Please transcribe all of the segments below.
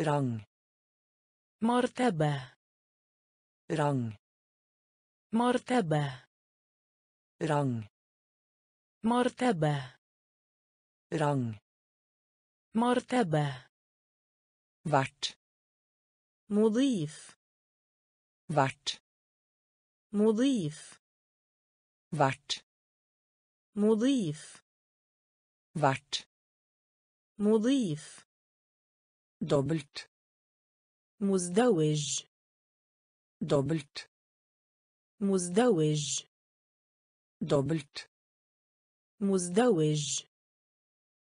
rang مرتبة. rang مرتبة. rang مرتبة. rang مرتبة. Vert مضيف. Vert مضيف. Vert مضيف. Vert مضيف. dobbelt مزدوج dobbelt مزدوج dobbelt مزدوج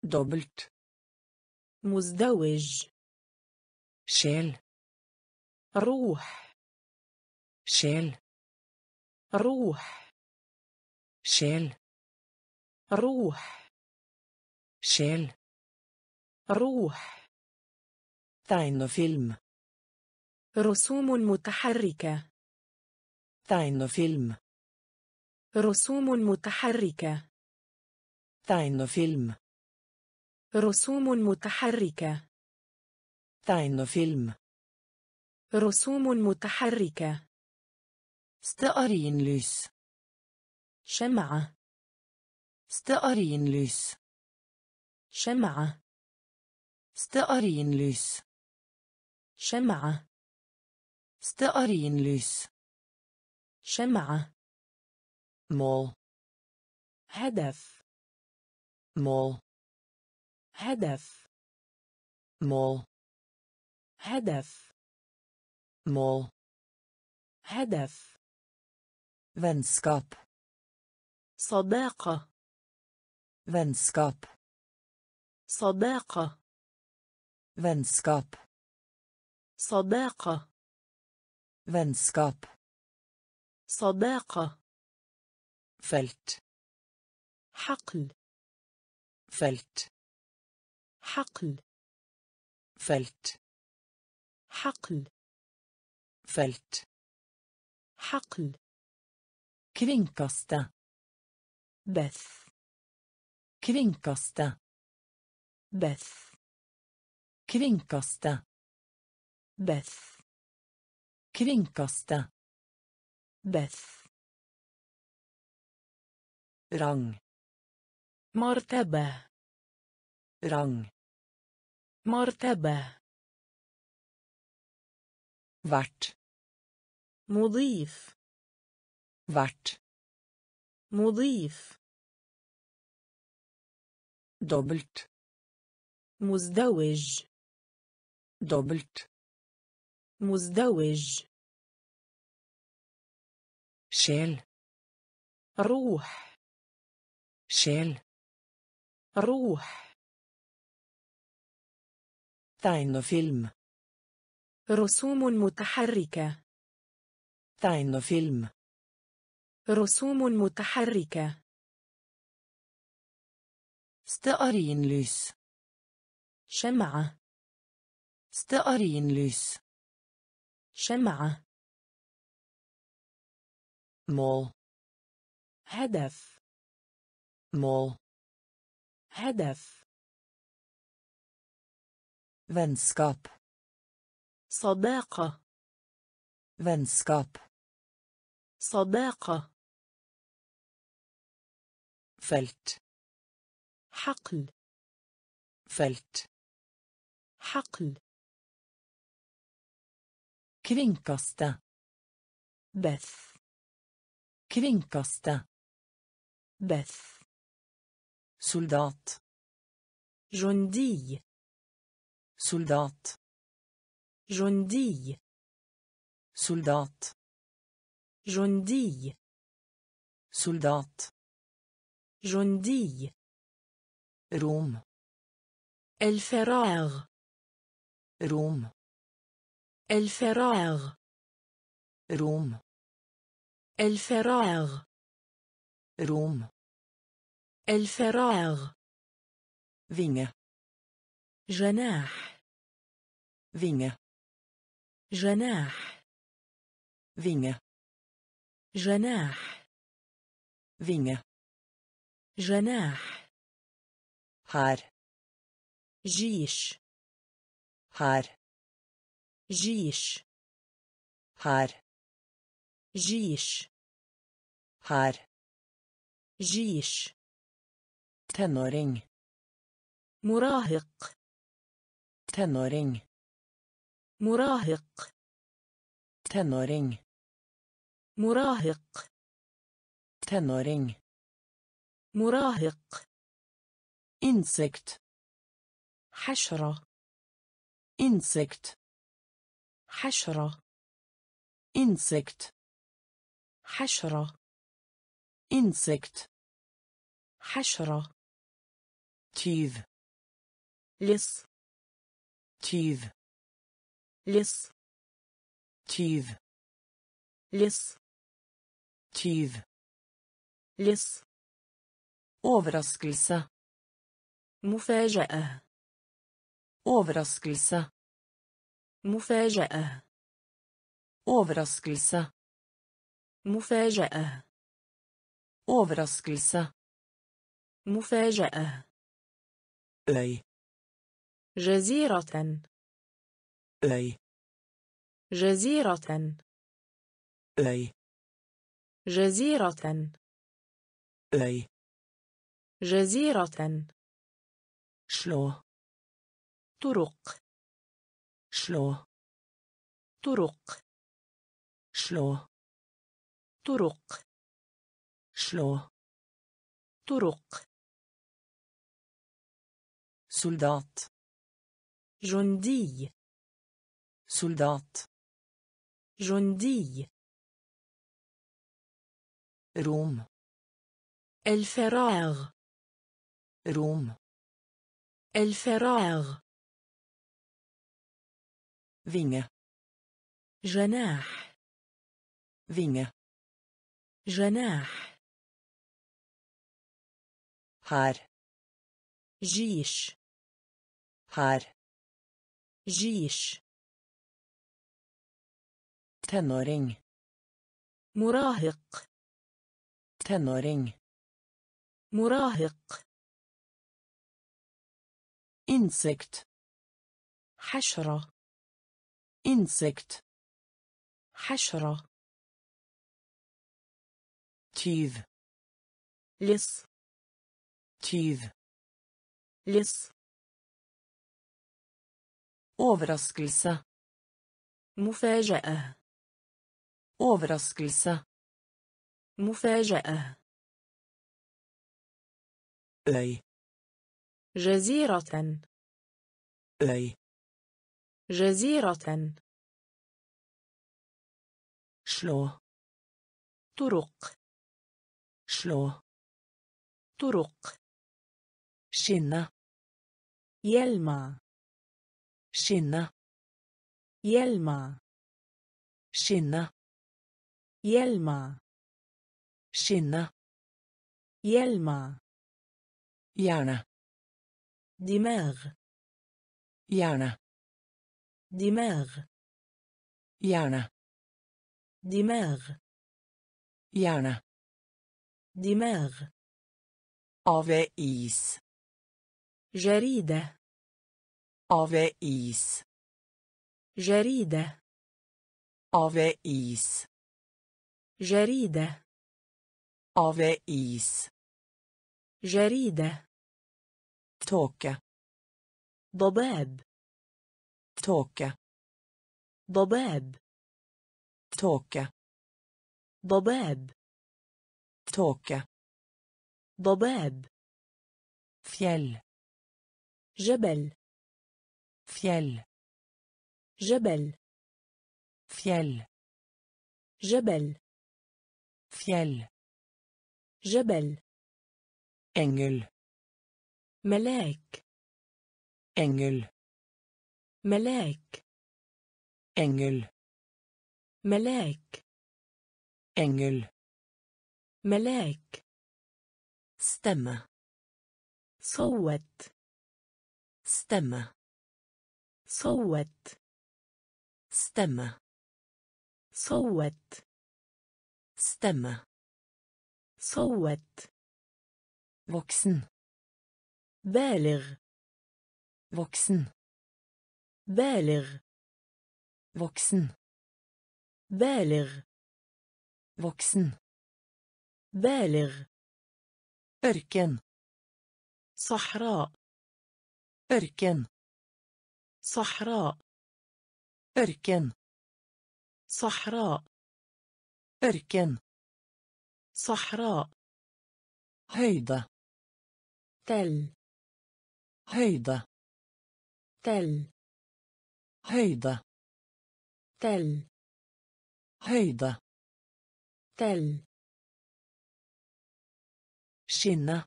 dobbelt مزدوج sjel روح sjel روح sjel روح sjel روح, روح. tegnefilm. رسوم متحركة. tegnefilm. رسوم متحركة. tegnefilm. رسوم متحركة. tegnefilm. رسوم متحركة. ستأرين لوس. شمعة. ستأرين لوس. شمعة. ستأرين لوس. شمعة. ستارين لس شمعة. مول. هدف. مول. هدف. مول. هدف. مول. هدف. فنسكاب. صداقة. فنسكاب. صداقة. فنسكاب. صداقة vennskap صداقة felt حقل felt حقل felt حقل felt حقل kringkaste بث kringkaste بث kringkaste بث kringkaste بث rang مرتبة rang مرتبة vert مضيف vert مضيف dobbelt مزدوج dobbelt مزدوج. sjel. روح. sjel. روح. tegnefilm. رسوم متحركة. tegnefilm. رسوم متحركة. stearinlys. شمعة. stearinlys. شمعة. مول. هدف. مول. هدف. فنسكاب صداقة. فنسكاب صداقة. فلت حقل. فلت حقل. Kringkaste بث kringkaste بث soldat جندي soldat جندي soldat جندي soldat جندي rom الفراغ rom الفراغ. rom الفراغ. rom الفراغ. Vinge. جناح. Vinge. جناح. Vinge. جناح. Vinge. جناح. Her جيش. Her جيش her جيش her جيش tenåring مراهق tenåring مراهق tenåring مراهق tenåring مراهق insekt حشرة insekt حشرة insekt حشرة insekt حشرة tyv لص tyv لص tyv لص tyv لص overraskelse مفاجأة overraskelse مفاجأة. Overraskelse. مفاجأة. Overraskelse. مفاجأة. Øy. جزيرة. Øy. جزيرة. Øy. جزيرة. Øy. جزيرة. Slå. طرق. Slå طرق. slå طرق. slå طرق. soldat جندي. soldat جندي. rom الفراغ. rom الفراغ. Vinge جناح vinge جناح her جيش her جيش tenåring مراهق tenåring مراهق insekt حشرة insekt حشرة tyv لص tyv لص overraskelse مفاجأة overraskelse مفاجأة øy جزيرة øy جزيرة. شلو. طرق. شلو. طرق. شنة. يلمع. شنة. يلمع. شنة. يلمع. شنة. يلمع. يانا. دماغ. يانا. Hjerne دماغ hjerne دماغ hjerne دماغ avis جريدة avis جريدة avis جريدة avis جريدة tåke ضباب tåke ضباب tåke ضباب tåke ضباب fjell جبل fjell جبل fjell جبل fjell جبل engel ملاك engel ملاك engel ملاك engel ملاك stemme صوت stemme صوت stemme صوت stemme صوت voksen بالغ voksen بالغ voksen بالغ voksen بالغ ørken صحراء ørken صحراء ørken صحراء ørken صحراء høyde تل høyde تل هيدا تل هيدا تل شنة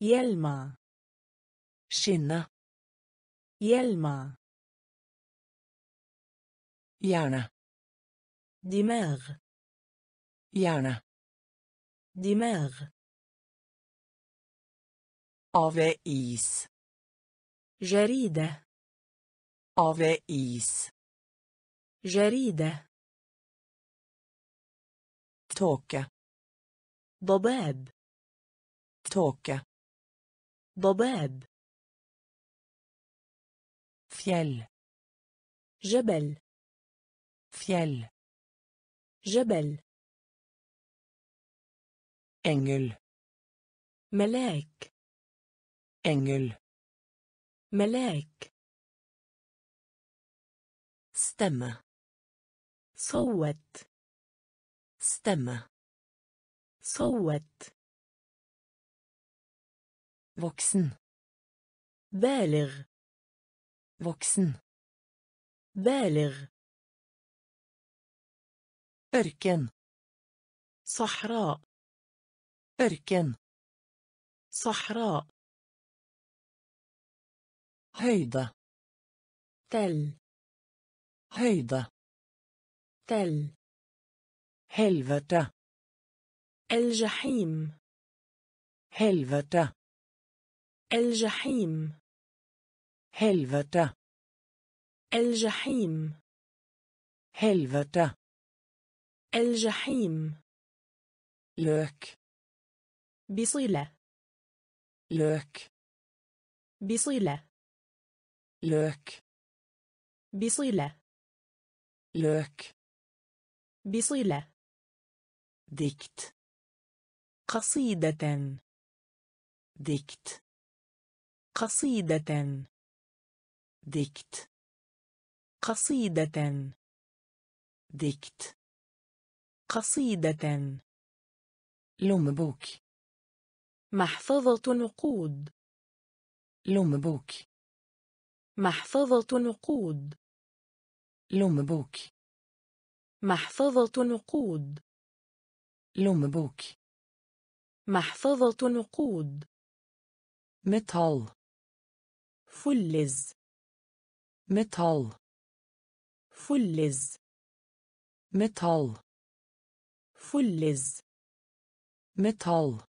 يلمع شنة يلمع يانا دماغ يانا دماغ أوفي إيس جريدة av is جريدة tåke ضباب tåke ضباب fjell جبل fjell جبل engel ملاك engel ملاك استمع صوت استمع صوت وكسن بالغ وكسن بالغ اركن صحراء اركن صحراء هيدا تل høyde تل helvete الجحيم helvete الجحيم helvete الجحيم helvete الجحيم løk بصلة løk بصلة løk بصلة løk. بصلة dikt. قصيدة dikt. قصيدة dikt. قصيدة dikt. قصيدة lommebok. محفظة نقود lommebok. محفظة نقود لومبوك محفظة نقود. لومبوك محفظة نقود. metall فلز. metall فلز. metall فلز. metall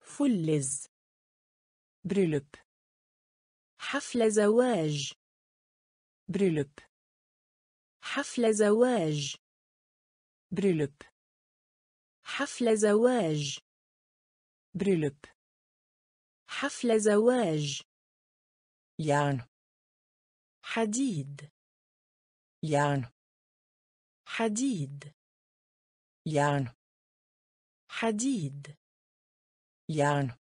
فلز. bryllup حفل زواج. bryllup حفل زواج. bryllup حفل زواج. bryllup حفل زواج. jern حديد. jern حديد. jern حديد. jern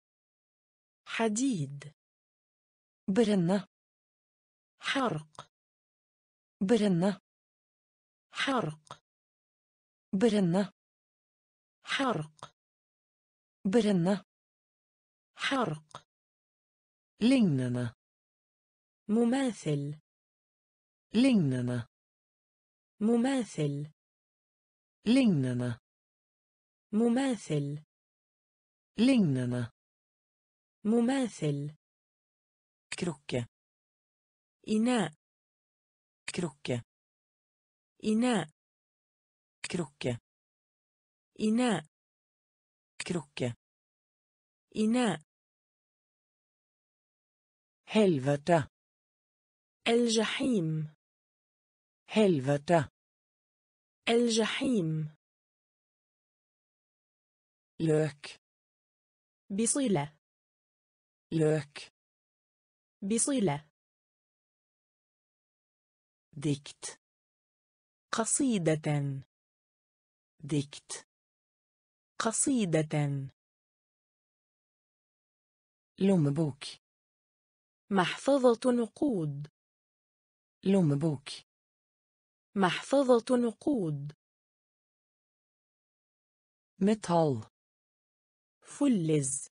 حديد. brenne حرق. برنة حرق برنة. حرق برنة. حرق لننا مماثل. لننا مماثل. لننا مماثل. لننا مماثل. كروكة. إناء. كروكة. إناء. كروكة. إناء. كروكة. إناء. هلفتا الجحيم. هلفتا الجحيم. لوك. بصلة. لوك. بصلة. دكت قصيدة. دكت قصيدة. لومبوك. محفظة نقود. لومبوك. محفظة نقود. metall. فلز.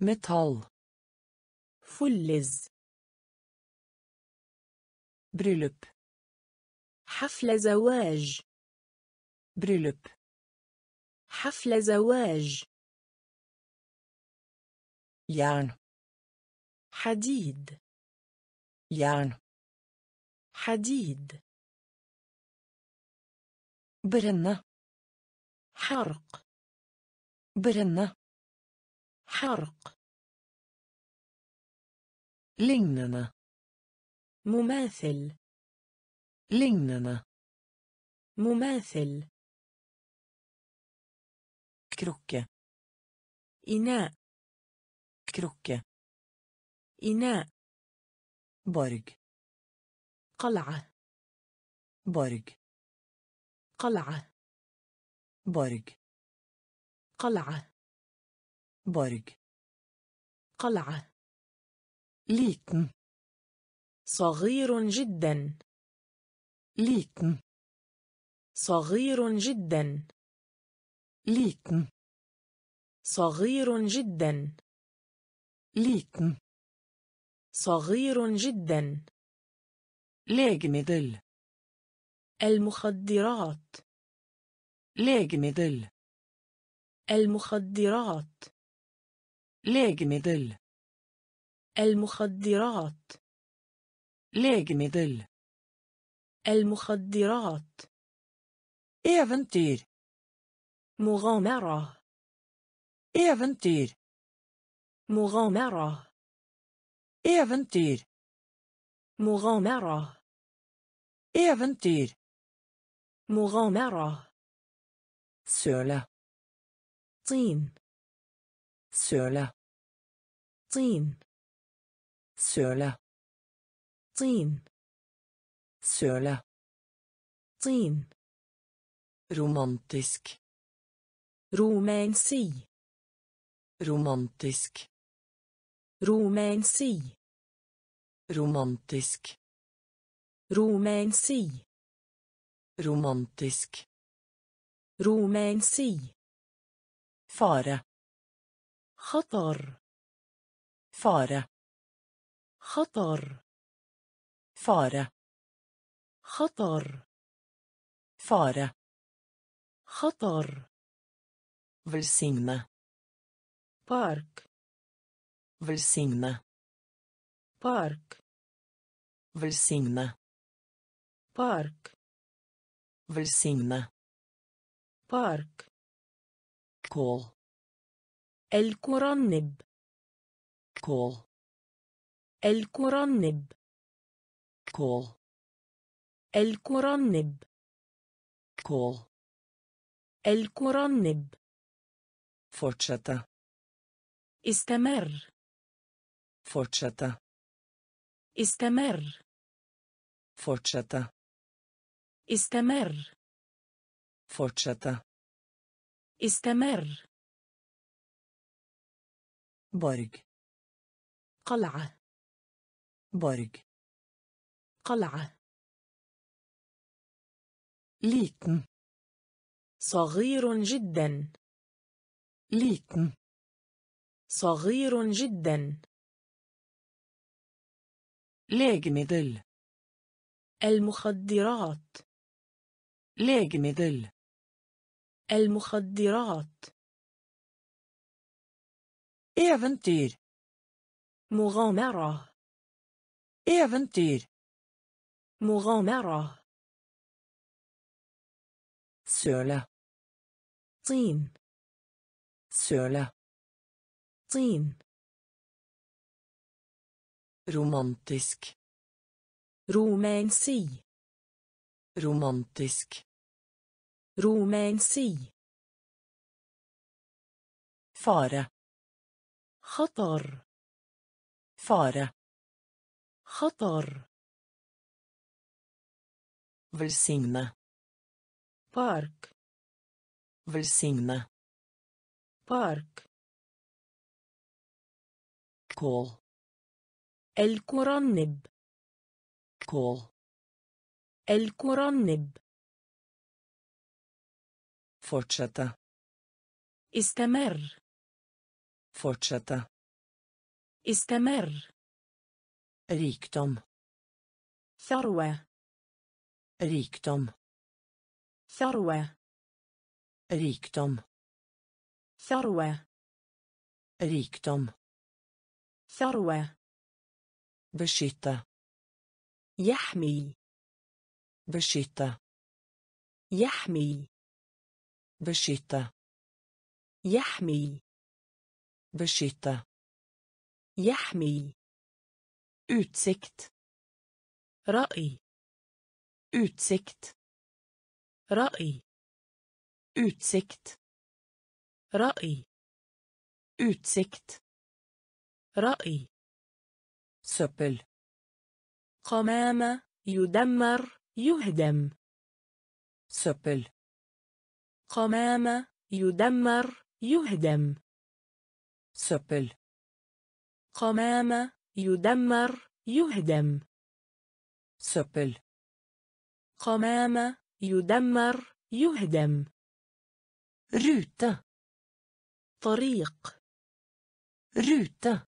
metall. فلز. bryllup. حفل زواج. bryllup. حفل زواج. jern حديد. jern حديد. برنا حرق. برنا حرق. لينن مماثل. Lignende مماثل krukke إناء krukke إناء borg قلعة borg قلعة borg قلعة borg قلعة liten صغير جدا liten صغير جدا liten صغير جدا liten صغير جدا legemiddel المخدرات legemiddel المخدرات legemiddel المخدرات legemiddel المخدرات. Eventyr. مغامرة. Eventyr. مغامرة. Eventyr. مغامرة. Eventyr. مغامرة. Søle. طين. Søle. طين. Søle. طين. Søle طين romantisk رومانسي romantisk رومانسي romantisk رومانسي romantisk رومانسي fare خطر fare خطر fare خطر fare خطر velsigne بارك velsigne بارك velsigne بارك velsigne بارك kål الكرنب kål الكرنب kål الكرنب. kål الكرنب. fortsette استمر. fortsette استمر. fortsette استمر. fortsette استمر. برج قلعة. برج قلعة. Liten صغير جدا liten صغير جدا legemiddel المخدرات legemiddel المخدرات eventyr مغامرة eventyr مغامرة søle طين søle طين romantisk رومانسي romantisk رومانسي fare خطر fare خطر Velsigne. بارك Velsigne. بارك Kål. الكرنب Kål. الكرنب Fortsette. استمر Fortsette. استمر Rikdom. ثروة Rikdom. ثروة ريكتوم. ثروة ريكتوم. ثروة. بشيطة. يحمي. بشيطة. يحمي. بشيطة. يحمي. بشيطة. يحمي. Utsikt. رأي. Utsikt. رأي. Utsikt. رأي. Utsikt. رأي. Søppel. قمامة يدمر. يهدم. Søppel. قمامة يدمر. يهدم. Søppel. قمامة يدمر. يهدم. Søppel. قمامة يدمر يهدم. rute طريق. rute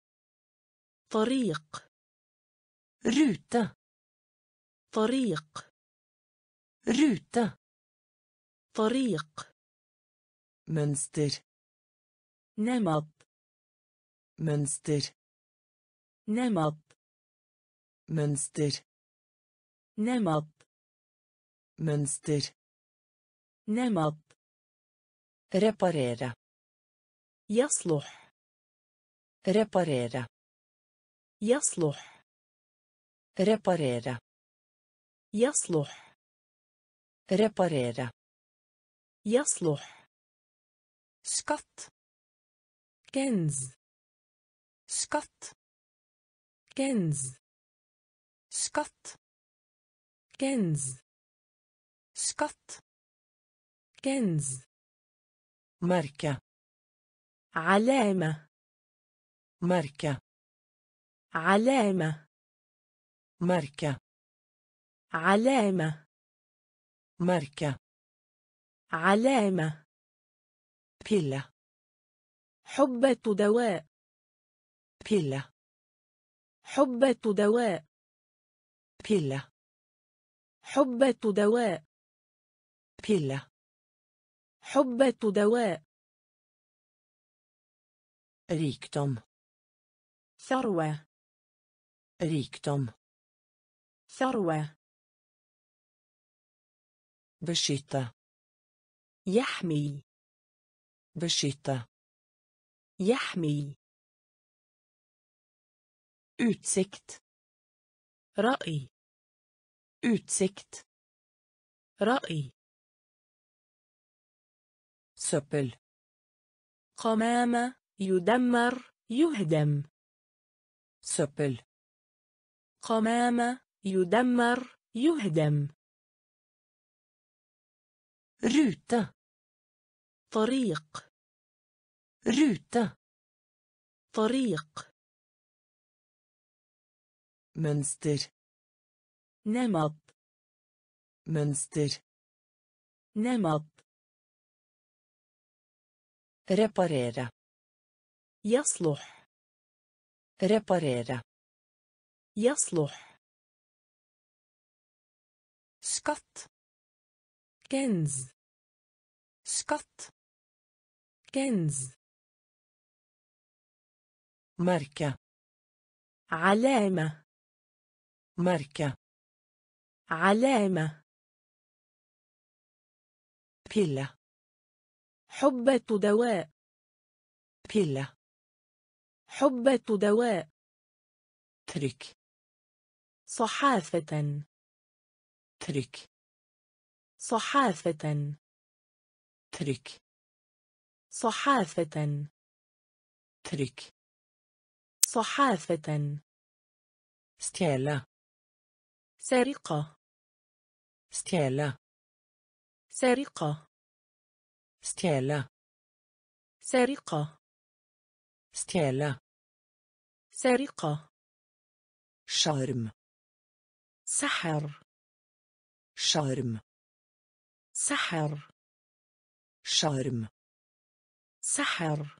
طريق. rute طريق. rute طريق. mønster. نمط. mønster. نمط. منستر. نمط. Mønster. نمط Reparere. يصلح Reparere. يصلح Reparere. يصلح Reparere. يصلح Skatt. كنز Skatt. كنز Skatt. كنز Skatt. كنز Merke. علامة Merke. علامة Merke. علامة Merke. علامة Pille. حبة دواء Pille. حبة دواء Pille. حبة دواء بيلا حبة دواء. ريكتوم. ثروة. ريكتوم. ثروة. بشيطة. يحمي. بشيطة. يحمي. Utsikt. Rai. Utsikt. Rai. Søppel. قمامة يدمر يهدم Søppel. قمامة يدمر يهدم Rute. طريق Rute. طريق Mønster. نمط Mønster. نمط Reparere. يصلح Reparere. يصلح Skatt. كنز Skatt. كنز Merke. علامة Merke. علامة Pille. حبة دواء Pille. حبة دواء Trykk. صحافة Trykk. صحافة Trykk. صحافة Trykk. صحافة Stjele. سرقة stjele سرقة stjele سرقة stjele سرقة sjarm سحر sjarm سحر sjarm سحر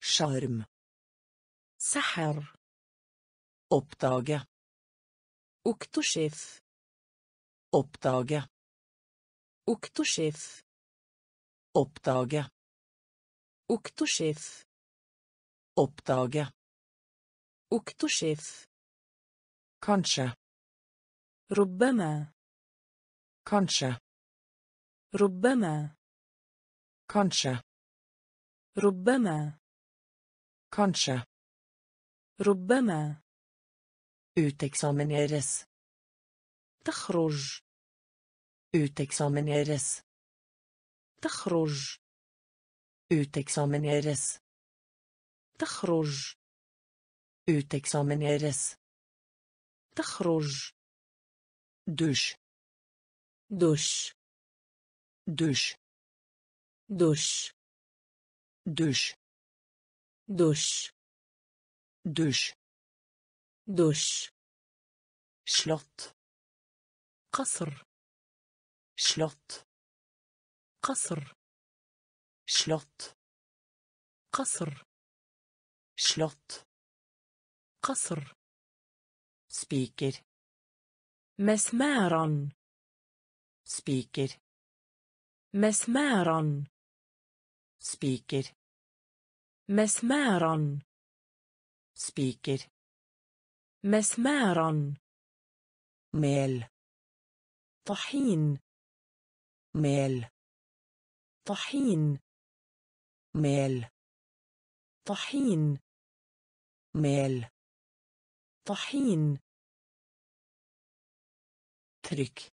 sjarm سحر oppdage اكتشف oppdage اكتشف oppdage اكتشف oppdage اكتشف kanskje ربما kanskje ربما kanskje ربما kanskje ربما uteksamineres تخرج uteksamineres تخرج uteksamineres تخرج uteksamineres تخرج dusj دش dusj دش dusj دش dusj دش slott قصر slott قصر شلوت قصر شلوت قصر spiker مسمارا spiker مسمارا spiker مسمارا spiker مسمارا mel طحين mel. طحين. mel طحين. ميل طحين. ترك.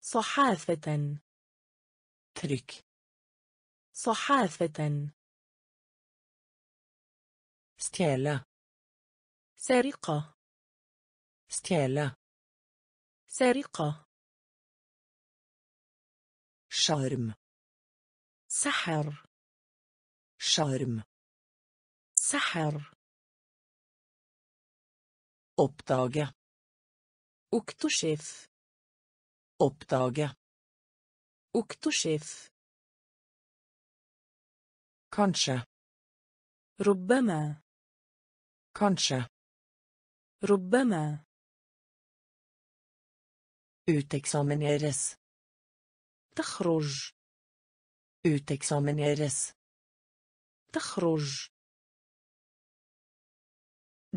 صحافة. ترك. صحافة. ستيلا سرقة. ستيلا سرقة. شرم. سحر sjarm سحر oppdage اكتشف oppdage اكتشف kanskje ربما kanskje ربما uteksamineres تخرج uteksamineres تخرج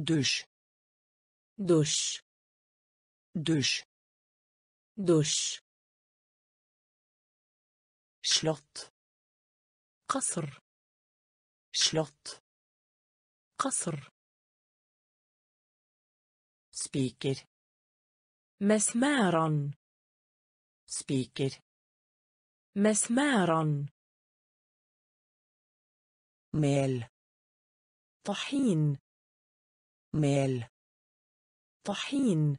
dusj دش dusj دش slott قصر slott قصر spiker مسمارا spiker مسمارا ميل طحين. ميل طحين.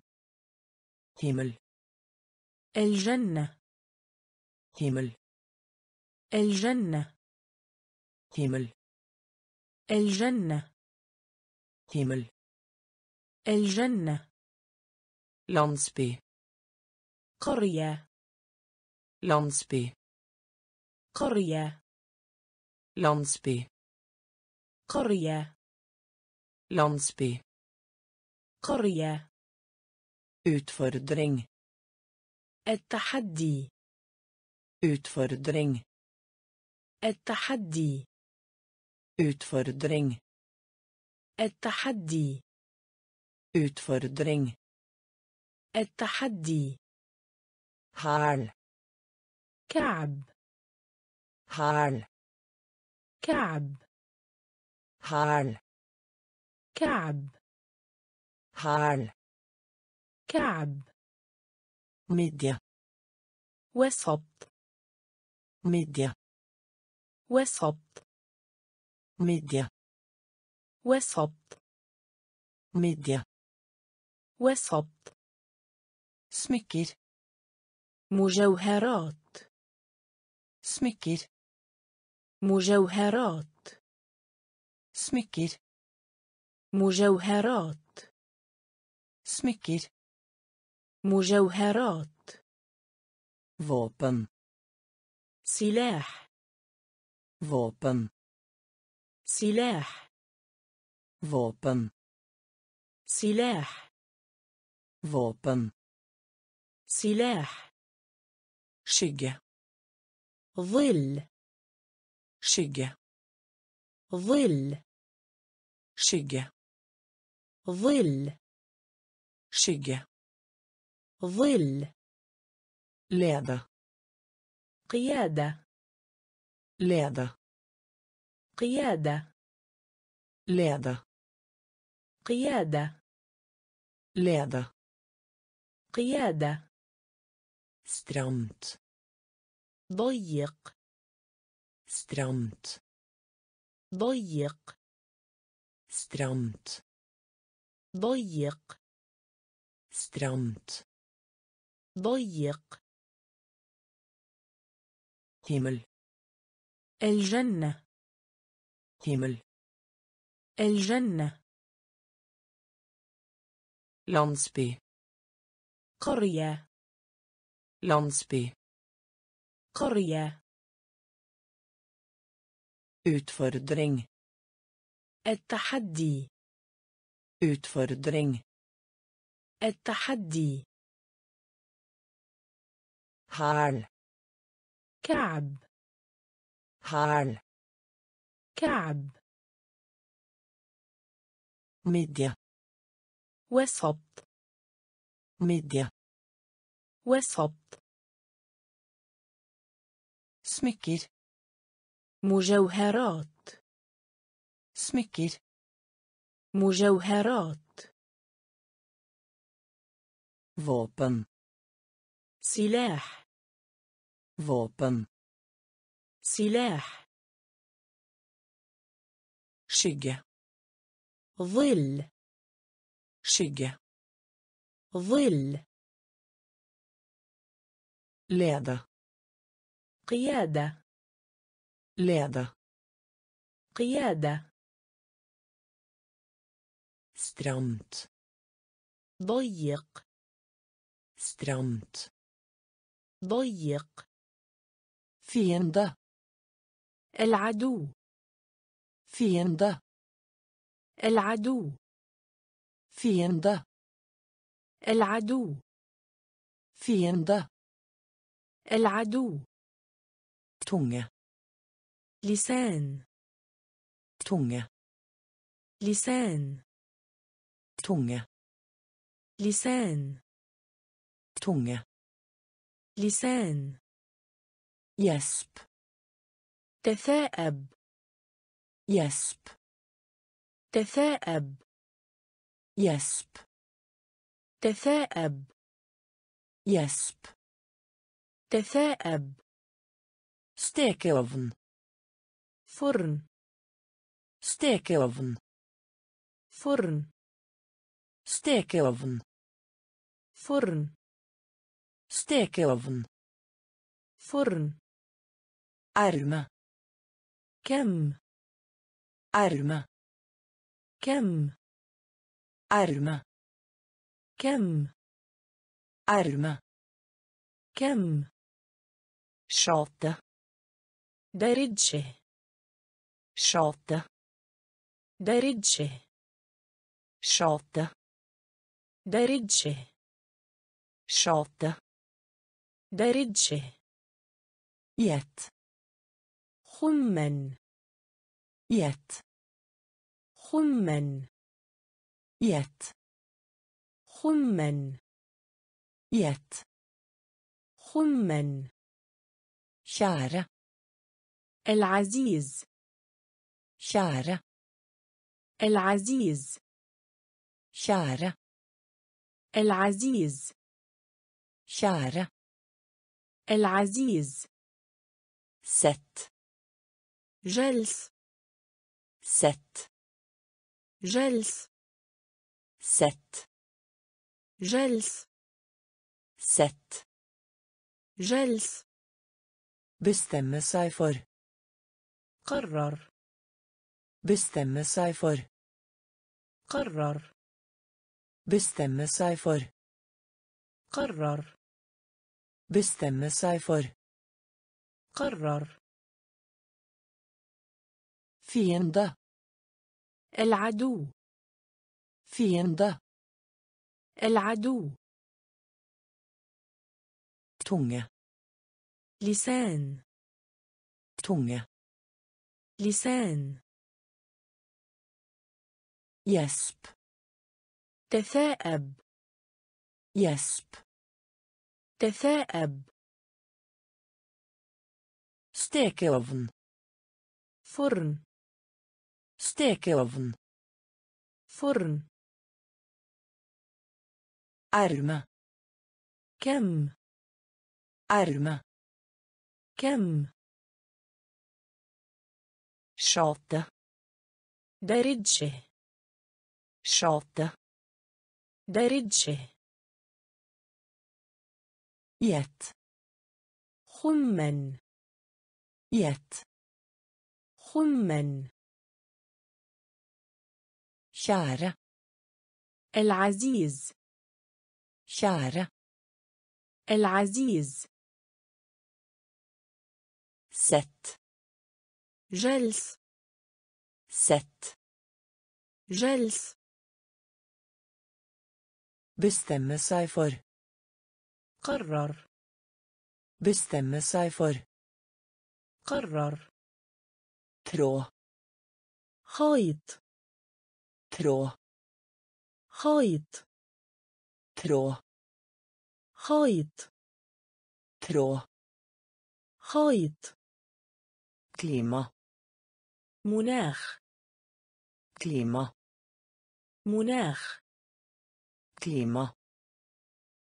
هيمل. الجنة. هيمل. الجنة. هيمل. الجنة. هيمل. الجنة. لانسبي. قرية. لانسبي. قرية. لانسبي. قرية landsby قرية utfordring التحدي utfordring التحدي utfordring التحدي utfordring التحدي hæl كعب hæl كعب حال كعب. حال كعب. ميديا وسط. ميديا وسط. ميديا وسط. ميديا وسط. سمكر مجوهرات. سمكر مجوهرات. Smycker مجوهرات smycker مجوهرات vapen سلاح vapen سلاح vapen سلاح vapen سلاح skygge ظل skygge ظل skygge ظل skygge ظل lede قيادة lede قيادة lede قيادة lede قيادة stramt ضيق stramt ضيق stramt ضيق stramt ضيق himmel الجنة himmel الجنة landsby قرية landsby قرية utfordring التحدي utfordring. التحدي حال كعب حال كعب ميديا وسط ميديا وسط سمكر مجوهرات smycker مجوهرات vapen سلاح vapen سلاح skygge ظل skygge ظل lede قيادة lede قيادة stramt ضيق stramt ضيق fiende العدو fiende العدو fiende العدو fiende العدو tunge لسان tunge لسان tunge لسان tunge لسان gjesp تثاءب gjesp تثاءب gjesp تثاءب gjesp تثاءب stekeovn فرن stekeovn فرن stekeovn فرن stekeovn فرن erme كم erme كم erme كم erme كم skjate درجه skjate درجه skjate درجة. شاطة درجة. يت. خمّن يت. خمّن يت. خمّن يت. خمّن شعر العزيز. شعر العزيز. شعر العزيز. شعر العزيز. ست. جلس. ست. جلس. ست. جلس. ست. جلس. بستم seg قرر. بستم seg قرر. Bestemme seg for. قرر Bestemme seg for. قرر Fiende. العدو Fiende. العدو Tunge. لسان Tunge. لسان Gjesp. تثائب يسب. تثائب ستيكوفن. فرن. ستيكوفن. فرن. أرمى كم. أرمى كم. شاطة درجة. شاطة درجة Gjett. خمن Gjett. خمن Kjære. العزيز Kjære. العزيز Sett. جلس Sett. جلس Bestemme seg for. قرر Bestemme seg for. قرر Tråd. خيط Tråd. خيط Tråd. خيط Tråd. خيط Klima. مناخ Klima. مناخ كليما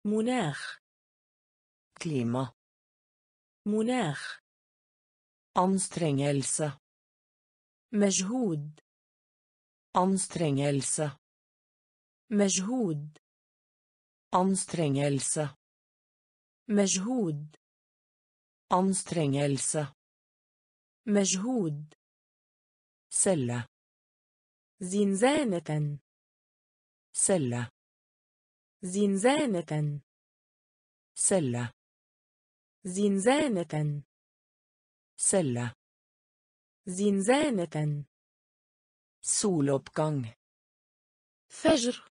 مناخ كليما مناخ أنسترينجلسة مجهود أنسترينجلسة مجهود أنسترينجلسة مجهود أنسترينجلسة مجهود سلة زنزانة سلة زنزانة. سلة. زنزانة. سلة. زنزانة. سولوبغان فجر.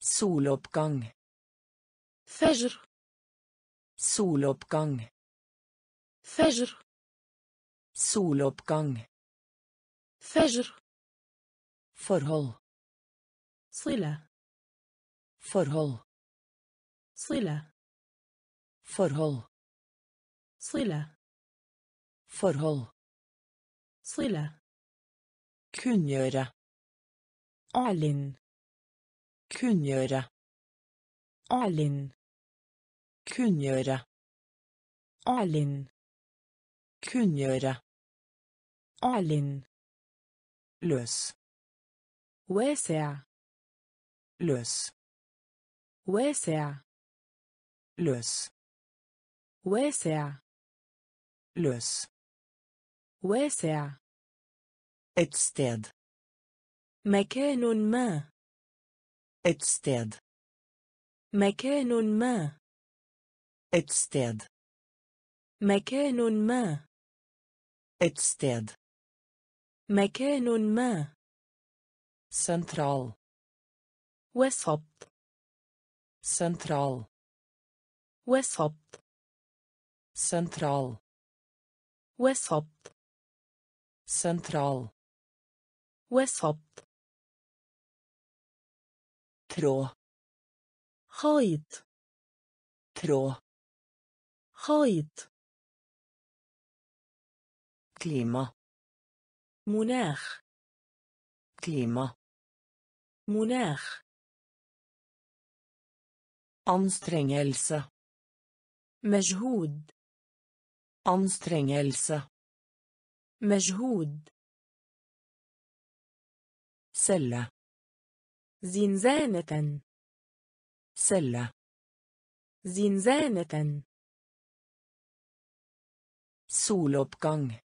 سولوبغان فجر. سولوبغان فجر. سولوبغان فجر. فرهل صلة. Forhold. صلة Forhold. صلة Forhold. صلة Kunngjøre. أعلن Kunngjøre. أعلن Kunngjøre. أعلن Kunngjøre. أعلن Løs. واسع Løs. واسع Løs. واسع Løs. واسع sted. مكان ما sted. مكان ما sted. مكان ما sted. مكان ما Sentral. وسط sentral وسط sentral وسط sentral وسط tråd خيط tråd خيط klima مناخ klima مناخ Anstrengelse. مجهود Anstrengelse. مجهود Celle. زنزانة Celle. زنزانة Soloppgang.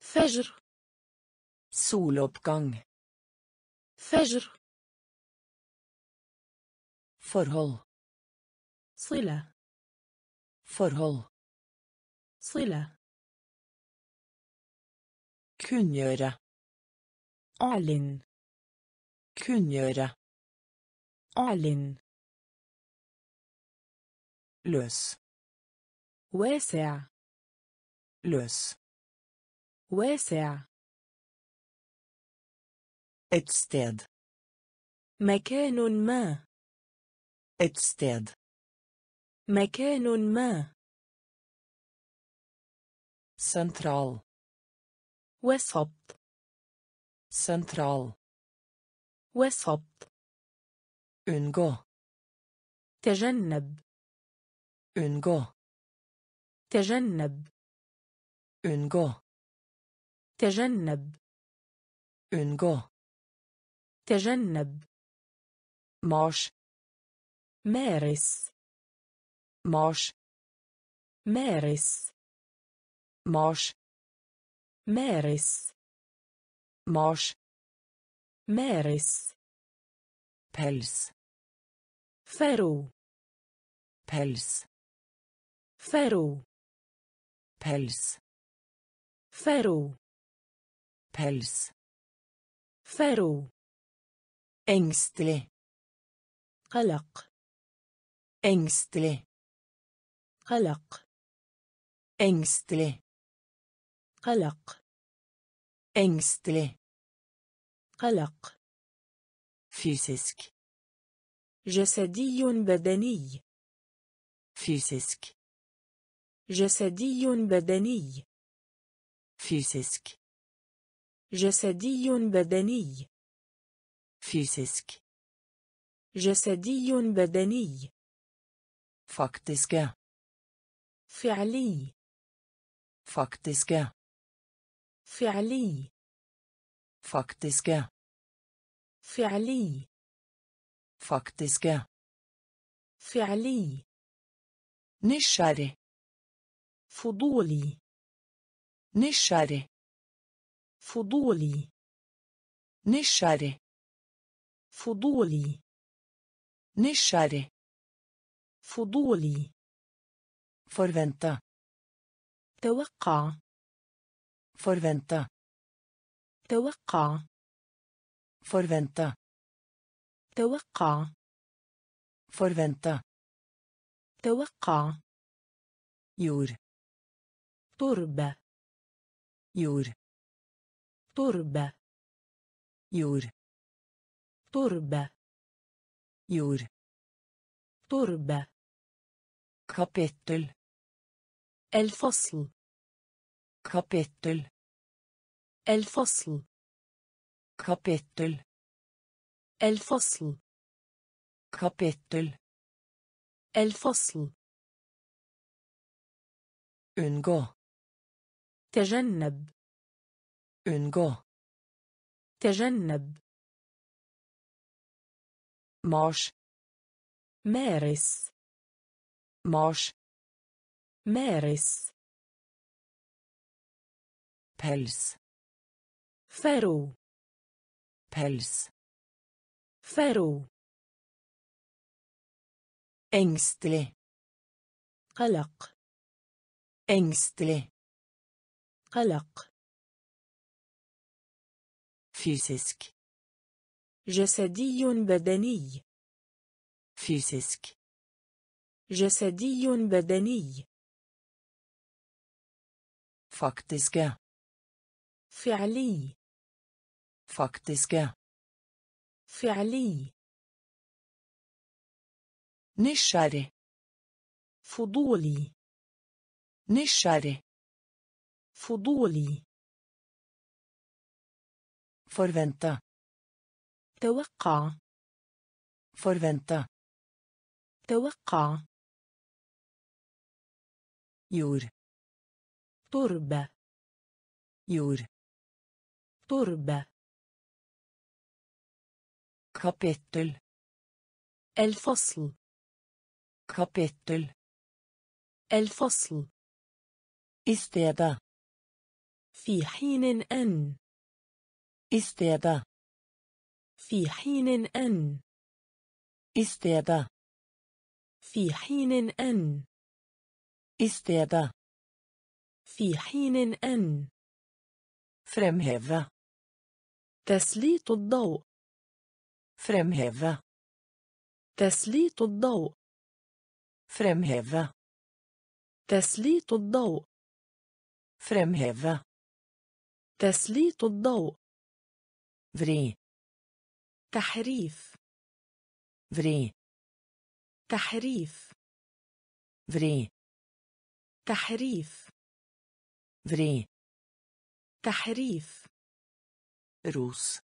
فجر Soloppgang. فجر Forhold. صلة Forhold. صلة Kunngjøre. أعلن Kunngjøre. أعلن Løs. واسع Løs. واسع Et sted. مكان ما Et sted. مكان ما Sentral. وسط Sentral. وسط Unngå. تجنب Unngå. تجنب Unngå. تجنب Unngå. تجنب Mars. مارس Mars. مارس Mars. مارس Mars. مارس Pels. فرو Pels. فرو Pels. فرو Pels. فرو Engstelig. قلق Engstelig. قلق Engstelig. قلق Engstelig. قلق Fysisk. جسدي بدني Fysisk. جسدي بدني Fysisk. جسدي بدني Fysisk. جسدي بدني Faktiske. فعلي Faktiske. فعلي Faktiske. فعلي Faktiske. فعلي Nysgjerrig. فضولي Nysgjerrig. فضولي Nysgjerrig. فضولي Nysgjerrig. فضولي Forvente. توقع Forvente. توقع Forvente. توقع Forvente. توقع Jord. تربة Jord. تربة Jord. تربة Jord. تربة Kapittel. الفصل Kapittel. الفصل Kapittel. الفصل Kapittel. الفصل Unngå. تجنب Unngå. تجنب Mars. مارس Mars. مارس Pels. فرو Pels. فرو Engstelig. قلق Engstelig. قلق Fysisk. جسدي بدني Fysisk. جسدي بدني. فاكتسكا فعلي. فاكتسك فعلي. نشاري فضولي. nysgjerrig فضولي. forvente توقع. forvente توقع. jord تربة jord تربة kapittel الفصل كابيتل الفصل استيدا في حين أن استيدا في حين أن استيدا في حين أن Stedet. في حين أن Fremheve. تسليط الضوء Fremheve. تسليط الضوء Fremheve. تسليط الضوء Fremheve. تسليط الضوء Vri. تحريف Vri. تحريف Vri. تحريف. vri تحريف. ros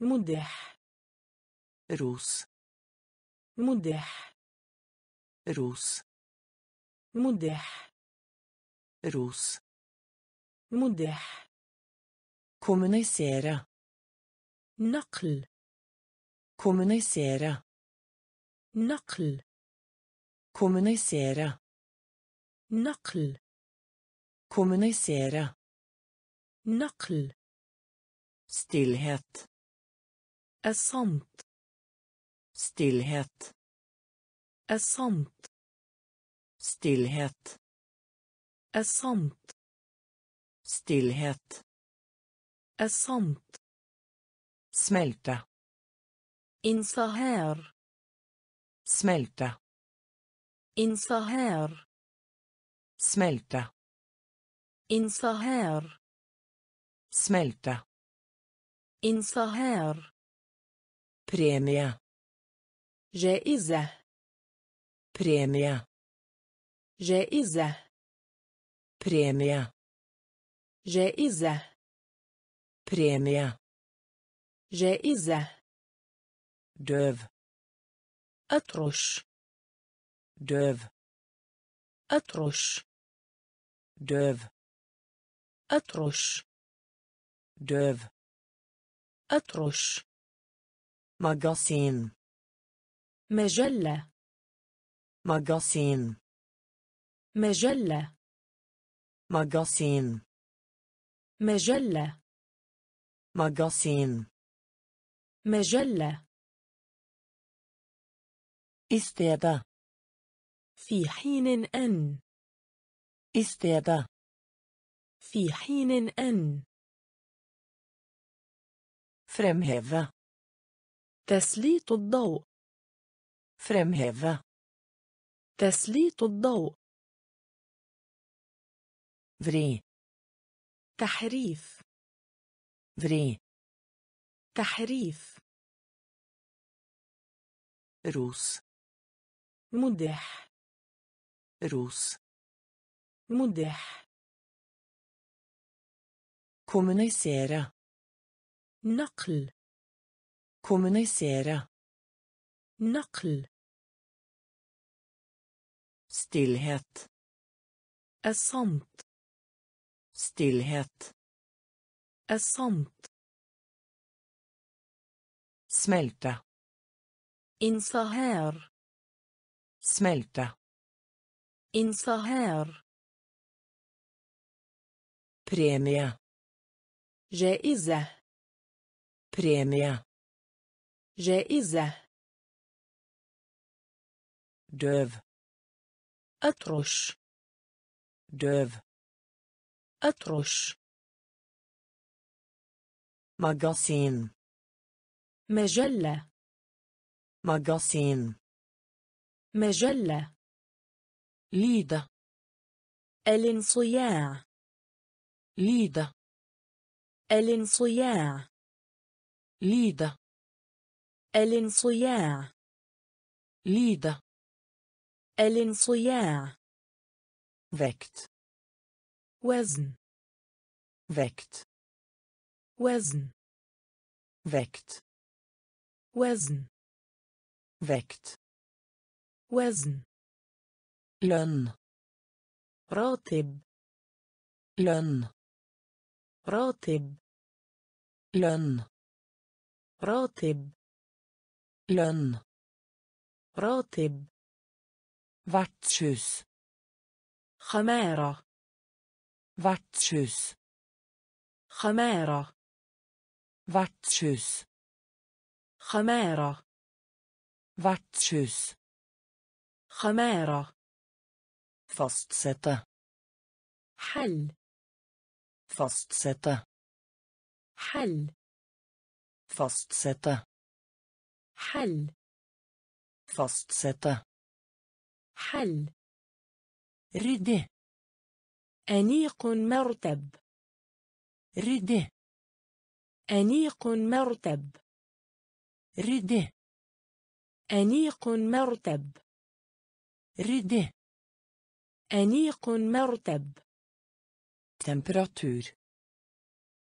مدح. ros مدح. ros مدح. ros مدح. kommunisere نقل. kommunisere نقل. كومونيسيرا نقل Kommunisere. نقل Stillhet. الصمت Stillhet. الصمت Stillhet. الصمت Stillhet. الصمت Smelte. انصهار Smelte. انصهار Smelte. انصهار Smelte. انصهار Premie. جائزة Premie. جائزة Premie. جائزة Premie. جائزة Døv. أطرش Døv. أطرش دوف اترش دوف اترش مجاسين مجلة مجاسين مجلة مجاسين مجلة مجاسين مجلة استيدا في حين أن I stedet. في حين أن Fremheve. تسليط الضوء Fremheve. تسليط الضوء Vri. تحريف Vri. تحريف Ros. مدح Ros. مدح Kommunisere. نقل Kommunisere. نقل Stillhet. الصمت Stillhet. الصمت Smelte. انصهار Smelte. انصهار Premie. جائزة Premie. جائزة Døv. أطرش Døv. أطرش Magasin. مجلة Magasin. مجلة Lyde. الانصياع Lyde. الانصياع Lyde. الانصياع Lyde. الانصياع Vekt. وزن Vekt. وزن Vekt. وزن Vekt. وزن Lønn. راتب Lønn. راتب. لن. راتب. لن. راتب. واتشوس خمارة. واتشوس خمارة. واتشوس خمارة. واتشوس خمارة. فاستسيتا حل. Fastsette. حل Fastsette. حل Fastsette. حل Ryddig. أنيق مرتب Ryddig. أنيق مرتب Ryddig. أنيق مرتب Ryddig. أنيق مرتب temperatur.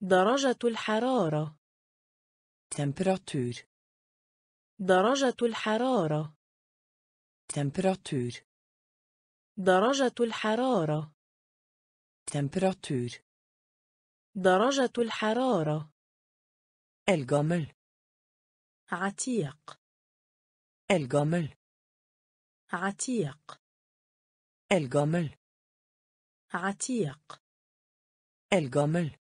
درجة الحرارة. Temperatur. درجة الحرارة. Temperatur. درجة الحرارة. Temperatur. درجة الحرارة. الجمل عتيق. الجمل عتيق. الجمل عتيق. الجمل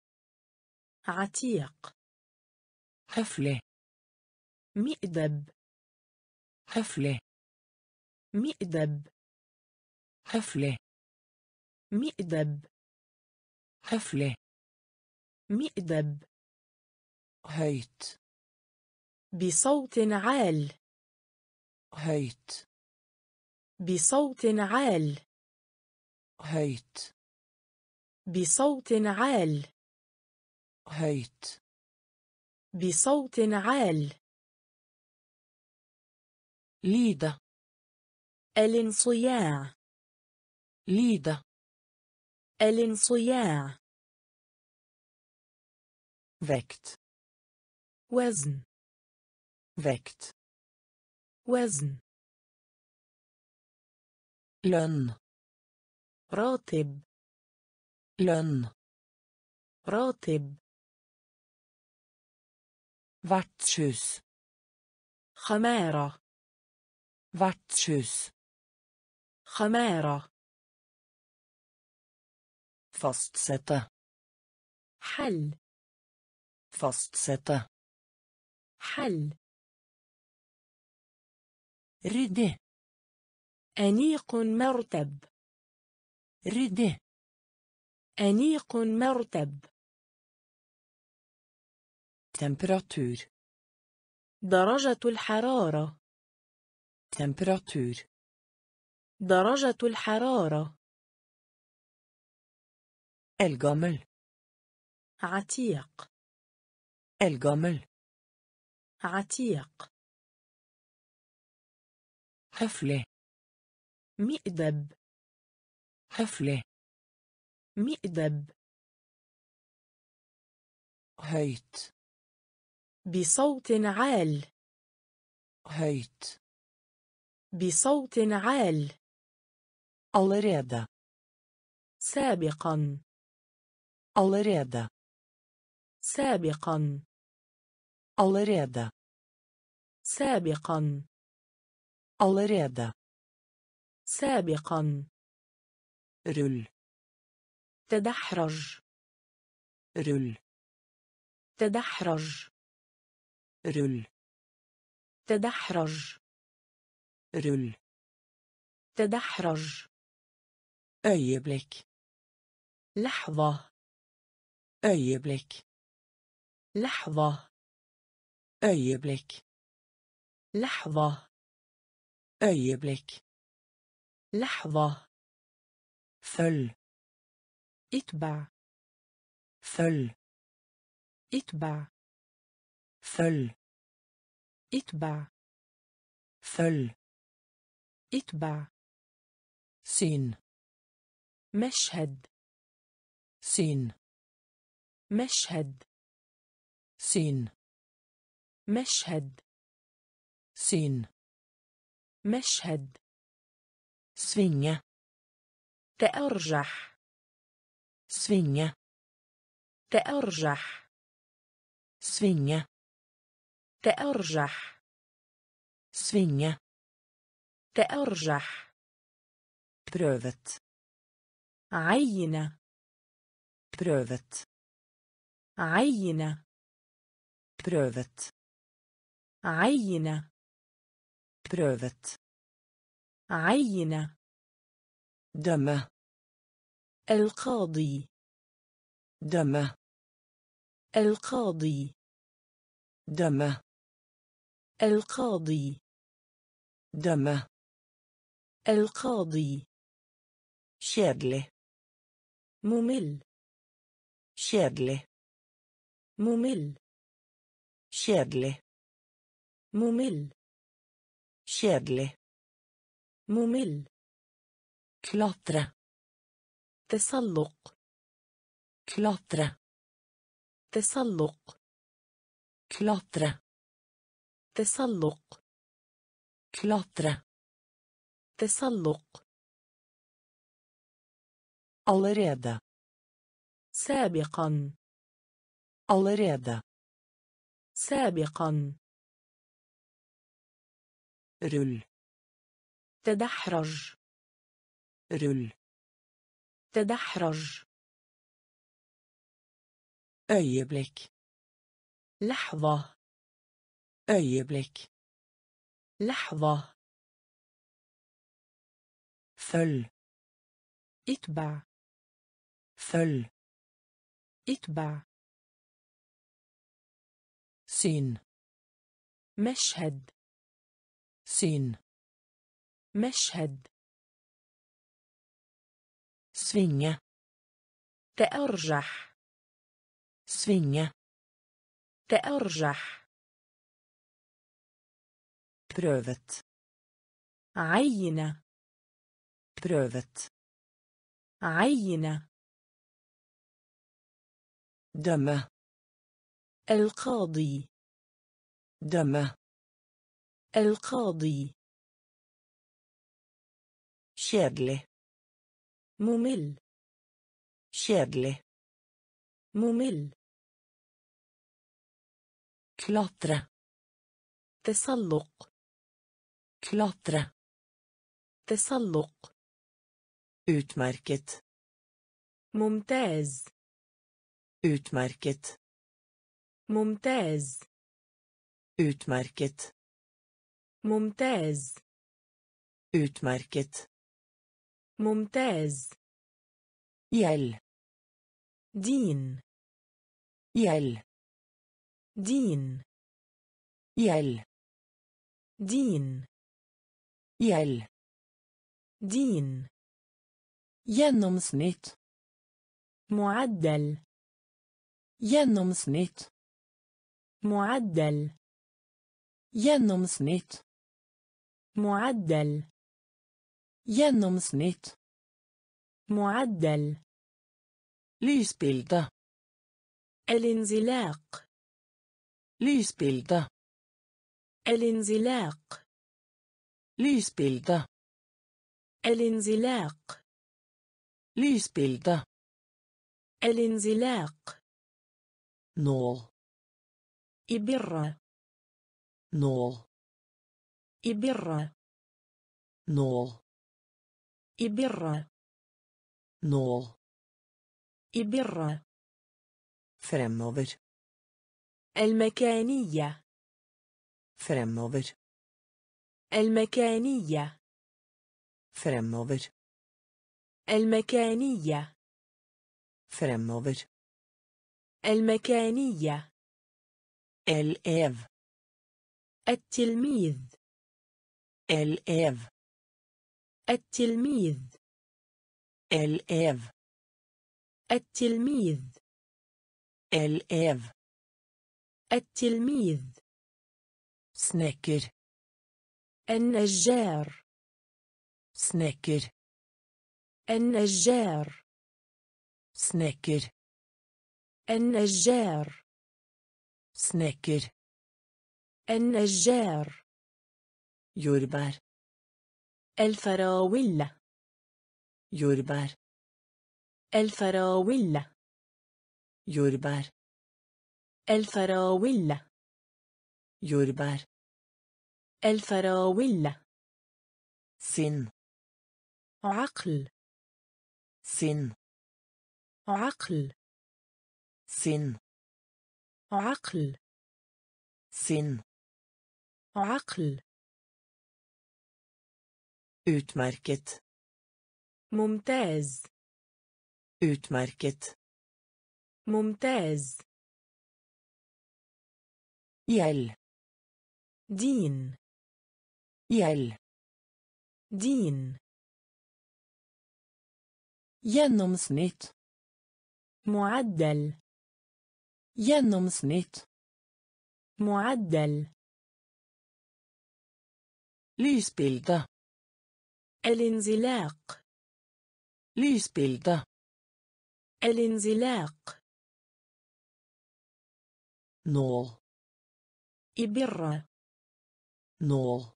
عتيق حفلة مئدب حفلة مئدب حفلة مئدب حفلة مئدب. هيت بصوت عال هيت بصوت عال. هيت. بصوت عال Høyt. بصوت عال Lide. الانصياع Lide. الانصياع Vekt. وزن Vekt. وزن Lønn. راتب Lønn. راتب Vertshus. خمارة Vertshus. خمارة Fastsette. حل Fastsette. حل Ryddig. أنيق مرتب Ryddig. أنيق مرتب. temperatur درجة الحرارة. temperatur درجة الحرارة. gammel عتيق. gammel عتيق. حفلة مئدب. حفلة مئدب هيت. بصوت عال. هيت. بصوت عال. الريدا سابقا. الريدا سابقا. الريدا سابقا. الريدا سابقا. rull. تدحرج. rull. تدحرج. rull. تدحرج. rull. تدحرج. øyeblikk. لحظة. øyeblikk. لحظة. øyeblikk. لحظة. أيبلك. لحظة. فل اتبع Følg. اتبع Følg. اتبع Følg. اتبع Syn. مشهد Syn. مشهد Syn. مشهد Syn. مشهد Svinge. تأرجح Svinge. تأرجح Svinge. تأرجح Svinge. تأرجح Prøvet. عين prøvet عين prøvet عين prøvet عين dømme القاضي. دم. القاضي. دم. القاضي. دم. القاضي. شادلي ممل. شادلي ممل. شادلي ممل. شادلي ممل. كلاطره تسلق كلاترا تسلق كلاترا تسلق كلاترا تسلق. allerede سابقا. allerede سابقا. رول. تدحرج. رول. تدحرج øyeblikk لحظة øyeblikk لحظة følg اتبع følg اتبع syn مشهد syn مشهد svinge تأرجح svinge تأرجح prøvet عين prøvet عين dømme القاضي dømme القاضي kjedelig ممل kjedelig ممل klatre تسلق klatre تسلق utmerket ممتاز utmerket ممتاز utmerket ممتاز utmerket ممتاز. يل. دين. يل. دين. يل. دين. يل. دين. ينمسنيت معدل. ينمسنيت معدل. ينمسنيت معدل. Gjennomsnitt معدل lysbilde الانزلاق lysbilde الانزلاق lysbilde الانزلاق lysbilde الانزلاق nål إبرة nål إبرة nål إبرة. Nål. إبرة. Fremover. المكانية. Fremover. المكانية. Fremover. المكانية. Fremover. المكانية. Elev التلميذ. Elev التلميذ. elev التلميذ. elev التلميذ. snekker النجار. snekker النجار. snekker النجار. snekker النجار. jordbær الفراولة. Jordbær. الفراولة. Jordbær. الفراولة. Jordbær. الفراولة. Sinn. عقل. Sinn. عقل. Sinn. عقل. Sinn. عقل. Utmerket ممتاز utmerket ممتاز gjeld دين gjeld دين gjennomsnitt معدل gjennomsnitt معدل lysbilde الانزلاق. Lysbilde. الانزلاق. Nål. إبرة nål.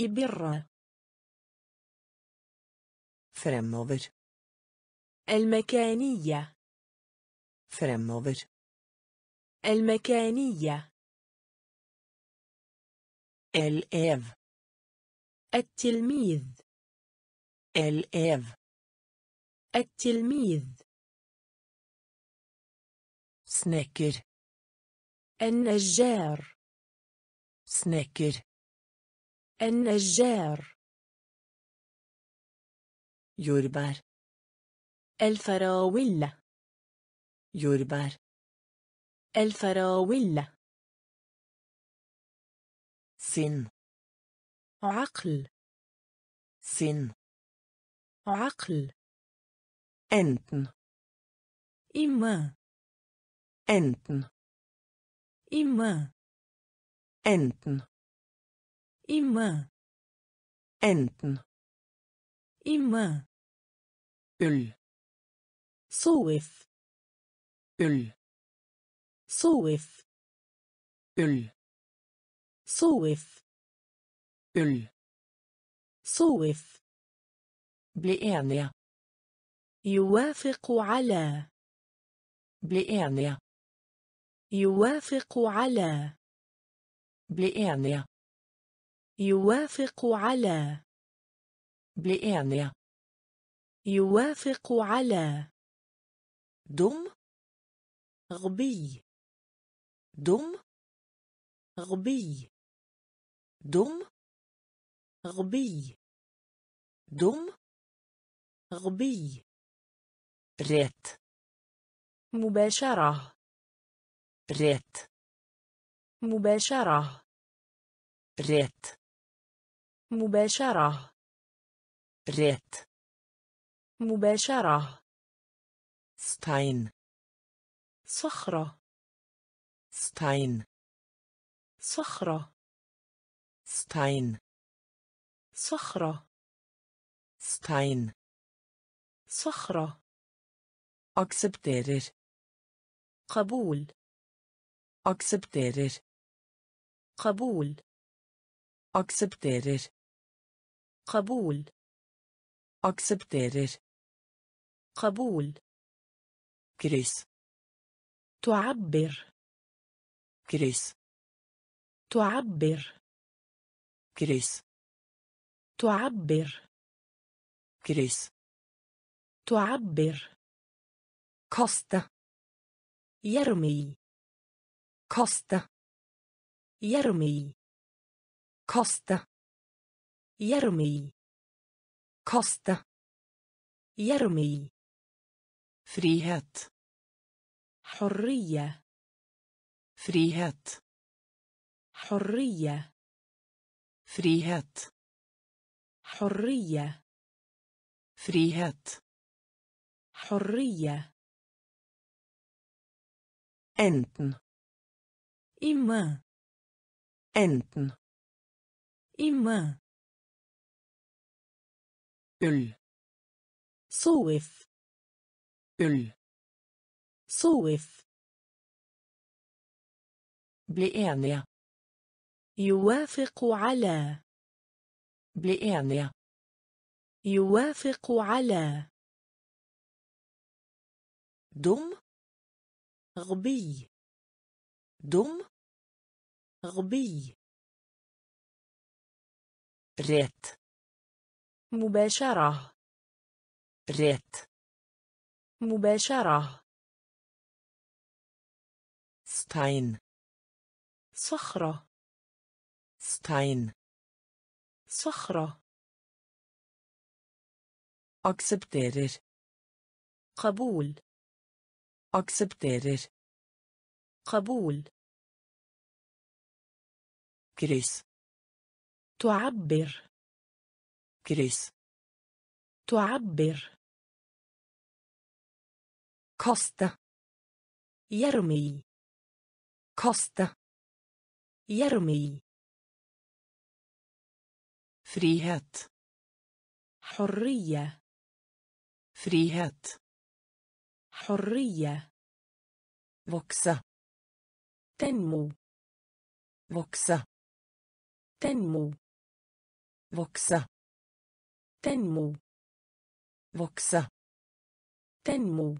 إبرة fremover. المكانية. Fremover. المكانية. Elev التلميذ. elev التلميذ. snekker النجار. snekker النجار. jordbær الفراولة. jordbær الفراولة. sinn عقل. سن. عقل. انتن إما. انتن إما. انتن إما. انتن إما. ال صوف. ال صوف. ال صوف. Ull صوف bli يوافق على bli يوافق على bli يوافق على bli يوافق على dum غبي dum غبي dum غبي dum غبي rett مباشرة. rett مباشرة. rett مباشرة. rett مباشرة. stein صخرة. stein صخرة. stein صخرة. ستاين صخرة. aksepterer قبول. aksepterer قبول. aksepterer قبول. aksepterer قبول. kryss تعبر. kryss تعبر. kryss تعبر. kryss. تعبر. kaste. يرمي. kaste. يرمي. kaste. يرمي. kaste. يرمي. frihet. حرية. frihet. حرية. فريهات. حرية. فريهات. حرية. أنتن. إما. أنتن. إما. أل. صوف. أل. صوف. بلي إعنية يوافق على. Bli يوافق على dum غبي dum غبي rett مباشرة rett مباشرة Stein. صخرة Stein. صخرة. accepterer. قبول. accepterer. قبول. كريس. تعبر. كريس. تعبر. كاستا. يرمي. كاستا. يرمي. Frihet. حرية Frihet. حرية Vokse. تنمو Vokse. تنمو Vokse. تنمو Vokse. تنمو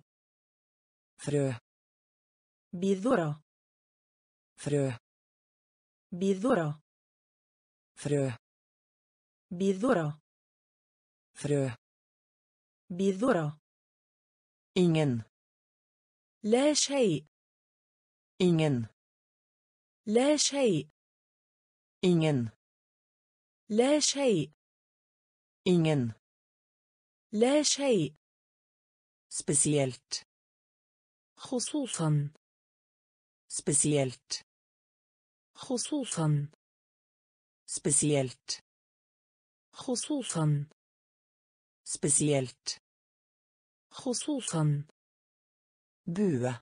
Frø. بذرة Frø. بذرة Frø. بذرة Frø. بذرة Ingen. لا شيء Ingen. لا شيء Ingen. لا شيء Ingen. لا شيء Spesielt. خصوصا Spesielt. خصوصا Spesielt. خصوصا Spesielt. خصوصا Bue.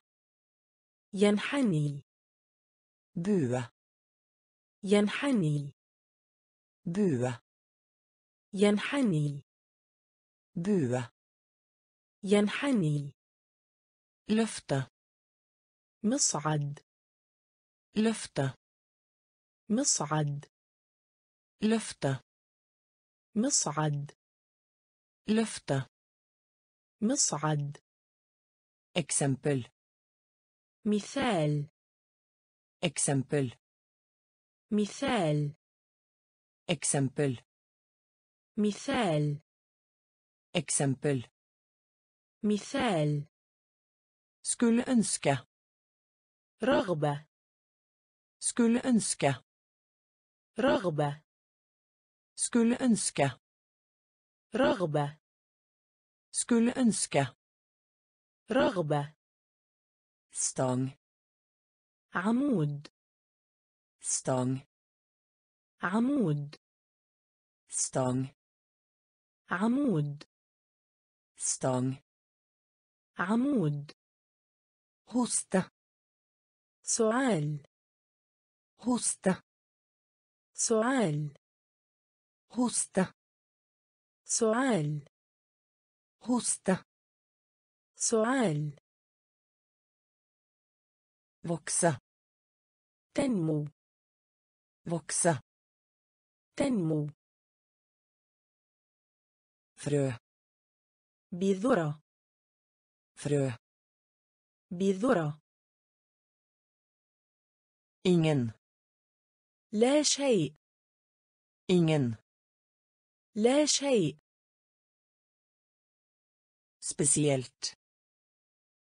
ينحني Bue. ينحني Bue. ينحني Bue. ينحني Løfte. مصعد Løfte. مصعد Løfte. مصعد. لفتة. مصعد. eksempel مثال. eksempel مثال. eksempel مثال. eksempel مثال. skulle ønske رغبة. skulle ønske رغبة. Skulle ønske. رغبة Skulle ønske. رغبة Stang. عمود Stang. عمود Stang. عمود Stang. عمود Hoste. سعال Hoste. سعال hoste سعال. hoste سعال. vokse تنمو. vokse تنمو. frø بذرة. frø بذرة. Ingen, لا شيء. Ingen, لا شيء Spesielt.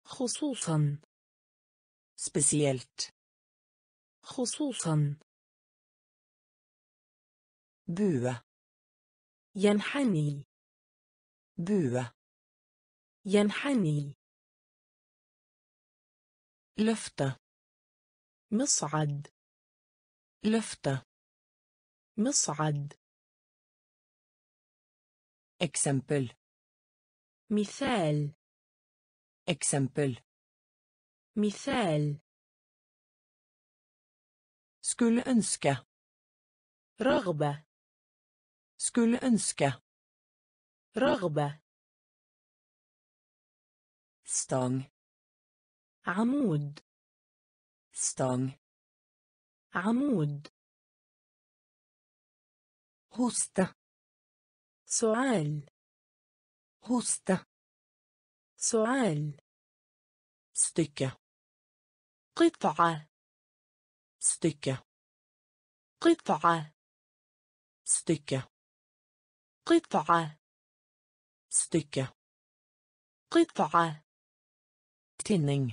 خصوصا Spesielt. خصوصا Bue. ينحني Bue. ينحني Løfte. مصعد Løfte. مصعد Eksempel. مثال Eksempel. مثال Skulle ønske. رغبة Skulle ønske. رغبة Stang. عمود Stang. عمود Hoste. سؤال. هوستا سؤال. ستكة قطعة stykke قطعة stykke قطعة stykke قطعة tinning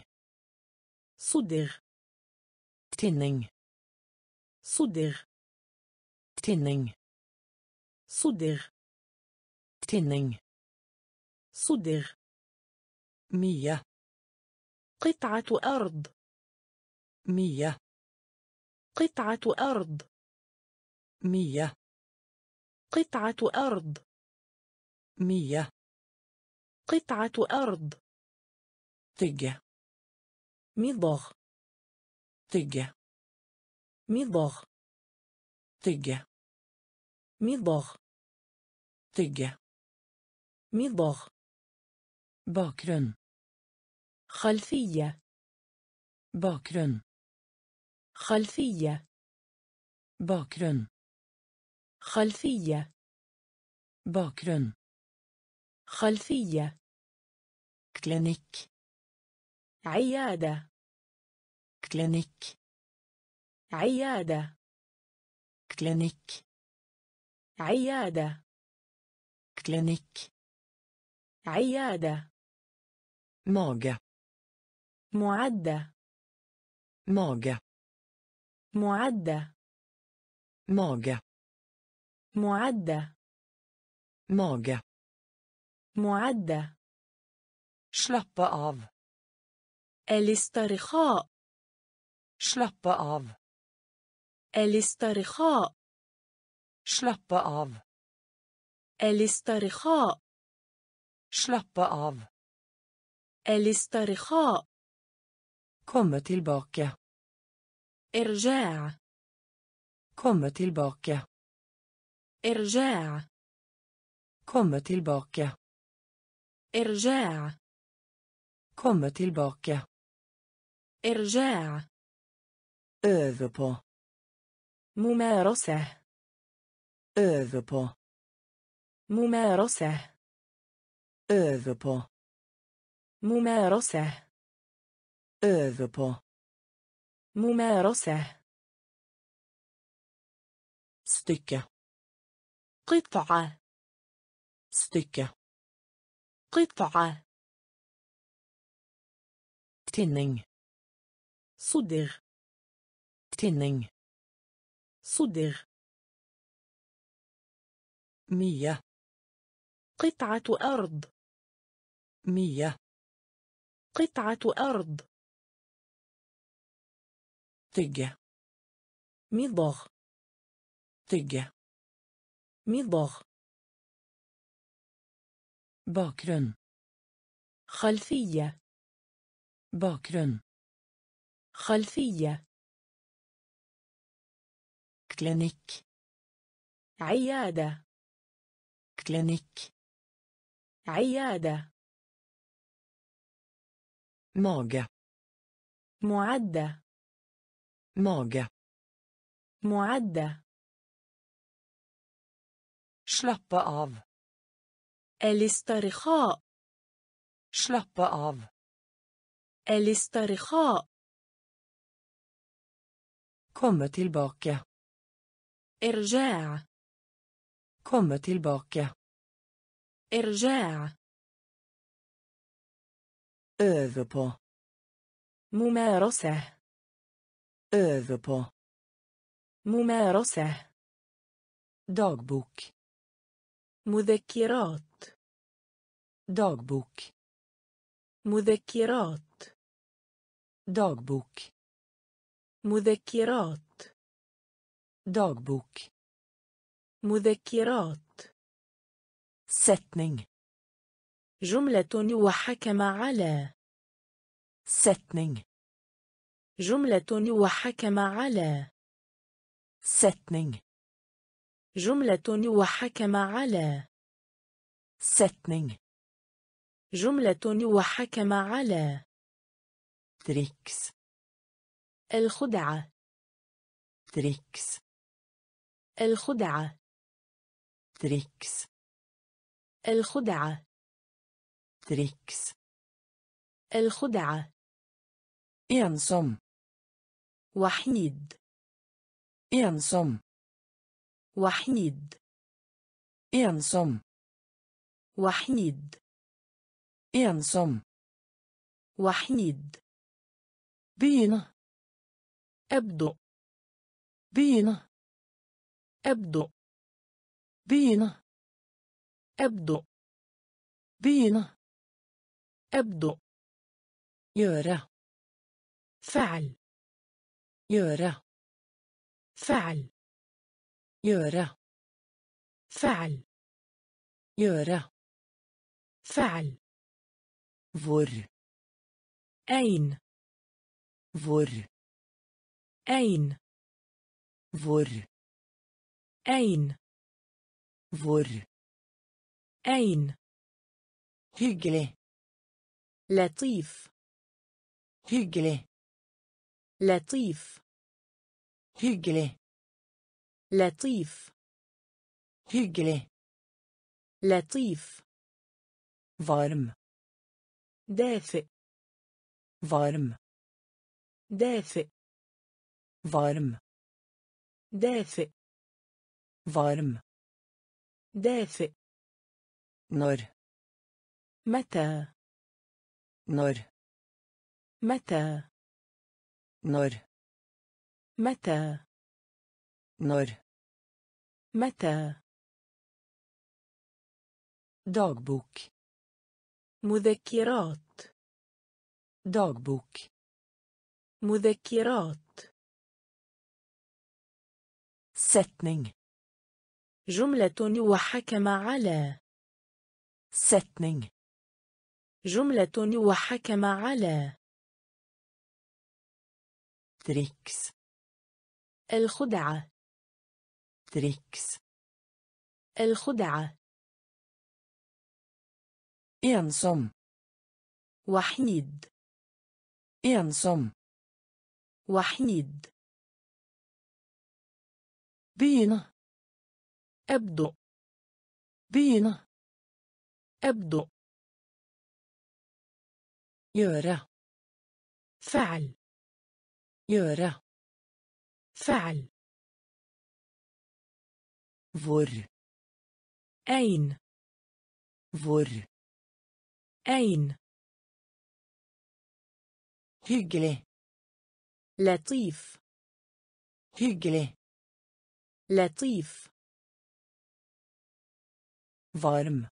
صدغ tinning صدغ tinning صدغ tinning. صدغ mye قطعة أرض mye قطعة أرض mye قطعة أرض mye قطعة أرض tygge مضغ tygge مضغ tygge مضغ tygge مضغ bakgrunn. خلفية. bakgrunn. خلفية. bakgrunn. خلفية. bakgrunn. خلفية. klinikk. عيادة. klinikk. عيادة. كلينيك. عيادة. كلينيك. عيادة. mage معدة. mage معدة. mage معدة. mage معدة. slappe av الاسترخاء. slappe av الاسترخاء. slappe av الاسترخاء. Slappe av الاسترخاء komme tilbake إرجاع komme tilbake إرجاع komme tilbake إرجاع komme tilbake إرجاع øve på ممارسة øve på ممارسة øve på ممارسة øve på ممارسة stykke قطعة stykke قطعة tinning صدغ tinning صدغ mye قطعة أرض مية. قطعة أرض. تجة. مضغ. tygge. مضغ. bakgrunn خلفية. bakgrunn خلفية. klinikk. عيادة. klinikk. عيادة. Mage معدة mage معدة slappe av الاسترخاء slappe av الاسترخاء komme tilbake إرجاع komme tilbake إرجاع øve på ممارسة øve på ممارسة dagbok مذكرات dagbok مذكرات dagbok مذكرات dagbok مذكرات setning جملة وحكم على. Setning. جملة وحكم على. Setning. جملة وحكم على. Setning. جملة وحكم على. Triks الخدعة. Triks الخدعة. Triks الخدعة. Triks الخدعة ensom وحيد ensom وحيد ensom وحيد ensom وحيد begynne أبدو begynne أبدو begynne أبدو begynne أبدو gjøre فعل gjøre فعل gjøre فعل gjøre فعل hvor أين hvor أين hvor أين hvor أين hyggelig لطيف hyggelig لطيف hyggelig لطيف hyggelig لطيف varm دافئ varm دافئ varm دافئ varm دافئ når متى نور متى؟ نور متى؟ نور متى؟ دوغبوك مذكرات. دوغبوك مذكرات. Setning. جملة وحكم على. Setning. جملة وحكم على triks الخدعة. triks الخدعة. ensom وحيد. ensom وحيد. begynne أبدو. begynne أبدو. Gjøre فعل gjøre فعل hvor أين hvor أين hyggelig لطيف hyggelig لطيف varm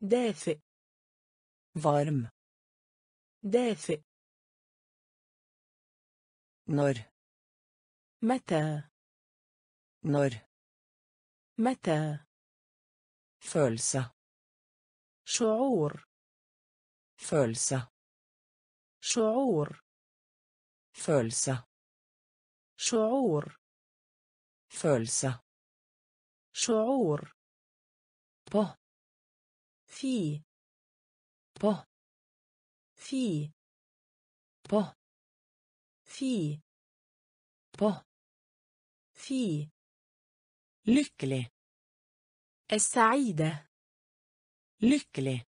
دافئ varm دافئ når متى når متى følelse شعور følelse شعور følelse شعور følelse شعور på في på في på في på في lykkelig السعيدة lykkelig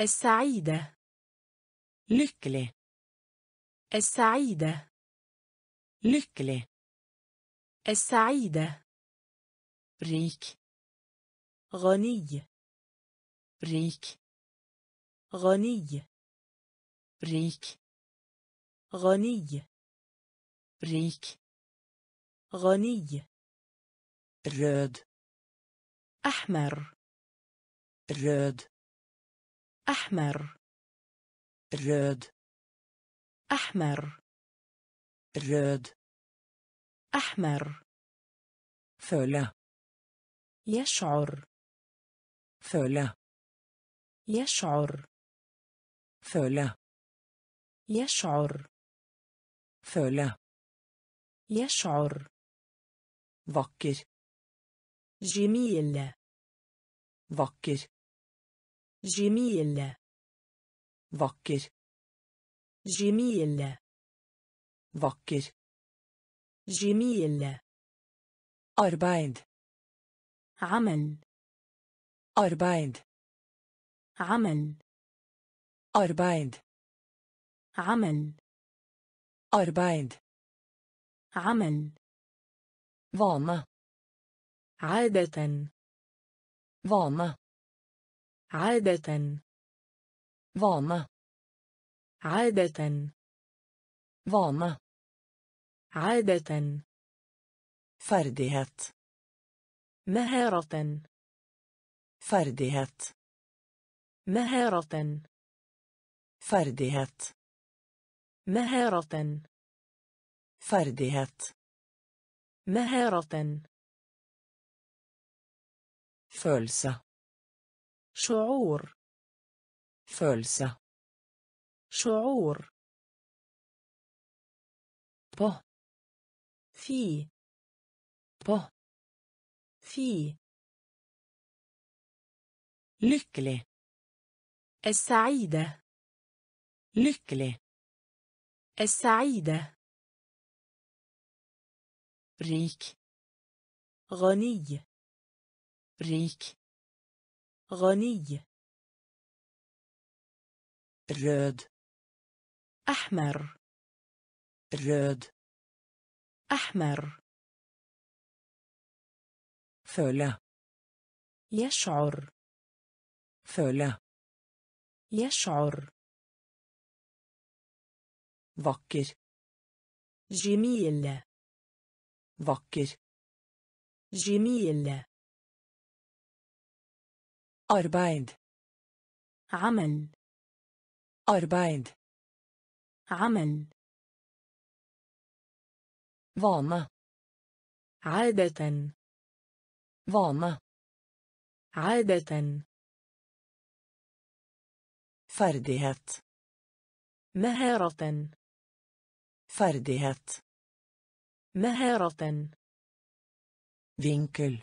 السعيدة lykkelig السعيدة lykkelig السعيدة rik غني rik غني rik. غني rik. غني rød. أحمر rød. أحمر rød. أحمر rød. أحمر føle. يشعر føle. يشعر føle. يشعر føle يشعر vakker جميل vakker جميل vakker جميل vakker جميل arbeid عمل arbeid عمل arbeid عمل arbeid عمل vane عادة vane عادة vane عادة vane عادة ferdighet مهارة ferdighet مهارة ferdighet مهارة. فردهت مهارة. فلسة. شعور. فلسة. شعور. بو في. بو في. لكلي. السعيدة. لكلي. السعيدة. rik غني. rik غني. rød أحمر. rød أحمر. føle يشعر. føle يشعر. Vakker جميل vakker جميل arbeid عمل arbeid عمل vane عادة vane عادة ferdighet مهارة ferdighet مهارة vinkel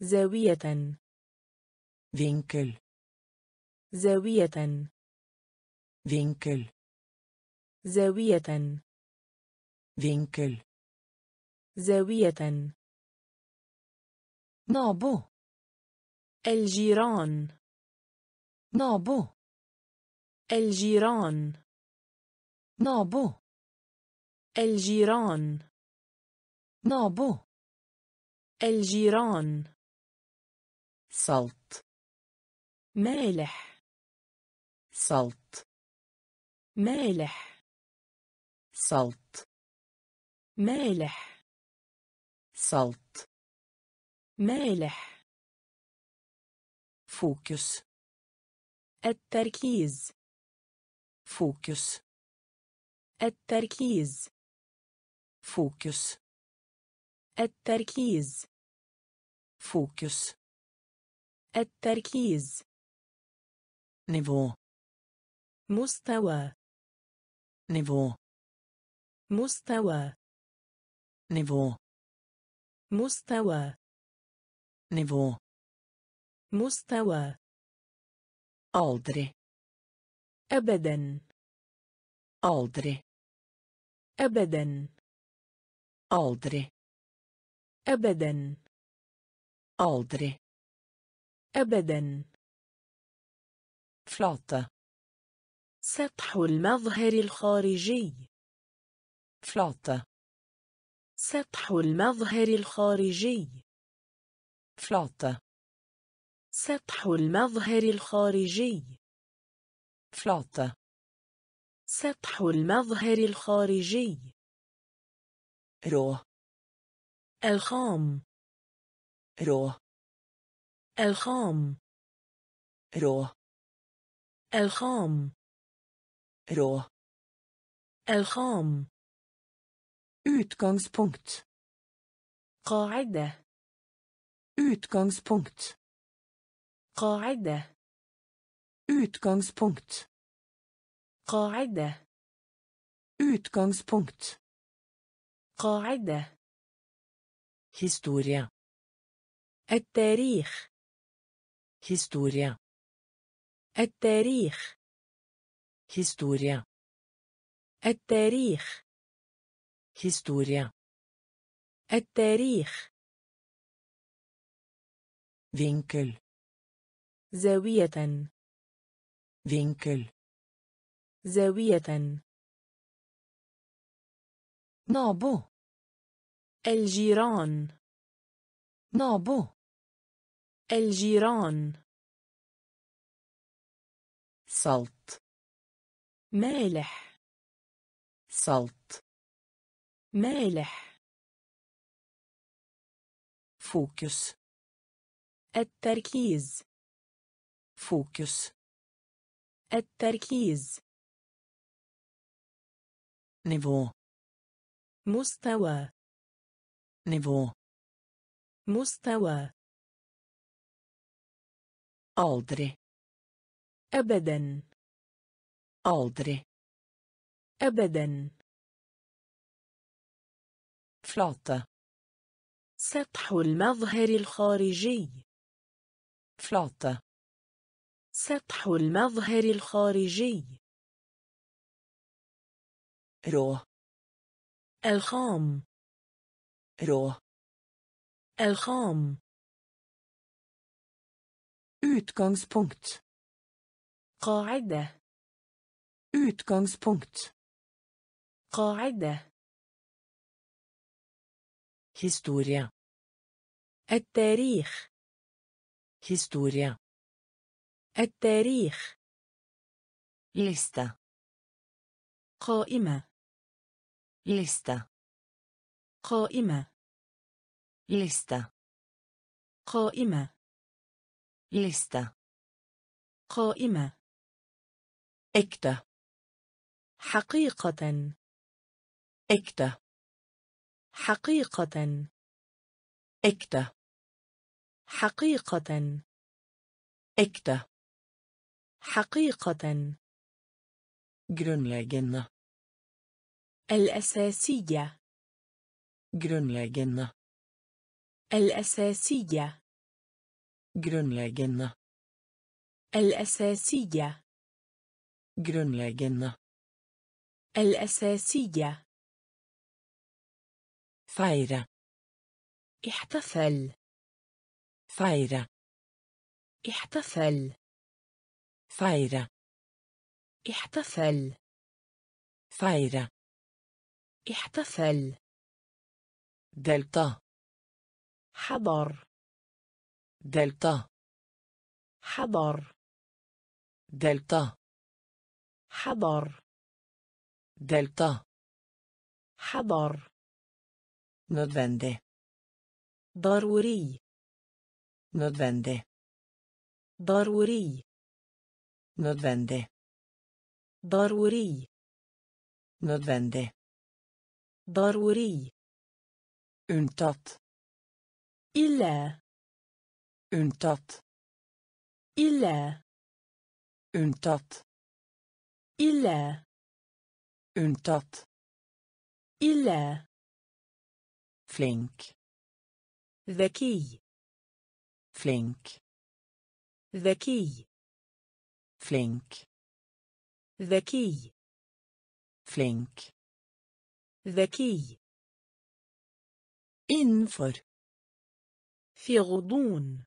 زاوية vinkel زاوية vinkel زاوية vinkel زاوية nabo الجيران nabo الجيران nabo الجيران. nabo الجيران. salt مالح. salt مالح. salt مالح. salt مالح. fokus التركيز. fokus التركيز. Fokus. التركيز fokus. التركيز nivå مستوى nivå مستوى nivå مستوى nivå مستوى aldri. أبدا aldri. أبدا aldri. أبدا. Aldri. أبدا. Flate. سطح المظهر الخارجي. Flate. سطح المظهر الخارجي. Flate. سطح المظهر الخارجي. Flate. سطح المظهر الخارجي. Rå الخام rå الخام rå الخام rå الخام utgangspunkt قاعدة utgangspunkt قاعدة utgangspunkt قاعدة utgangspunkt قاعدة. هستوريا التاريخ. هستوريا التاريخ. هستوريا التاريخ. هستوريا التاريخ. فينكل زاوية. فينكل زاوية. Nabo الجيران. nabo الجيران. salt مالح. salt مالح. fokus التركيز. fokus التركيز. nivå مستوى. nivå مستوى. aldri أبدا. aldri أبدا. flate سطح المظهر الخارجي. flate سطح المظهر الخارجي. rå الخام rå الخام utgangspunkt قاعدة utgangspunkt قاعدة historie التاريخ historie التاريخ liste قائمة لستة قائمة. لستة قائمة. لستة قائمة. اكتة حقيقة. اكتة حقيقة. اكتة حقيقة. اكتة حقيقة. جرنلاجنة الأساسية grundläggande الأساسية grundläggande الأساسية grundläggande الأساسية feire احتفل feire احتفل feire احتفل feire احتفل. دلتا. حضر. دلتا. حضر. دلتا. حضر. دلتا. حضر. nødvendig ضروري. nødvendig ضروري. nødvendig ضروري. نودفندي ضروري unntatt إلا unntatt إلا unntatt إلا unntatt إلا flink ذكي flink ذكي flink ذكي flink ذكي innenfor في غضون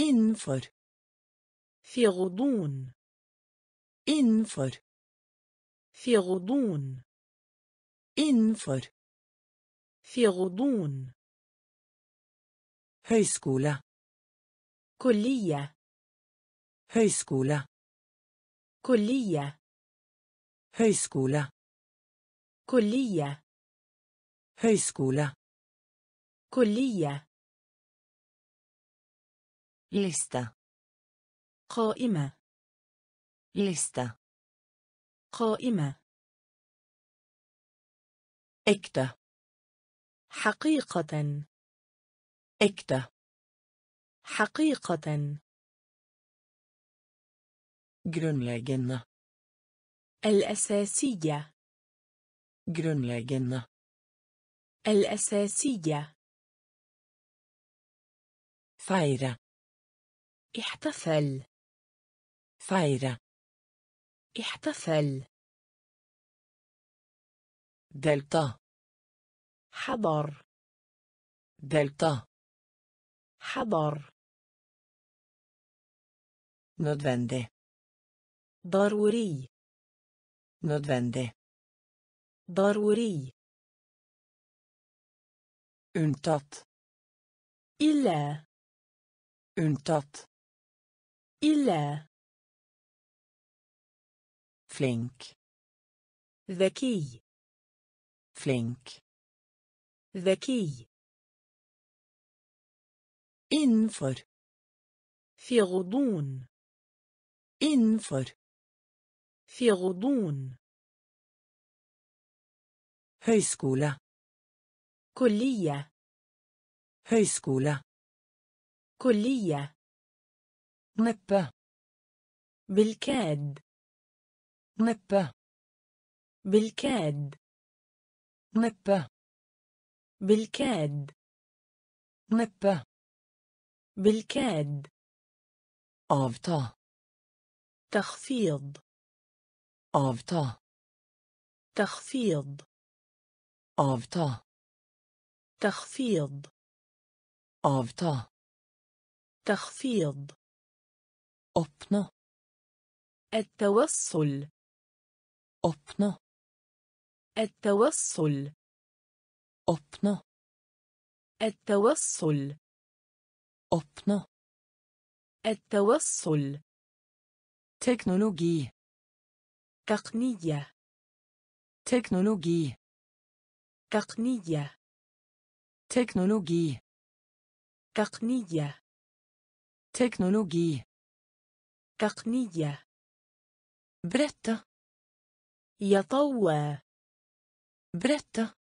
innenfor في غضون innenfor في غضون innenfor في غضون høyskole كلية høyskole كلية høyskole كلية. هايسكولا كلية. لستة قائمة. لستة قائمة. اكتا حقيقة. اكتا حقيقة. Grundläggande, الأساسية. Grundläggande الأساسية feire احتفل feire احتفل delta حضر delta حضر nødvendig ضروري nødvendig ضروري unntatt إلا unntatt إلا flink ذكي flink ذكي innenfor في غضون innenfor في غضون høyskole كلية høyskole كلية neppe بالكاد neppe بالكاد neppe بالكاد neppe بالكاد avta تخفيض avta تخفيض avta تخفيض. avta تخفيض. oppnå التوصل. oppnå التوصل. oppnå التوصل. oppnå التوصل. تكنولوجي. تقنية. تكنولوجي. تقنية teknologi تقنية teknologi تقنية brette يطوى brette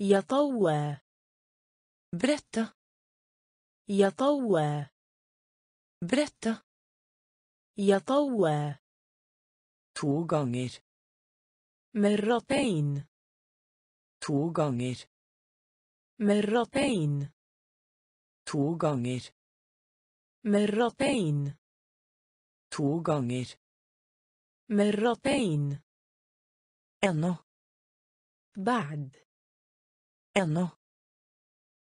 يطوى brette يطوى brette يطوى to ganger مرتين to ganger مرتين to ganger مرتين to ganger مرتين ennå بعد ennå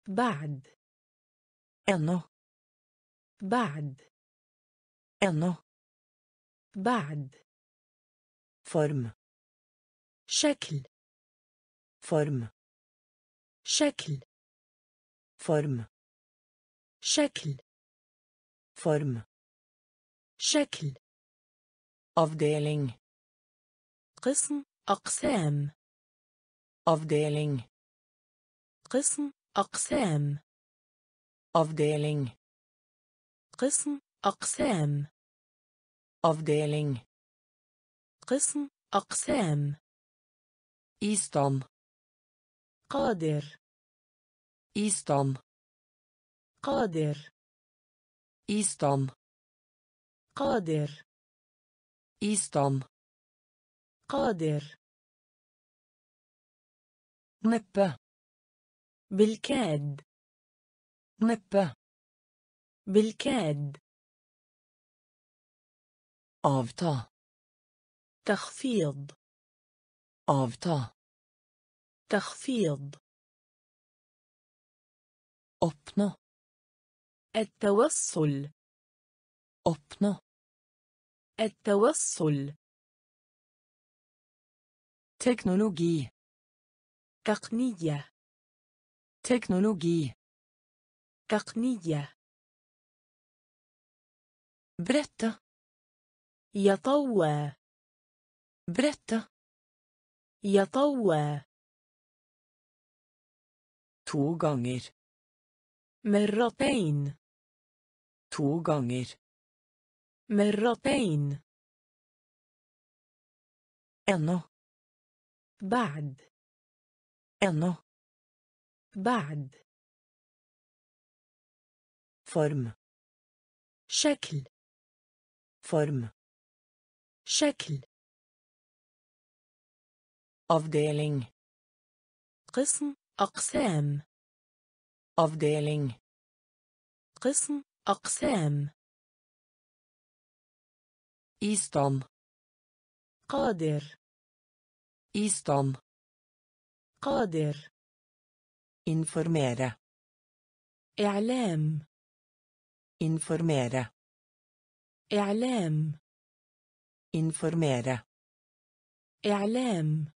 بعد ennå بعد ennå بعد form شكل Form شكل form شكل form شكل avdeling قسم أقسام avdeling قسم أقسام avdeling قسم أقسام avdeling قسم أقسام stand قادر. إستم قادر. إستم قادر. إستم قادر. نبا بالكاد. نبا بالكاد. أفتا تخفيض. أفتا التخفيض. oppnå. التوصل. oppnå. التوصل. teknologi. تقنية. teknologi. تقنية. brette يطوى. brette يطوى. to ganger مرتين to ganger مرتين ennå بعد ennå بعد form شكل form شكل avdeling قسم أقسام avdeling قسم أقسام stand قادر stand قادر informere إعلام informere إعلام informere إعلام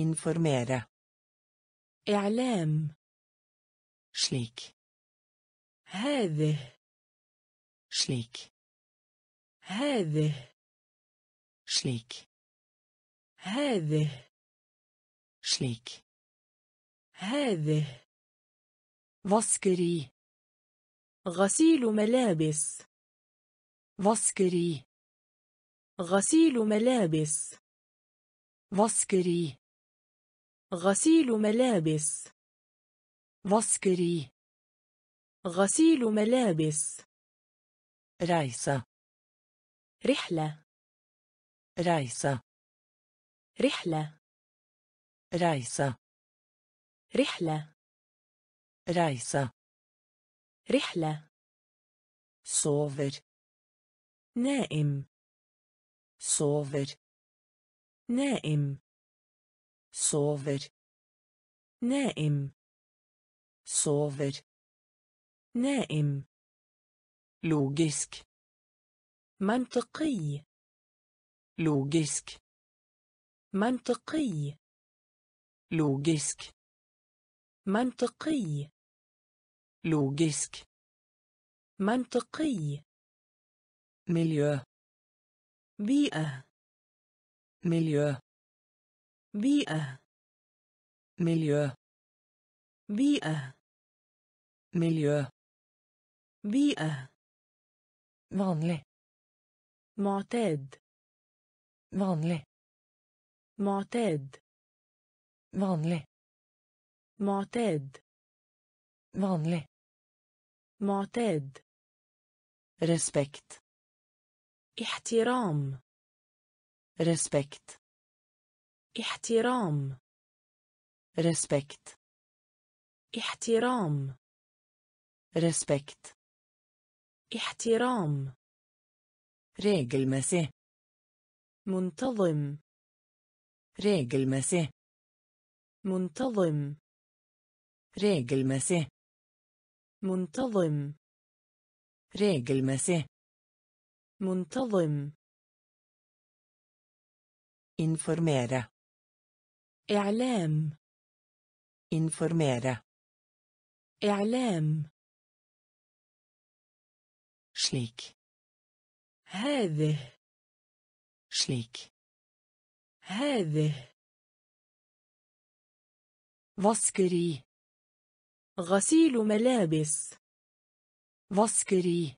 informere إعلام. شليك. هذه. شليك. هذه. شليك. هذه. شليك. هذه. واسكري غسيل ملابس. واسكري غسيل ملابس. واسكري غسيل ملابس. Vaskeri. غسيل ملابس. Reise. رحلة. Reise. رحلة. Reise. رحلة. Reise. رحلة. Sover. نائم. Sover. نائم. Sover نائم sover نائم logisk منطقي logisk منطقي logisk منطقي logisk منطقي miljö بيئة miljö بيئة miljö بيئة miljö بيئة vanlig معتاد vanlig معتاد vanlig معتاد vanlig معتاد respekt احترام respekt احترام respekt احترام respekt احترام regelmessig منتظم regelmessig منتظم regelmessig منتظم regelmessig منتظم informere إعلام informere إعلام slik هذه slik هذه vaskeri غسيل ملابس vaskeri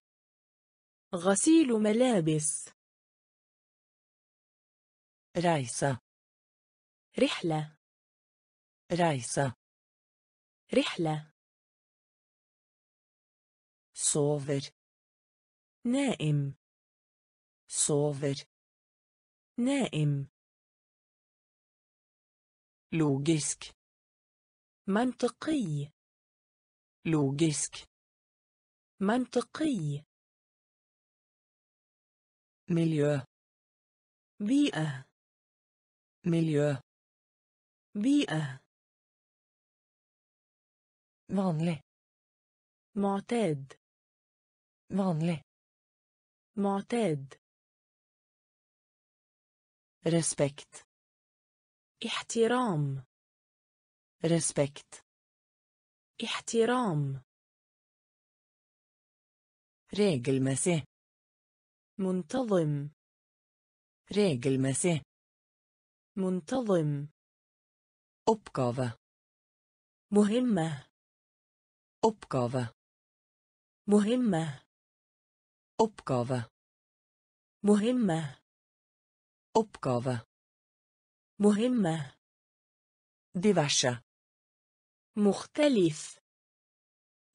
غسيل ملابس reise رحلة. reise رحلة. sover نائم. sover نائم. logisk. منطقي. logisk. منطقي. مليو. بيئة. مليو. بيئة vanlig معتاد vanlig معتاد respekt احترام respekt احترام regelmessig منتظم regelmessig منتظم oppgave مهمة oppgave مهمة oppgave مهمة oppgave مهمة diverse مختلف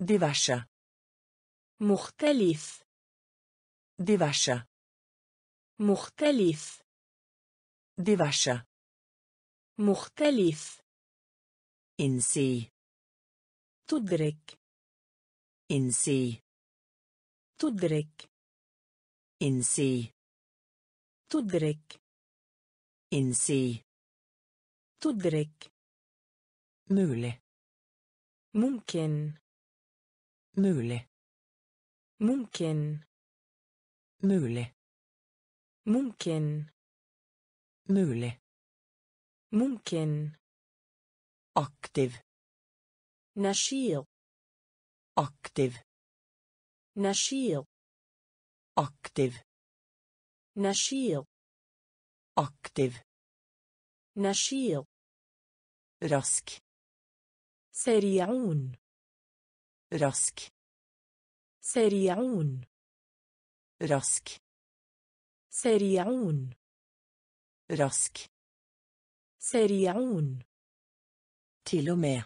diverse مختلف diverse مختلف diverse مختلف insi تدرك insi تدرك insi تدرك insi تدرك mulig ممكن mulig ممكن mulig ممكن mulig ممكن aktiv نشيط. aktiv نشيط. aktiv نشيط. aktiv نشيط. rask سريعون. rask سريعون. rask سريعون. rask سريعون. til og med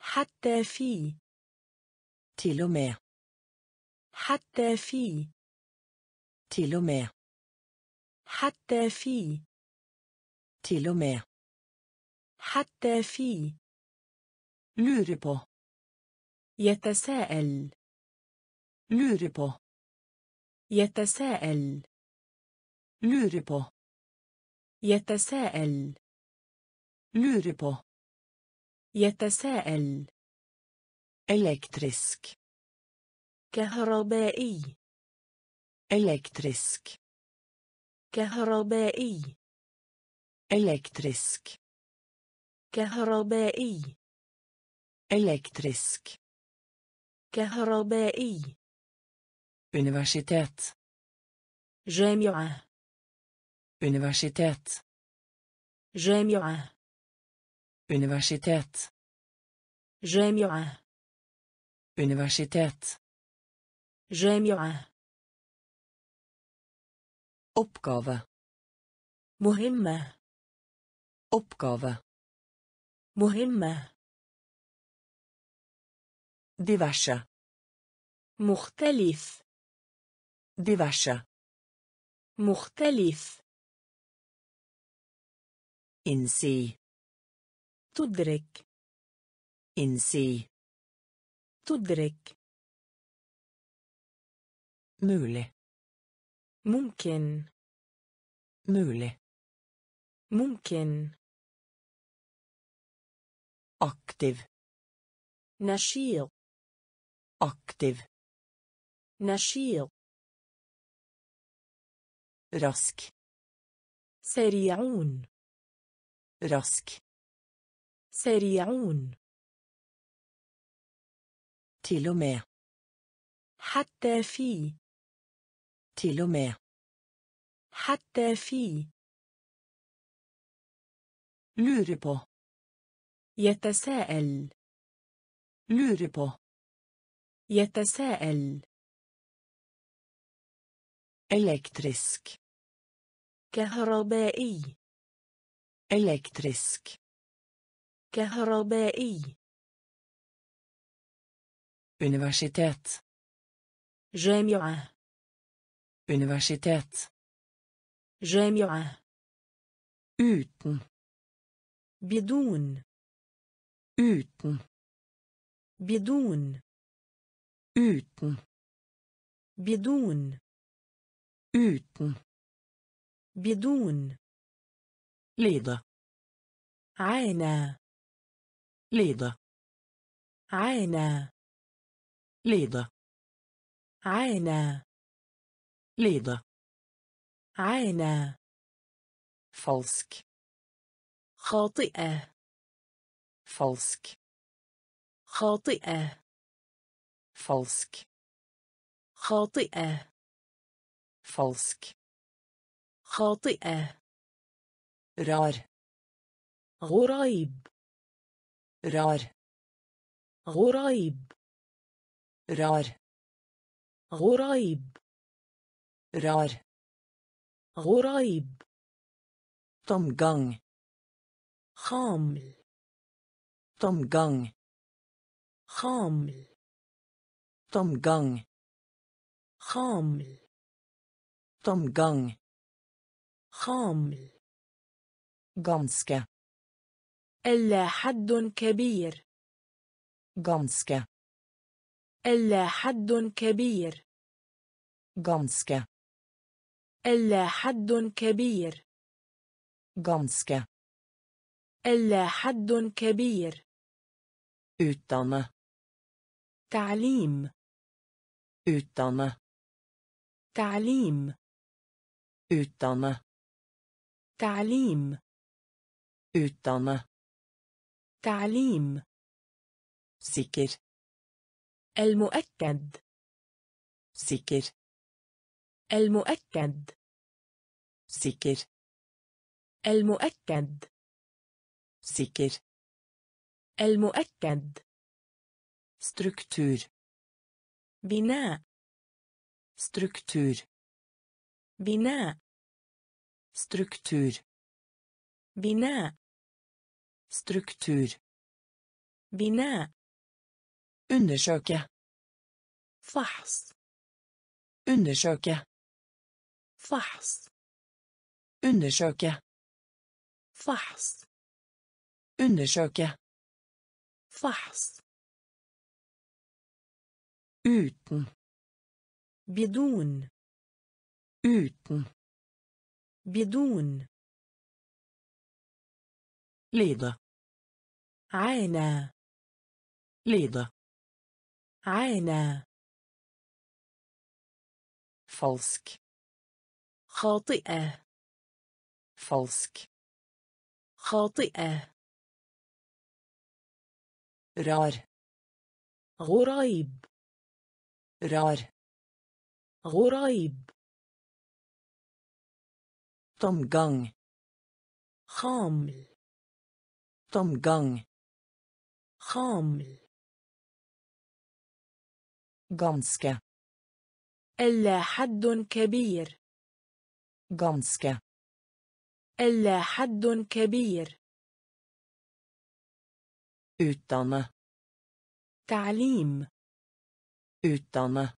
حتى في til og med حتى في til og med حتى في til og med حتى في lure på يتساءل lure på يتساءل lure på يتساءل lure på يتساءل. elektrisk. كهربائي. elektrisk. كهربائي. elektrisk. كهربائي. elektrisk. كهربائي. Universitet. جامعة. Universitet. جامعة. Universitet جامعة universitet جامعة oppgave مهمة oppgave مهمة diverse مختلف diverse مختلف innsi تدرك innsi تدرك mulig ممكن mulig ممكن aktiv نشيط aktiv نشيط rask سريعون rask سريعون med حتى في med حتى في lure på يتساءل lure på يتساءل elektrisk كهربائي elektrisk كهربائي universitet جامعة universitet جامعة uten بدون uten بدون uten بدون uten بدون lide عانى lide عانى. lide عانى. lide عانى. falsk خاطئة. falsk خاطئة. falsk خاطئة. falsk خاطئة. rar غريب. Rar غريب rar غريب rar غريب tomgang خامل tomgang خامل tomgang خامل tomgang خامل ganske إلا حد كبير. Ganske. إلا حد كبير. Ganske. إلا حد كبير. Ganske. إلا حد كبير. Utdanne. تعليم. Utdanne. تعليم. Utdanne. تعليم. Utdanne. تعليم. sikker. المؤكد. sikker. المؤكد. sikker. المؤكد. sikker. المؤكد. struktur. بناء. struktur. بناء. ستركتور. بناء. Struktur بناء undersøke فحص undersøke فحص undersøke فحص undersøke فحص uten بدون uten بدون ليضة. عانى. ليضة. عانى. فالسك خاطئة. فالسك خاطئة. رار. غرايب رار. غرايب طمغان خامل. Tomgang خامل ganske إلا حد كبير ganske إلا حد كبير utdanne تعليم utdanne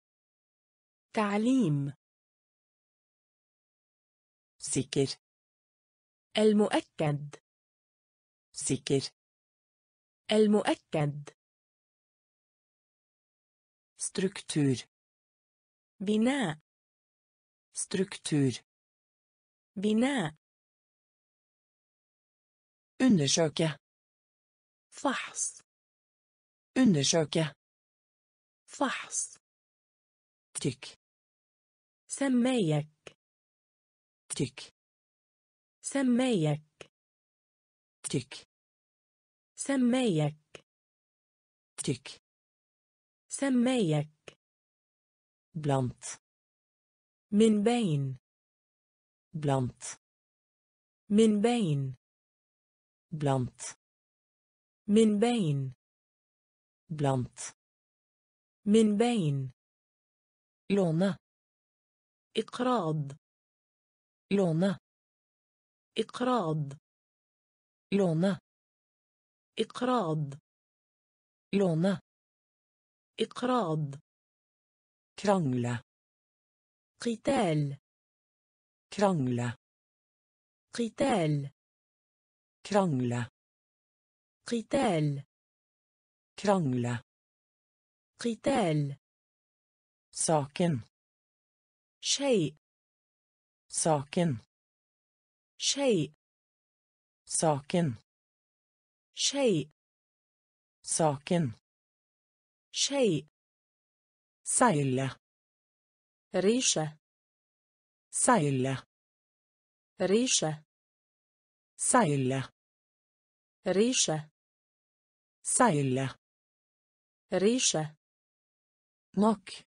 تعليم sikker المؤكد sikker المؤكد struktur بناء struktur بناء undersøke فحص undersøke فحص trykk سميك trykk سميك trykk سميك trykk سميك blant من بين. blant من بين. blant من بين. blant من بين. låne إقراض. låne إقراض. låne إقراض. لونة إقراض. كرانلة قتال. كرانلة قتال. كرانلة قتال. كرانلة قتال. ساكن. شيء. ساكن. شيء. ساكن. شيء saken. شيء seile. ريشة seile. ريشة seile. ريشة seile. ريشة nok.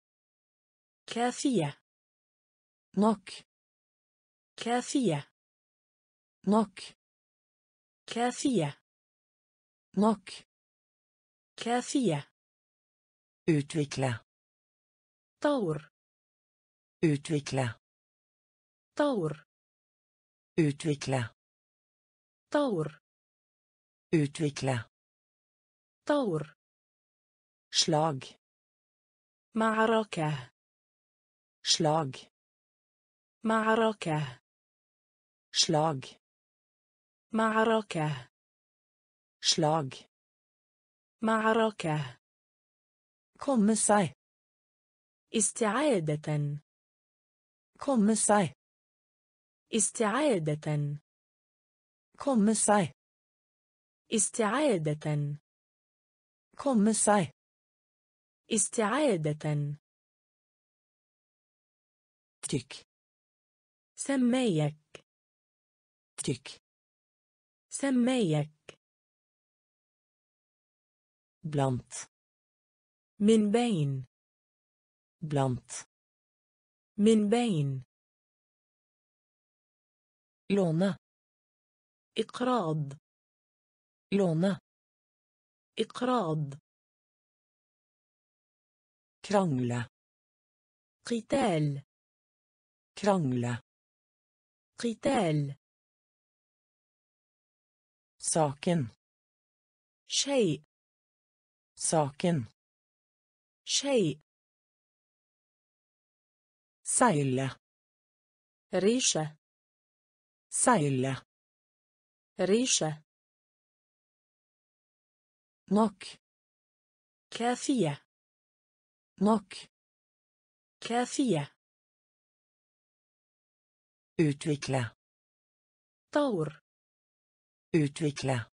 كافية nok. كافية nok. كافية nok كافية utvikle طور utvikle طور utvikle طور utvikle طور slag معركة slag معركة slag معركة slag معركة komme seg استعادة komme seg استعادة komme seg استعادة komme seg استعادة tykk سميك tykk سميك blant من بين blant من بين låne إقراض لونة إقراض كرانلة قتال كرانلة قتال ساكن شيء saken شيء seile ريشة seile ريشة nok كافية nok كافية utvikle طور utvikle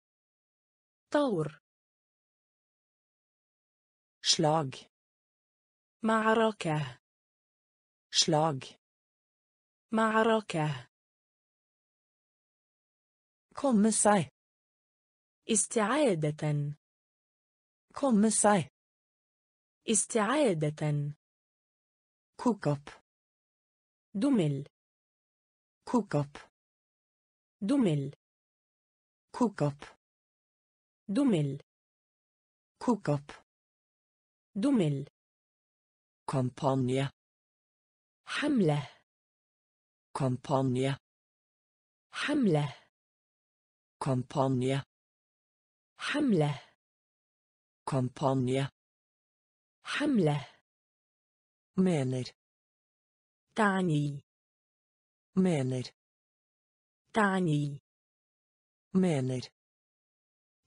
طور slag معركة slag معركة komme seg استعادة komme seg استعادة koke opp دمل koke opp دمل koke opp دمل koke opp دمل كمpanie حملة كمpanie حملة كمpanie حملة كمpanie حملة مينر تعني مينر تعني مينر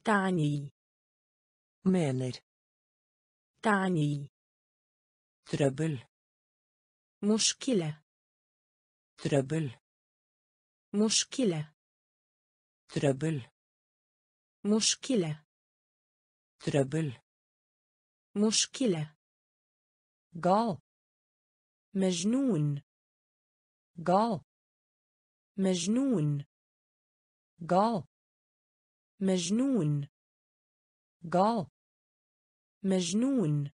تعني مينر تعني trøbbel مشكلة trøbbel مشكلة trøbbel مشكلة trøbbel مشكلة gal مجنون gal مجنون gal مجنون gal مجنون.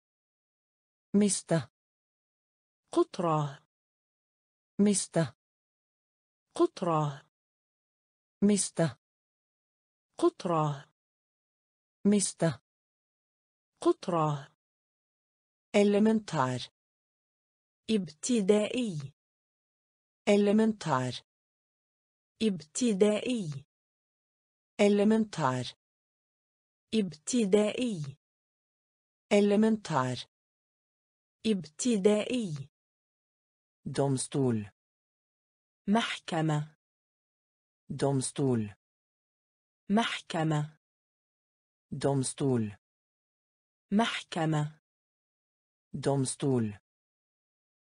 مستا قطرة. مستا قطرة. مستا قطرة. مستا قطرة. إلمنتار ابتدائي. elementar ابتدائي. elementar ابتدائي. Elementær ابتدائي domstol محكمة domstol محكمة domstol محكمة domstol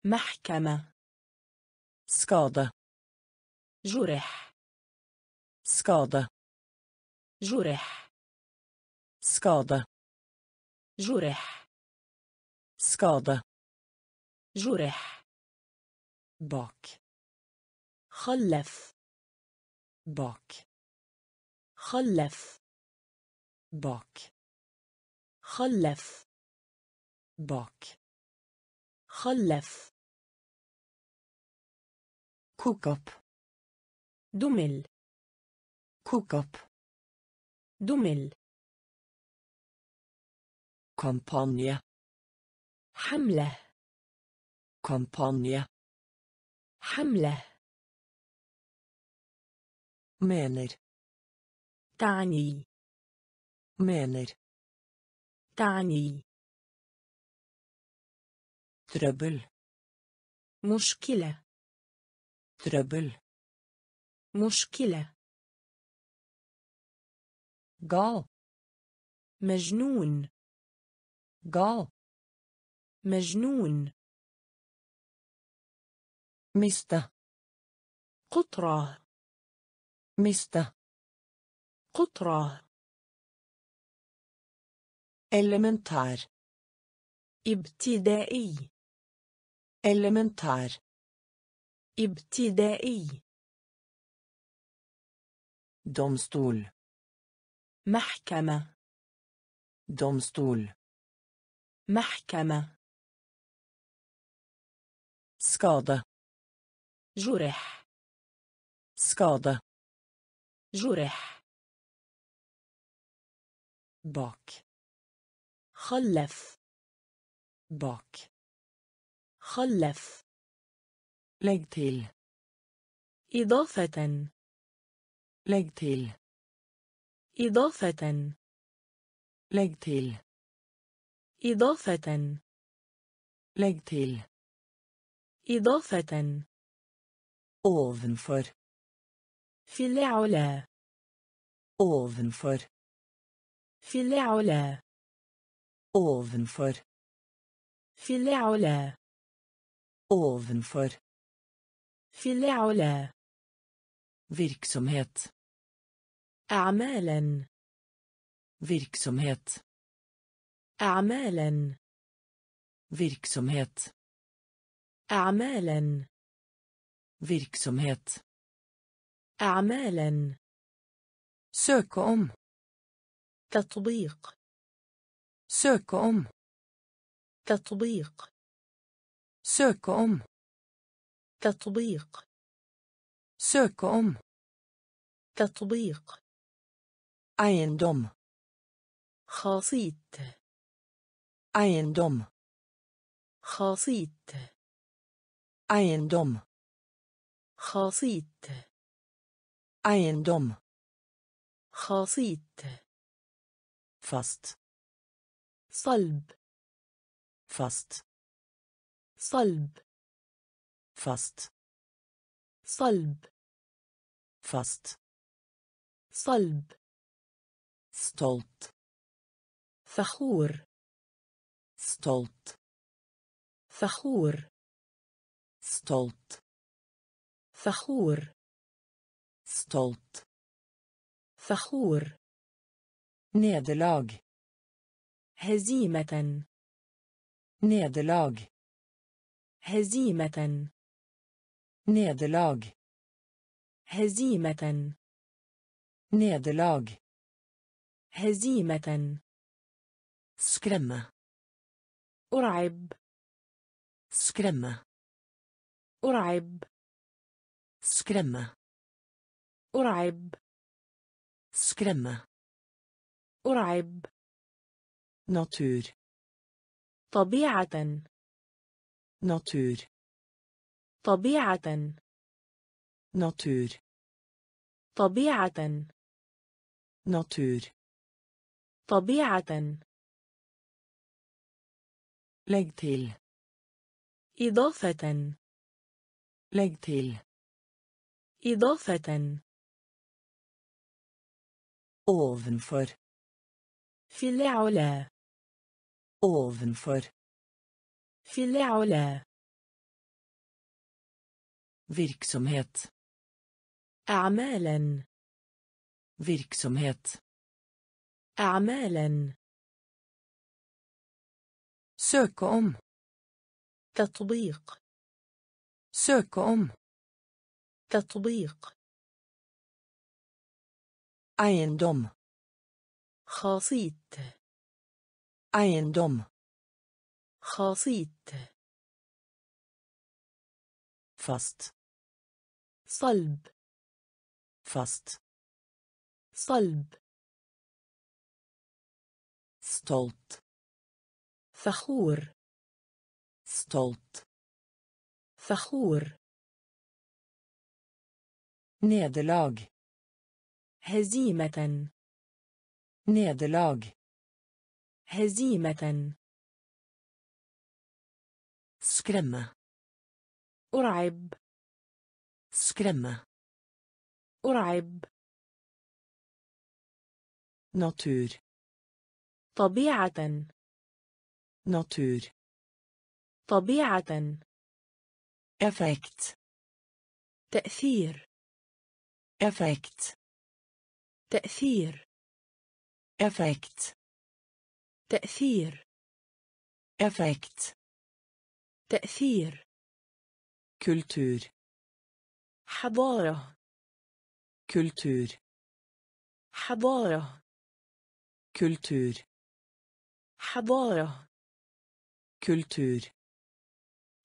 محكمة skade جرح skade جرح skade جرح skade جرح bak خلف bak خلف bak خلف bak خلف koke opp دمل koke opp دمل kampanje حملة kampanje حملة mener تعني mener تعني trøbbel مشكلة trøbbel مشكلة gal مجنون غال مجنون مستا قطرة مستا قطرة. إلمنتار إبتدائي. إلمنتار إبتدائي. دومستول محكمة. domstol محكمة. skade جرح. skade جرح. bak. خلف. bak. خلف. legg til إضافة. لجتيل. إضافة. لجتيل. تل إضافة legg til إضافة ovenfor في العلا ovenfor في العلا ovenfor في العلا ovenfor في العلا virksomhet أعمالا virksomhet أعمالا virksomhet أعمالا virksomhet أعمالا søke om تطبيق søke om تطبيق søke om تطبيق søke om تطبيق eiendom خاصيت eiendom خاصيت eiendom خاصيت eiendom خاصيت fast صلب fast صلب fast صلب fast صلب stolt فخور stolt فخور stolt فخور stolt فخور nederlag هزيمة nederlag هزيمة nederlag هزيمة nederlag هزيمة skremme أرعب. سكرمة. أرعب. سكرمة. أرعب. سكرمة. أرعب. ناتور. طبيعة. ناتور. طبيعة. ناتور. طبيعة. ناتور. طبيعة. legg til إضافة legg til إضافة ovenfor في العلا ovenfor في العلا virksomhet أعمالا virksomhet أعمالا Søke om تطبيق søke om تطبيق eiendom خاصيت eiendom خاصيت fast صلب fast صلب stolt فخور. ستولت فخور. نيدلاغ هزيمة. نيدلاغ هزيمة. سكرمة أرعب. سكرمة أرعب. ناتور طبيعة. Natur طبيعة effekt تأثير effekt تأثير effekt تأثير effekt تأثير kultur حضارة kultur حضارة kultur حضارة kultur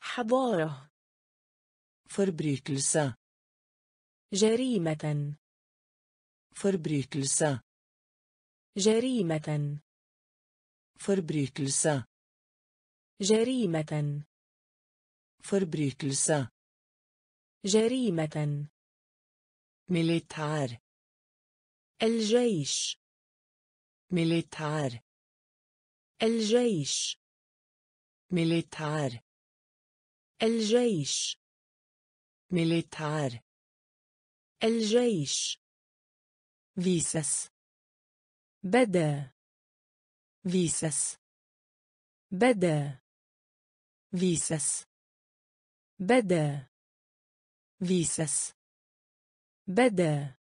حضارة forbrytelse جريمة forbrytelse جريمة Forbrytelse. جريمة Forbrytelse. جريمة Militær. الجيش Militær. الجيش Militær. الجيش Militær. الجيش Vises. بدا Vises. بدا Vises. بدا Vises. بدا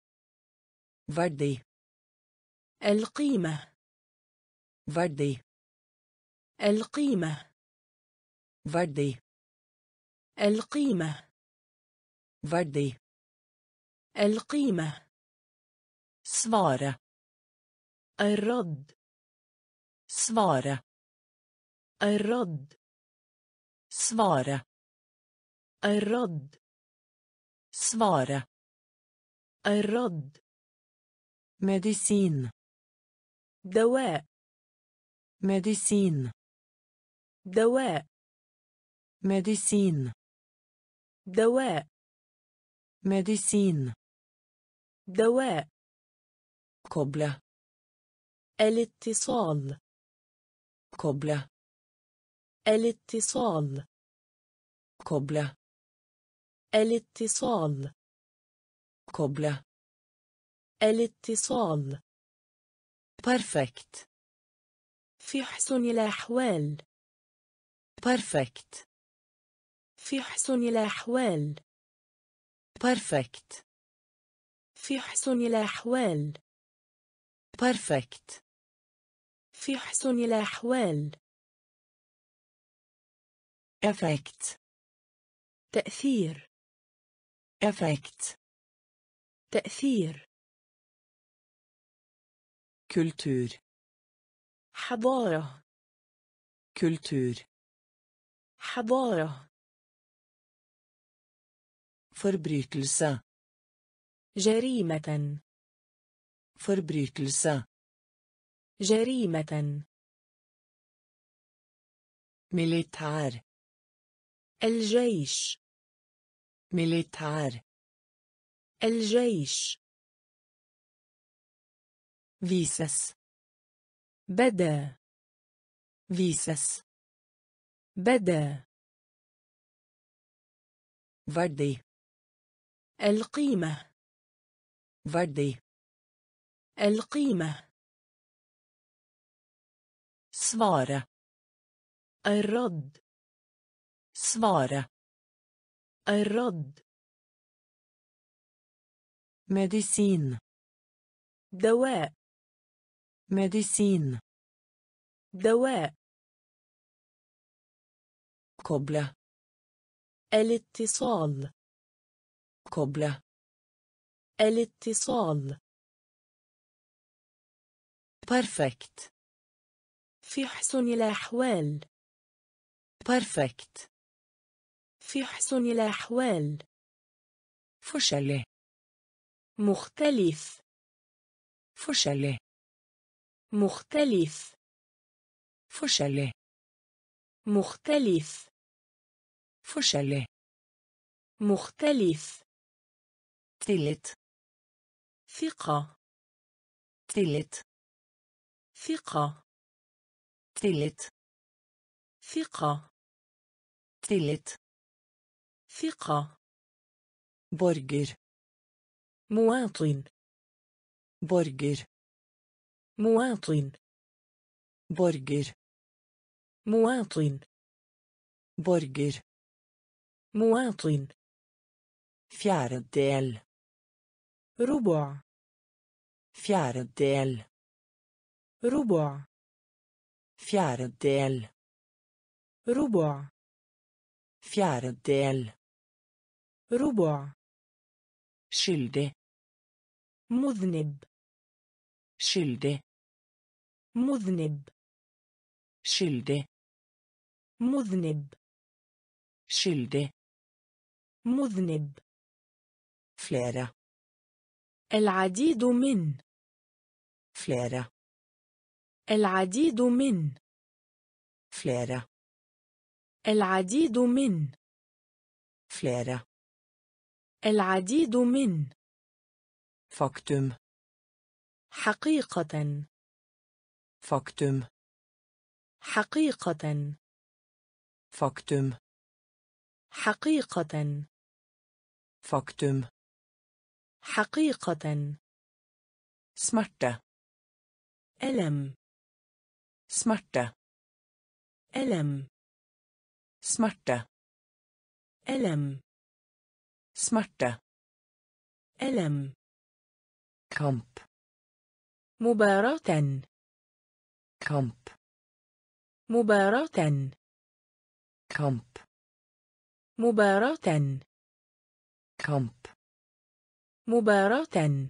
Verdi. القيمة Verdi. القيمة Verdi. القيمة Verdi. القيمة Svare. الرد Svare. الرد Svare. الرد Svare. الرد Medisin. دواء Medisin. دواء Medisin. دواء Medisin. دواء Koble. الاتصال Koble. الاتصال Koble. الاتصال Koble. الاتصال Perfekt. في حسن الأحوال Perfekt. في حسن الأحوال Perfekt. في حسن الأحوال Perfekt. في حسن الأحوال Effekt. تأثير Effekt. تأثير Kultur. حضارة Kultur. حضارة Forbrytelse. جريمة Forbrytelse. جريمة Militær. الجيش Militær. الجيش Vises. بدا Vises. بدا Verdi. القيمة Verdi. القيمة Svare. الرد Svare. الرد Medisin. دواء Medisin. دواء Koble. الاتصال كوبلة الاتصال. perfekt في حسن الأحوال. perfekt في حسن الأحوال. forskjellig مختلف. forskjellig مختلف. forskjellig مختلف. forskjellig مختلف. tillit. ثقة. tillit. ثقة. tillit. ثقة. tillit. ثقة. borger. مواطن. borger. مواطن. borger. مواطن. borger. مواطن. فيارديل ربع Fjerdedel. ربع Fjerdedel. ربع Fjerdedel. ربع Skyldig. مذنب Skyldig. مذنب Skyldig. مذنب Skyldig. مذنب Flere. العديد من Flere. العديد من Flere. العديد من Flere. العديد من Faktum. حقيقة Faktum. حقيقة Faktum. حقيقة Faktum. حقيقة. سمرتا ألم. سمرتا ألم. سمرتا ألم. سمرتا ألم. كامب مباراة. كامب مباراة. كامب مباراة. كامب مباراة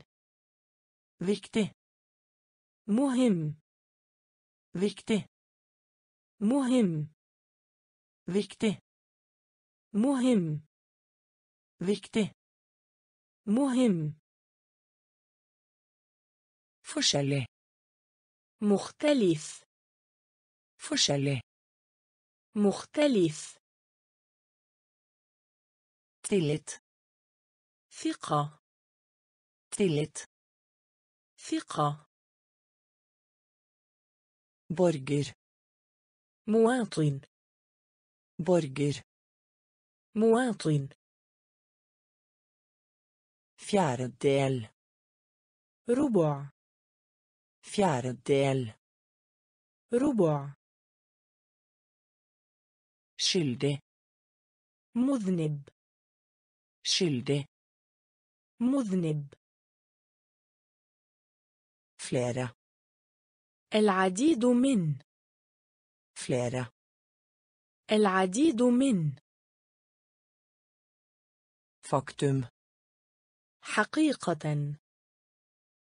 Viktig. مهم Viktig. مهم Viktig. مهم Viktig. مهم Forskjellig. مختلف Forskjellig. مختلف Tillit. ثقة Tillit. ثقة Borger. مواطن Borger. مواطن Fjerdedel. ربع Fjerdedel. ربع Skyldig. مذنب Skyldig. مذنب Flere. العديد من Flere. العديد من Faktum. حقيقة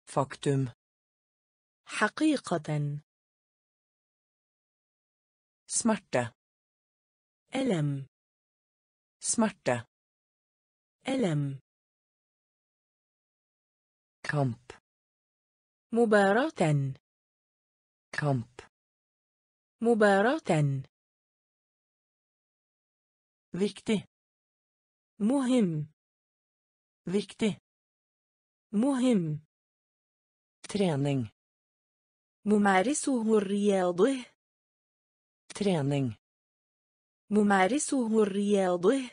Faktum. حقيقة Smerte. ألم Smerte. ألم Kamp. مباراة Kamp. مباراة Viktig. مهم Viktig. مهم Trening. ممارسه الرياضة Trening. ممارسه الرياضة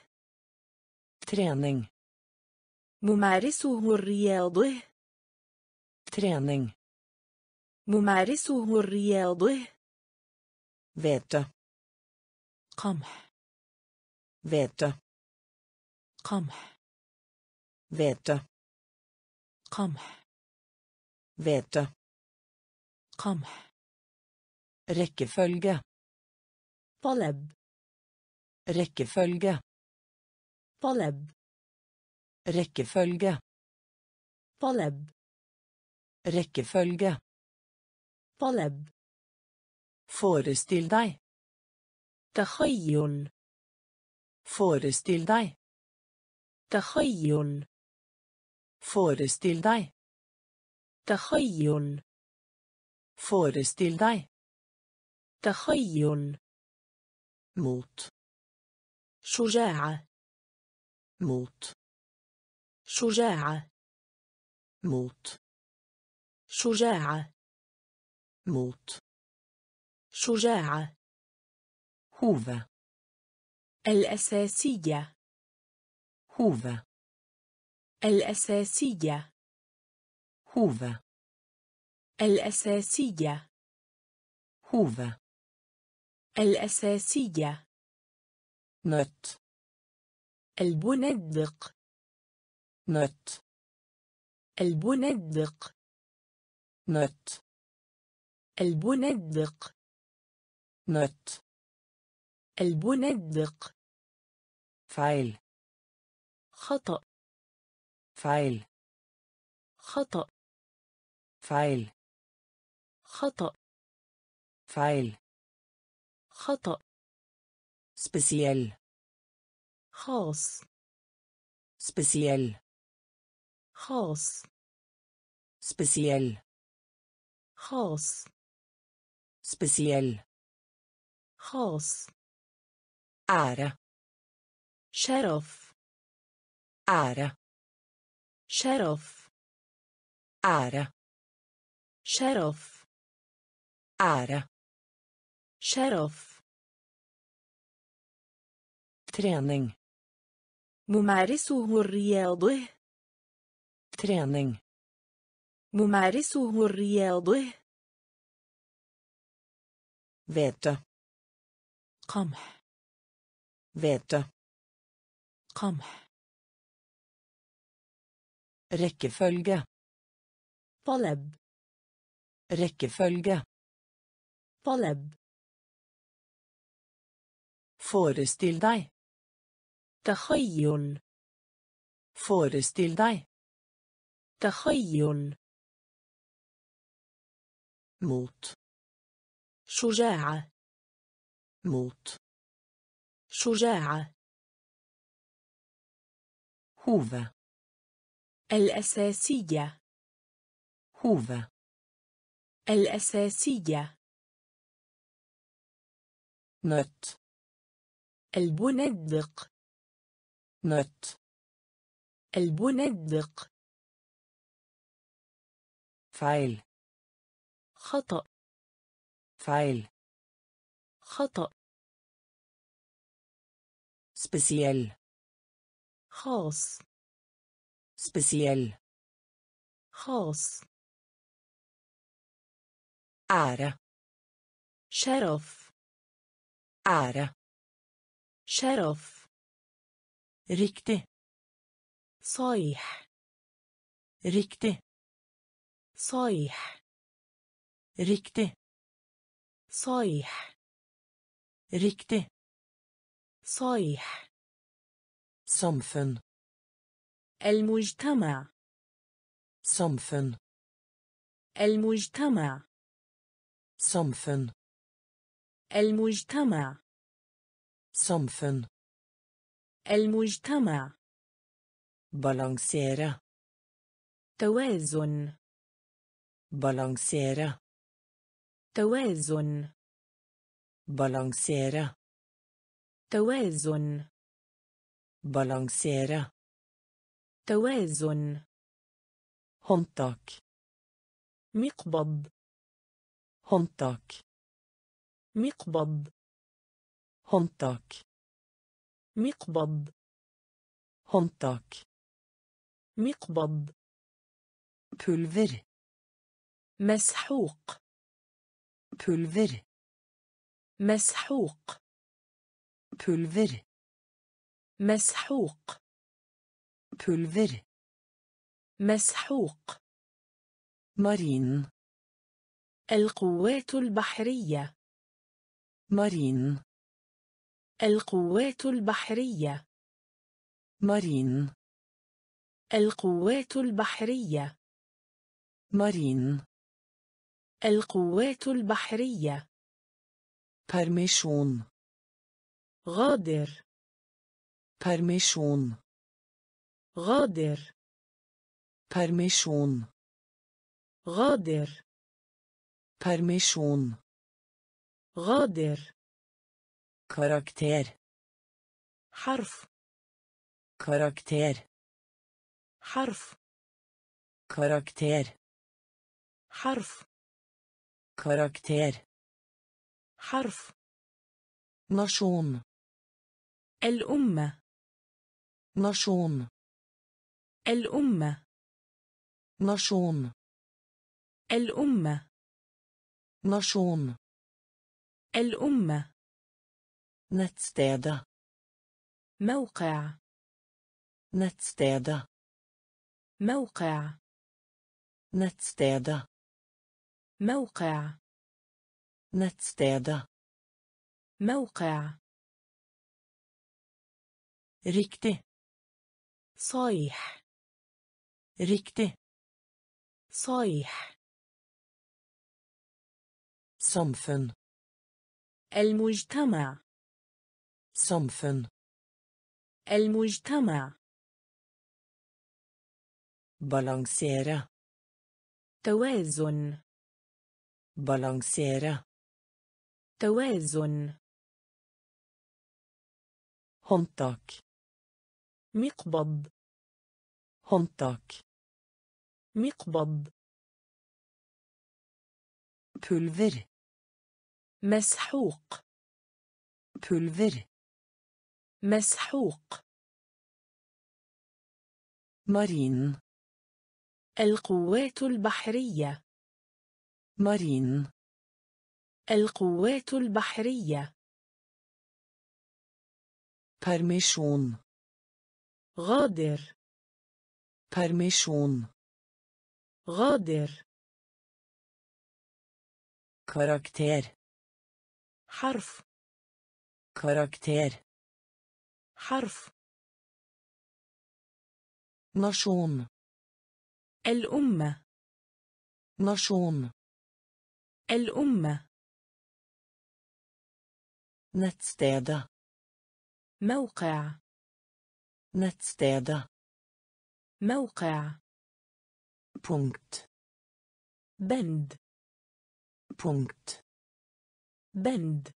Trening. ممارسه الرياضة Trening. ممارسه الرياضه Hvete. قمح Hvete. قمح Hvete. قمح Hvete. قمح Rekkefølge. طلب Rekkefølge. طلب Rekkefølge. طلب Rekkefølge. طلب Forestill deg. تخيل Forestill deg. تخيل Forestill deg. تخيل Forestill deg. تخيل Mot. شجاعة Mot. شجاعة Mot. شجاعة Mot. شجاعة Hove. الأساسية Hove. الأساسية Hove. الأساسية Hove. الأساسية Nøtt. البندق Nøtt. البندق نت البندق. نت البندق. فعل. خطأ. feil. خطأ. feil. خطأ. feil. خطأ. spesiell. خاص. spesiell. خاص. spesiell. خاص Spesiell. خاص Ære. شرف Ære. شرف Ære. شرف Ære. شرف Trening. ممارسه الرياضة Trening. ممارسه الرياضة Hvete. قمح Hvete. قمح Rekkefølge. طلب Rekkefølge. طلب Forestill deg. تخيل Forestill deg. تخيل Mot. شجاعة Mot. شجاعة Hove. الأساسية Hove. الأساسية Nøtt. البندق Nøtt. البندق Feil. خطأ. فعل خطأ. سبيسيال. خاص. سبيسيال. خاص. آرة. شرف. آرة. شرف. ركتي صايح ركتي صايح Riktig. صيح Riktig. صيح Samfunn. المجتمع Samfunn. المجتمع Samfunn. المجتمع Samfunn. المجتمع Balansere. توازن Balansere. توازن. بالانسيرا توازن. بالانسيرا توازن. هونتاك مقبض. håndtak مقبض. håndtak مقبض. håndtak مقبض. Pulver. مسحوق. Pulver. مسحوق Pulver. مسحوق Pulver. مسحوق Marinen. القوات البحرية Marinen. القوات البحرية Marinen. القوات البحرية Marinen. القوات البحرية. Permission. غادر. Permission. غادر. Permission. غادر. Permission. غادر. كاركتر. حرف. كاركتر. حرف. كاركتر. حرف. Karakter. حرف Nasjon. الأمة Nasjon. الأمة Nasjon. الأمة Nasjon. الأمة Nettstedet. موقع Nettstedet. موقع Nettstedet. موقع Nettstedet. موقع Riktig. صيح Riktig. صيح Samfunn. المجتمع Samfunn. المجتمع Balansere. توازن Balansere. توازن håndtak مقبض håndtak مقبض pulver مسحوق pulver مسحوق marin القوات البحرية مارين. القوات البحرية. برميشون غادر. برميشون غادر. كاركتير حرف. karakter حرف. nasjon الأمة. nasjon الأمة. nettsted موقع. nettsted موقع. punkt. بند. punkt. بند.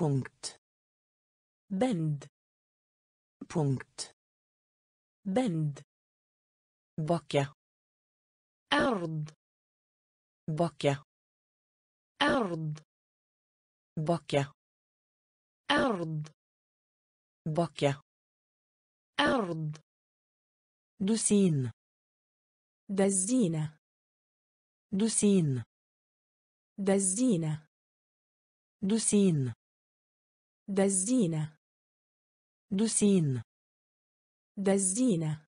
punkt. بند. punkt. بند. bakke أرض. bakke أرض bakke أرض bakke أرض dusin دزينة dusin دزينة dusin دزينة dusin دزينة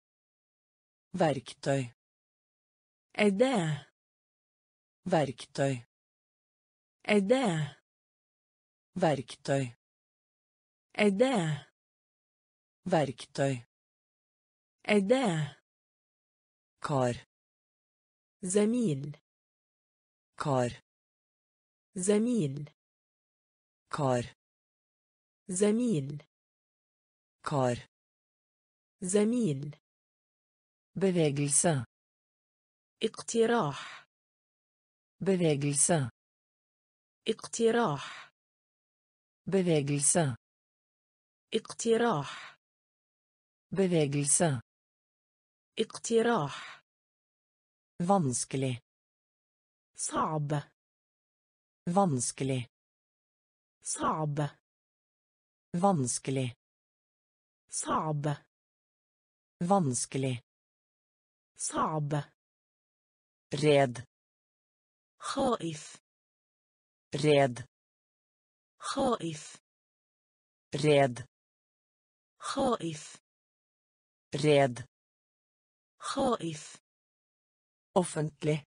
verktøy أداة verktøy أداة verktøy أداة verktøy أداة kar زميل kar زميل kar زميل kar زميل bevegelse اقتراح bevegelse اقتراح bevegelse اقتراح bevegelse اقتراح vanskelig صعب vanskelig صعب vanskelig صعب vanskelig صعب red خائف red خائف red خائف red خائف offentlig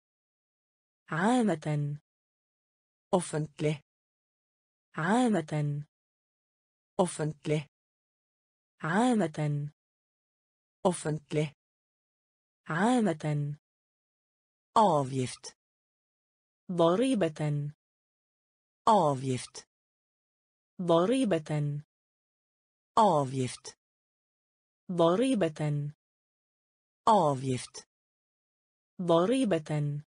عامة offentlig عامة offentlig عامة offentlig عامة avgift ضريبة avgift ضريبة avgift ضريبة avgift ضريبة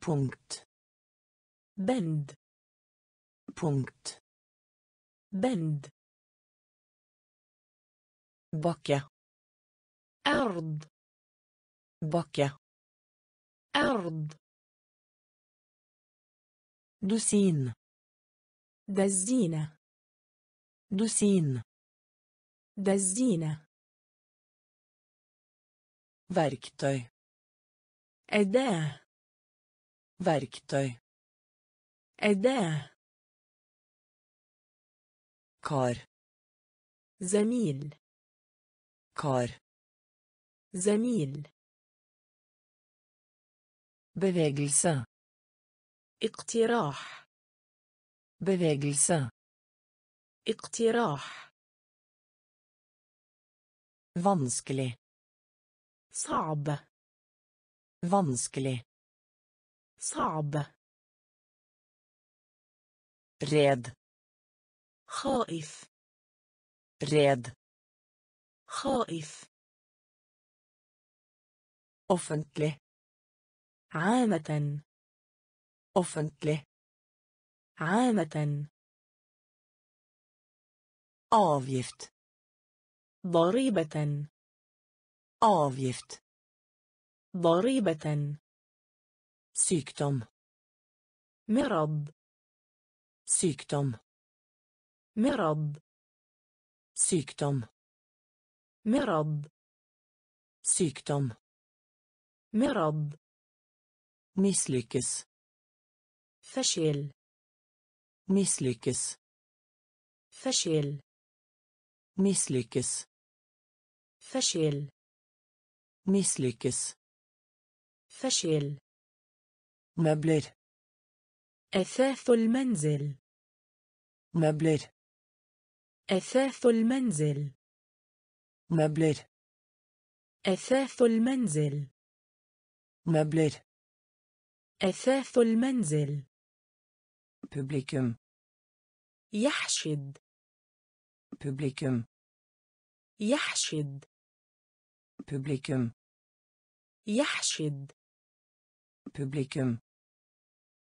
punkt بند punkt بند bakke أرض bakke أرض dusin دزينة dusin دزينة verktøy أداة verktøy أداة kar زميل kar زميل bevegelse اقتراح bevegelse اقتراح vanskelig صعب vanskelig صعب red خائف red خائف offentlig عامة offentlig عامة avgift ضريبة avgift ضريبة sykdom مرض sykdom مرض sykdom مرض sykdom مرض misslyckas فشل. مسلكس فشل. مسلكس فشل. مسلكس فشل. مبلر أثاث المنزل. مبلر أثاث المنزل. مبلر أثاث المنزل. مبلر أثاث المنزل. Publikum يحشد publikum يحشد publikum يحشد publikum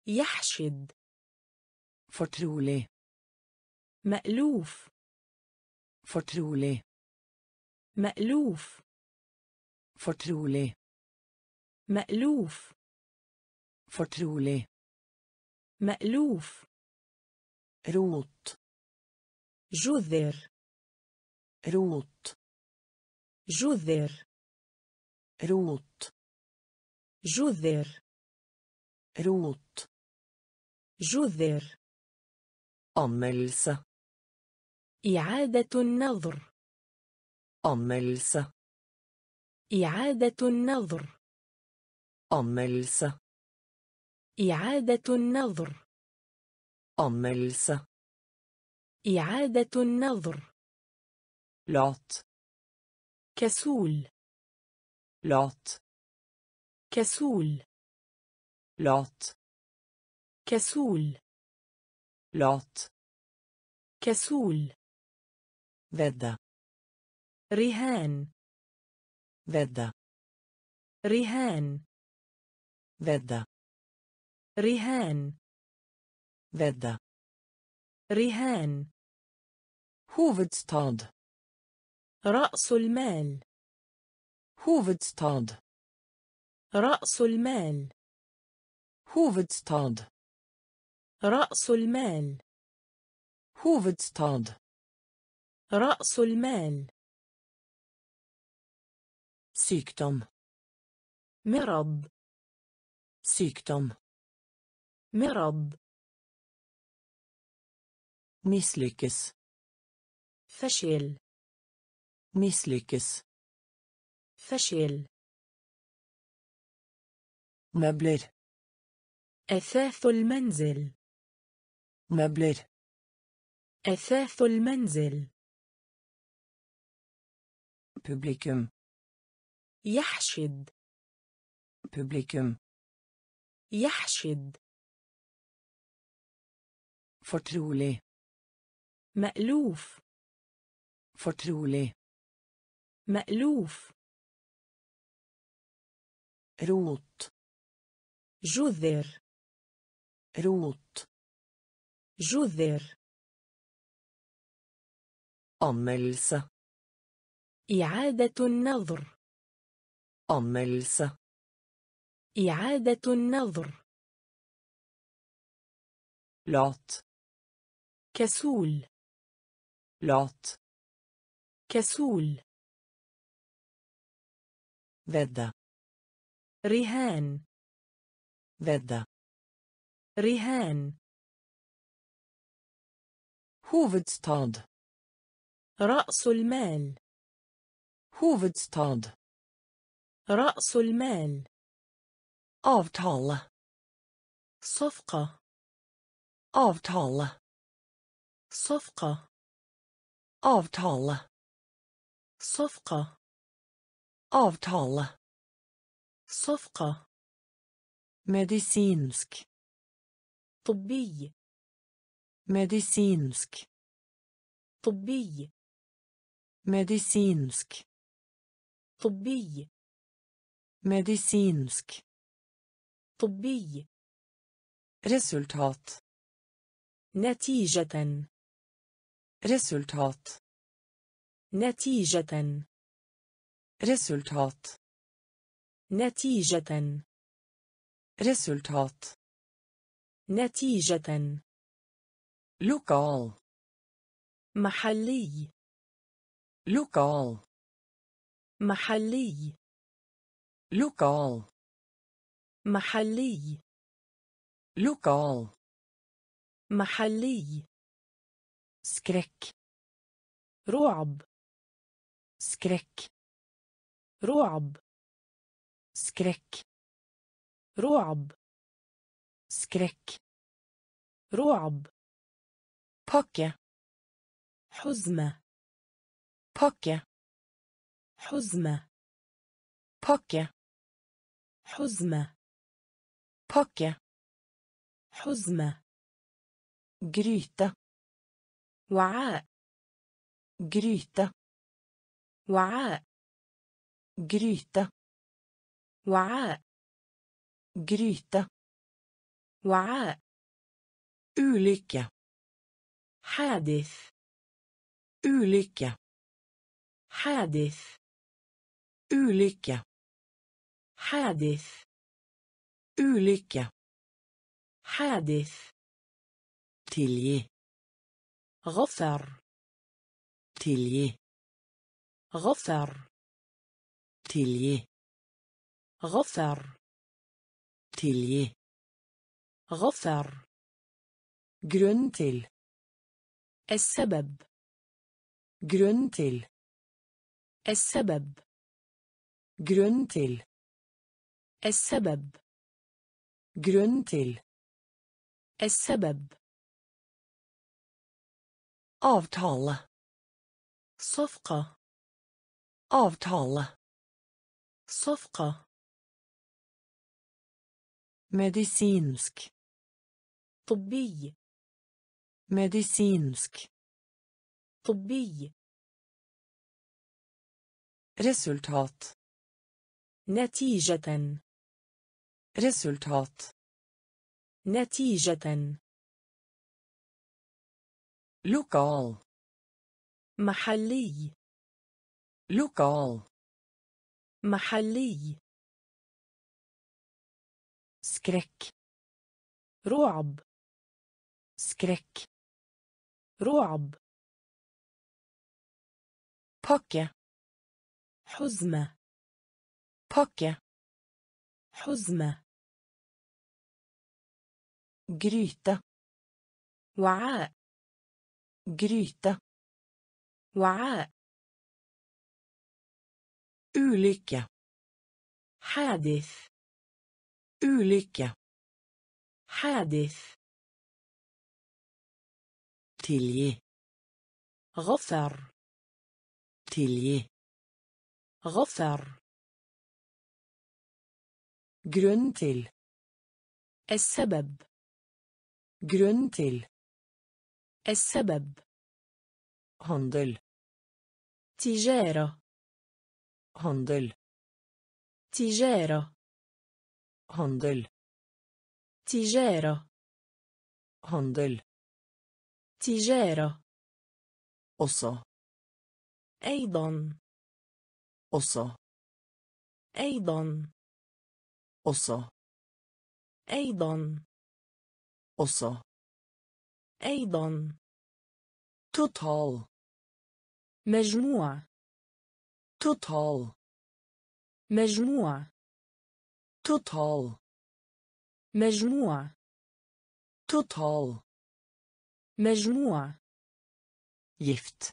يحشد fortrolig مألوف fortrolig مألوف fortrolig مألوف fortrolig مألوف. rot. جذر. rot. جذر. rot. جذر. rot. جذر. أملس. إعادة النظر. أملس. إعادة النظر. أملس. إعادة النظر. anmeldelse إعادة النظر. lat كسول. lat كسول. lat كسول. lat كسول. vedda رهان. vedda رهان. vedda رهان. ودا رهان. هوفدستاد رأس المال. هوفدستاد رأس المال. هوفدستاد رأس المال. هوفدستاد رأس المال. سيكتم مرض. سيكتم مرض. مسلكس فشل. مسلكس فشل. مبلر أثاث المنزل. مبلر أثاث المنزل. publicum. يحشد. publicum. يحشد. Fortrolig مألوف fortrolig مألوف rot جذر rot جذر anmeldelse إعادة النظر anmeldelse إعادة النظر lat كسول. لات. كسول. ودا رهان. ودا رهان. هوفدستاد. رأس المال. هوفدستاد. رأس المال. أفتال صفقة. أفتال صفقة avtale صفقة avtale صفقة medisinsk طبي medisinsk طبي medisinsk طبي medisinsk طبي Resultat. نتيجة Resultat. نتيجة Resultat. نتيجة Resultat. نتيجة Lokal. محلي Lokal. محلي Lokal. محلي Lokal. محلي Skrekk. رعب Skrekk. رعب Skrekk. رعب Skrekk. رعب Pakke. حزمة Pakke. حزمة Pakke. حزمة Pakke. حزمة Gryte. وعاء Gryte. وعاء Gryte. وعاء Gryte. وعاء Ulykke. حادث Ulykke. حادث Ulykke. حادث Ulykke. حادث Tilgi. غفر. تيلي غفر. Tilgi غفر. Tilgi غفر. Grunn til السبب. Grunn til السبب. Grunn til السبب. Grunn til السبب. Avtale. صفقة Avtale. صفقة Medisinsk. طبي Medisinsk. طبي Resultat. نتيجة Resultat. نتيجة Lokal. محلي. Lokal. محلي. Skrekk. رعب. Skrekk. رعب. Pakke. حزمة. Pakke. حزمة. غريتا وعاء. Gryte. وعاء Ulykke. حادث Ulykke. حادث Tilgi. غفر Tilgi. غفر Grunn til. السبب Grunn til. السبب. هندل. تجارة. هندل. تجارة. هندل. تجارة. هندل. تجارة. أصا أيضا. أصا أيضا. أصا أيضا. أصا أيضا Total. مجموع Total. مجموع Total. مجموع Total. مجموع Gift.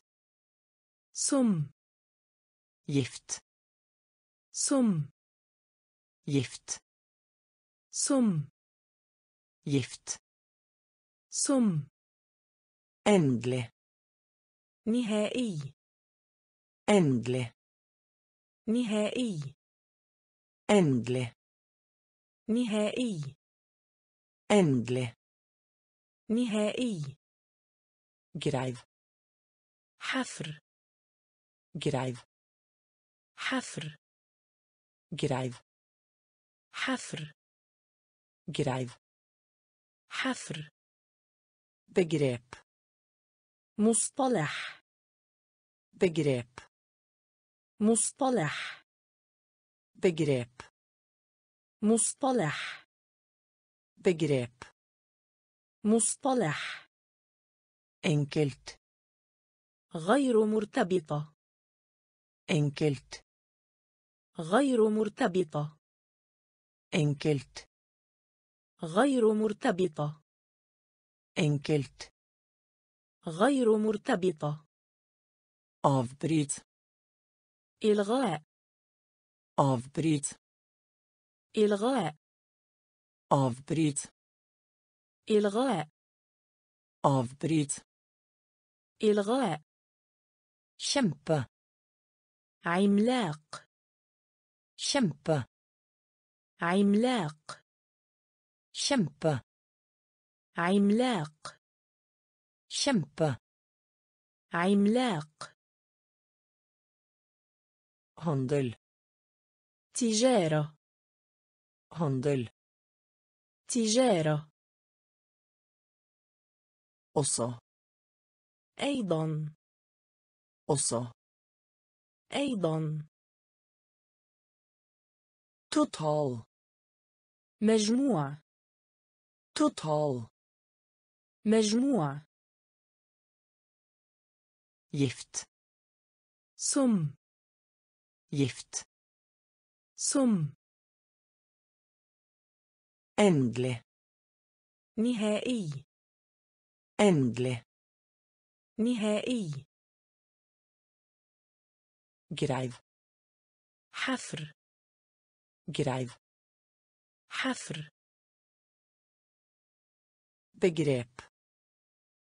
سم Gift. سم Gift. سم Gift. سم Endelig. نهائي Endelig. نهائي Endelig. نهائي Endelig. نهائي Greiv. حفر Greiv. حفر Greiv. حفر Greiv. حفر begrep مصطلح. begrep مصطلح. begrep مصطلح. begrep مصطلح. enkelt غير مرتبطة. enkelt غير مرتبطة. enkelt غير مرتبطة. enkelt غير مرتبطة. Avbryt. إلغاء. Avbryt. إلغاء. Avbryt. إلغاء. Avbryt. إلغاء. Kjempe. عملاق. Kjempe. عملاق. Kjempe. عملاق. شمبة عملاق. هندل. تجارة. هندل. تجارة. أصا أيضا. أصا أيضا. توتال مجموع توتال مجموع gift سم gift سم endelig نهائي endelig نهائي greiv حفر greiv حفر begrep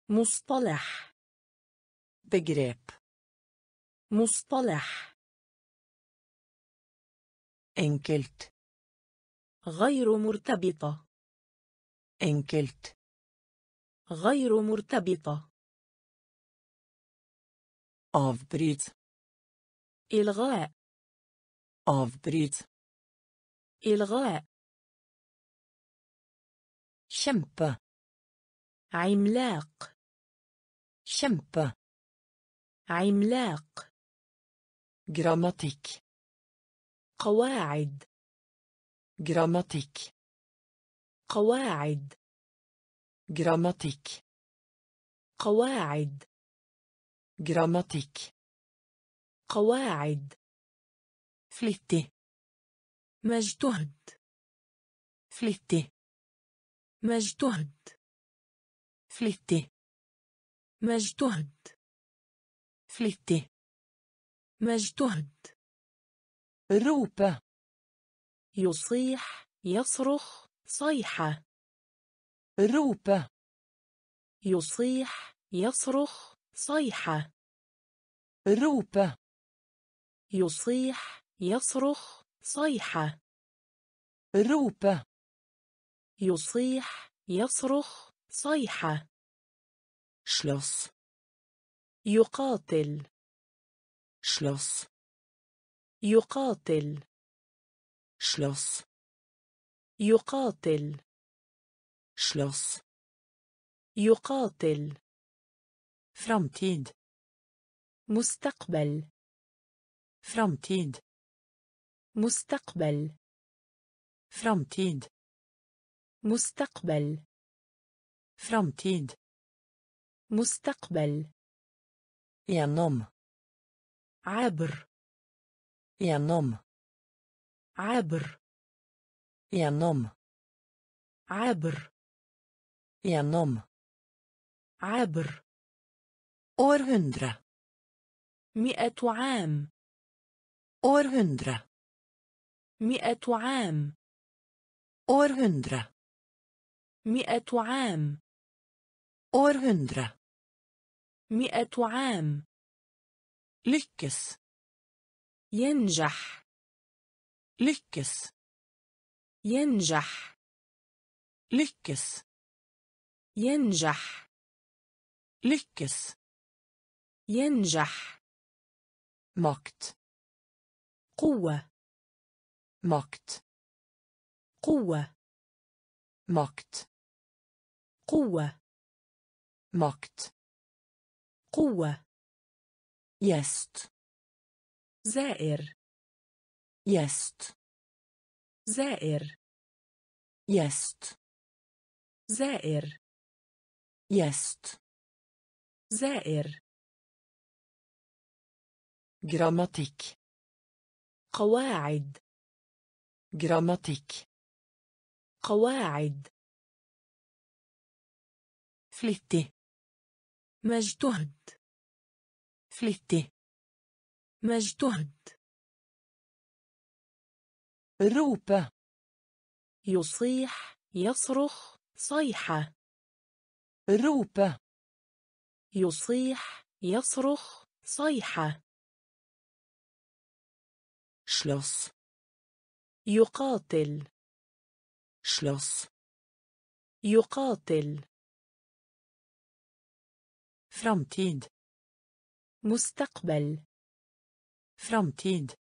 مصطلح begrep مصطلح enkelt غير مرتبطة enkelt غير مرتبطة avbryt إلغاء avbryt إلغاء kjempe عملاق kjempe عملاق. Grammatikk قواعد. Grammatikk قواعد. Grammatikk قواعد. Grammatikk قواعد. Flittig مجتهد. Flittig مجتهد. Flittig مجتهد. Flittig مجتهد. rope يصيح يصرخ صيحة rope يصيح يصرخ صيحة rope يصيح يصرخ صيحة rope يصيح يصرخ صيحة slåss يقاتل. slåss يقاتل. slåss يقاتل. slåss يقاتل. framtid مستقبل. framtid مستقبل. framtid مستقبل. framtid مستقبل. Gjennom عبر gjennom عبر gjennom عبر gjennom عبر århundre مئة عام århundre مئة عام århundre مئة عام århundre مئة عام. لكس ينجح. لكس ينجح. لكس ينجح. لكس ينجح. مكت قوة. مكت قوة. مكت قوة. مكت, مكت. قوة. يست. زائر. يست. زائر. يست. زائر. يست. زائر. جراماتيك. قواعد. جراماتيك. قواعد. فليتي. مجتهد. flittig مجتهد. rope يصيح يصرخ صيحة. rope يصيح يصرخ صيحة. slåss يقاتل. slåss يقاتل. Framtid مستقبل framtid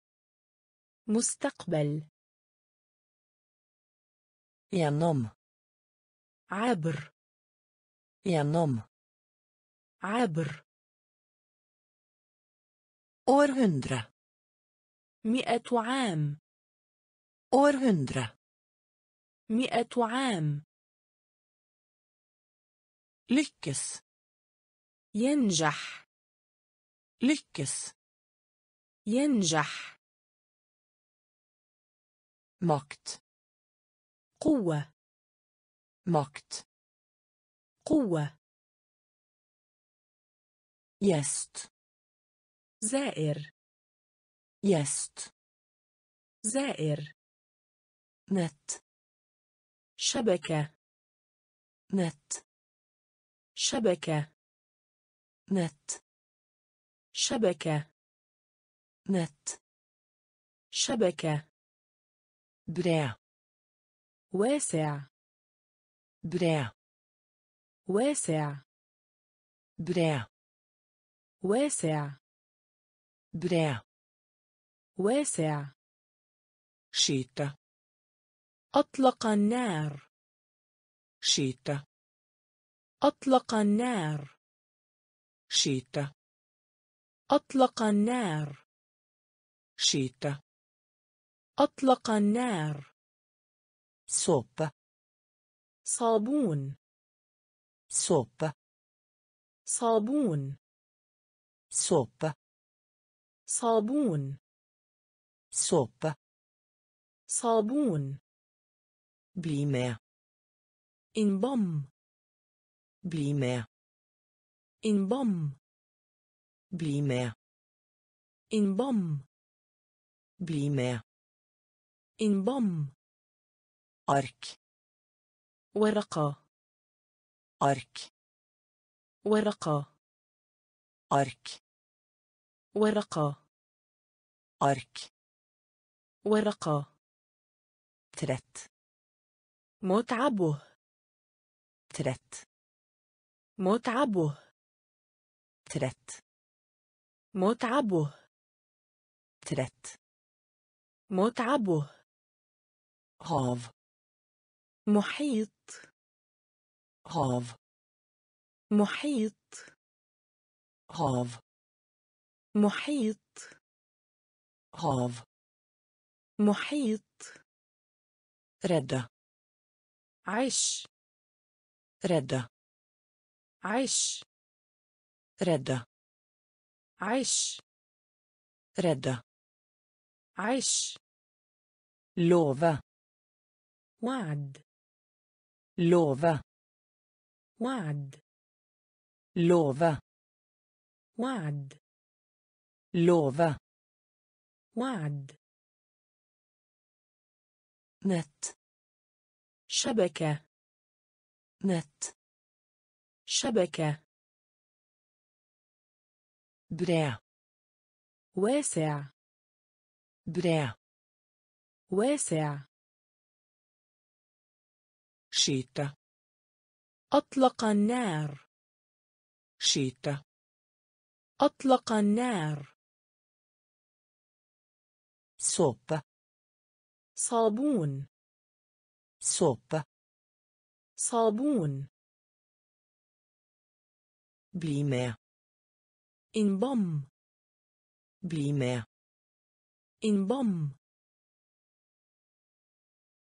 مستقبل gjennom عبر gjennom عبر århundre مئة عام århundre مئة عام lykkes ينجح. لكس ينجح. مكت قوة. مكت قوة. يست. زائر. يست. زائر. نت. شبكة. نت. شبكة. Nett شبكة. nett شبكة. bred واسع. bred واسع. bred واسع. bred واسع. skyte أطلق النار. skyte أطلق النار. Skyte أطلق النار. skyte أطلق النار. såpe صابون. såpe صابون. såpe صابون. såpe صابون. med انضم med انضم bli med. انضم bli med. انضم ark. ورقة ark. ورقة ark. ورقة ark. ورقة trett. متعبه trett. متعبه trett متعبه trett متعبه hav محيط hav محيط hav محيط hav محيط redde عش redde عش redde عش redde عش love وعد love وعد love وعد love وعد nett شبكة nett شبكة bred واسع bred واسع skyte أطلق النار skyte أطلق النار såpe صابون såpe صابون med. انضم Bli med. انضم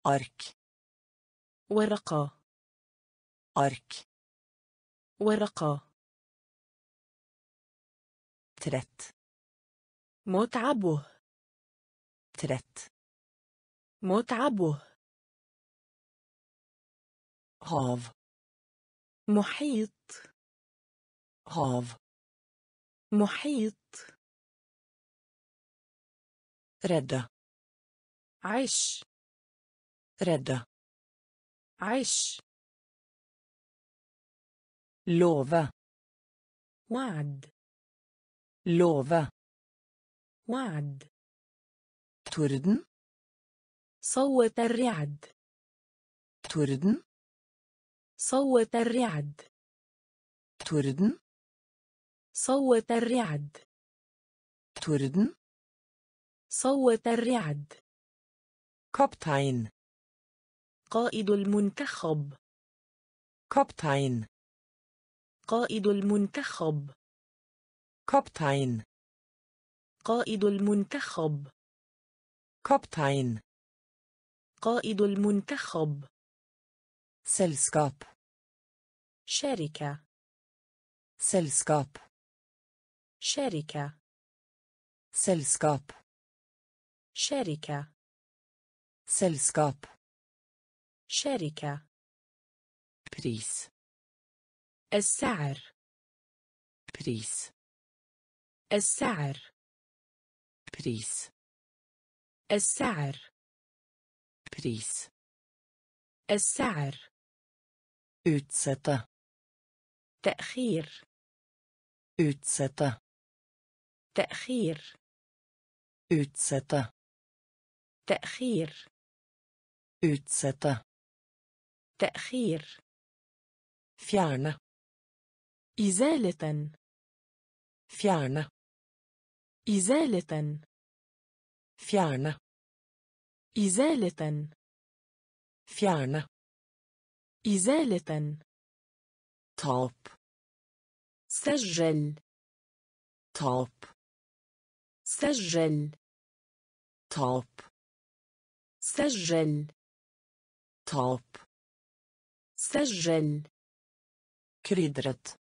Ark. ورقة Ark. ورقة Trett. متعبه Trett. متعبه Hav. محيط Hav. محيط. ردة عش. ردة عش. لوفا وعد. لوفا وعد. تردن صوت الرعد. تردن صوت الرعد. تردن صوت الرعد Torden. صوت الرعد Kaptein. قائد المنتخب Kaptein. قائد المنتخب Kaptein. قائد المنتخب Kaptein. قائد المنتخب Selskap. شركة Selskap. شركة Selskap. شركة Selskap. شركة Pris. السعر Pris. السعر Pris. السعر Pris. السعر Utsette. تأخير Utsette. تأخير Utsette. تأخير Utsette. تأخير Fjerne. إزالة Fjerne. إزالة Fjerne. إزالة Fjerne. إزالة Tap. سجل Tap. سجل. توب سجل. توب سجل. كريدرت.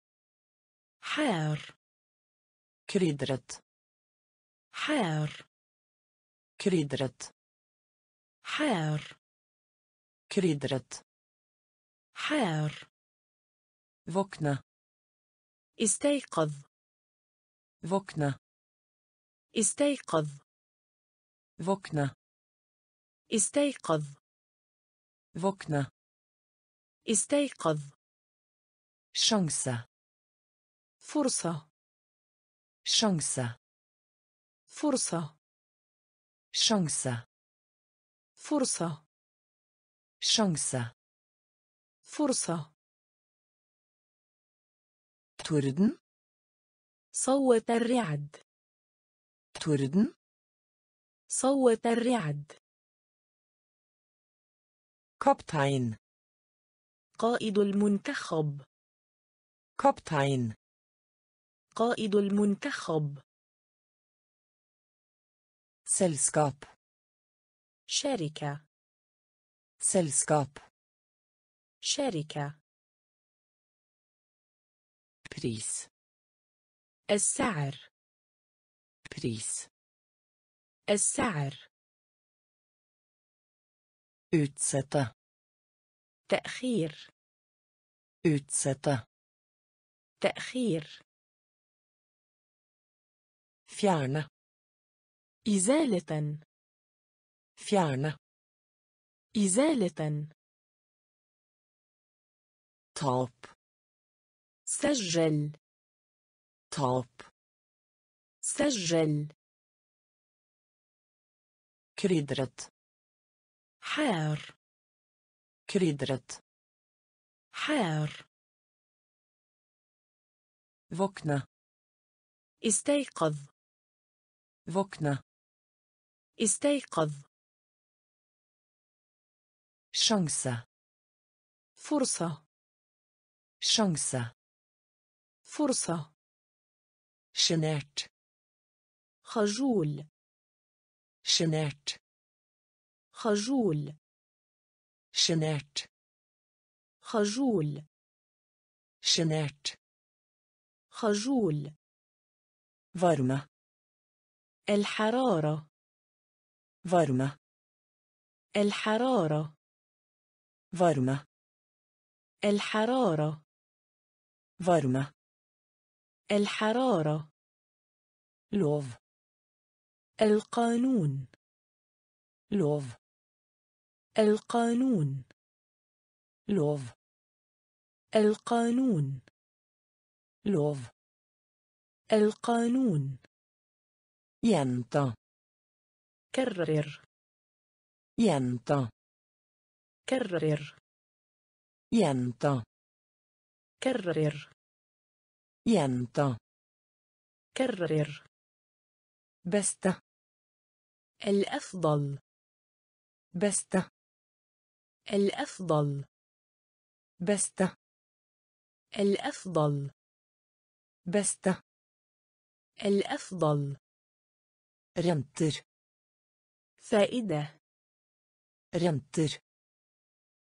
حار. كريدرت. حار. كريدرت. حار. كريدرت. حار. وكنا استيقظ. وكنا استيقظ Våkne. استيقظ Våkne. استيقظ Sjanse. فرصة Sjanse. فرصة Sjanse. فرصة Sjanse. فرصة Torden. صوت الرعد Torden. صوت الرعد Kaptein. قائد المنتخب Kaptein. قائد المنتخب Selskap. شركة Selskap. شركة Pris. السعر Pris. السعر Utsette. تأخير Utsette. تأخير Fjerne. إزالة Fjerne. إزالة Tap. سجل Tap. سجل. كريدرت. حار. كريدرت. حار. وكنا استيقظ. وكنا استيقظ. شانسة فرصة. شانسة فرصة. شنيرت خجول Sjenert. خجول Sjenert. خجول Sjenert. خجول Varme. الحرارة Varme. الحرارة Varme. الحرارة Varme. الحرارة Lov. القانون Lov. القانون Lov. القانون Lov. القانون Gjenta. كرر Gjenta. كرر Gjenta. كرر Gjenta. كرر Beste. الأفضل. بستة الأفضل. بستة الأفضل. بستة الأفضل. Renter. فائدة. Renter.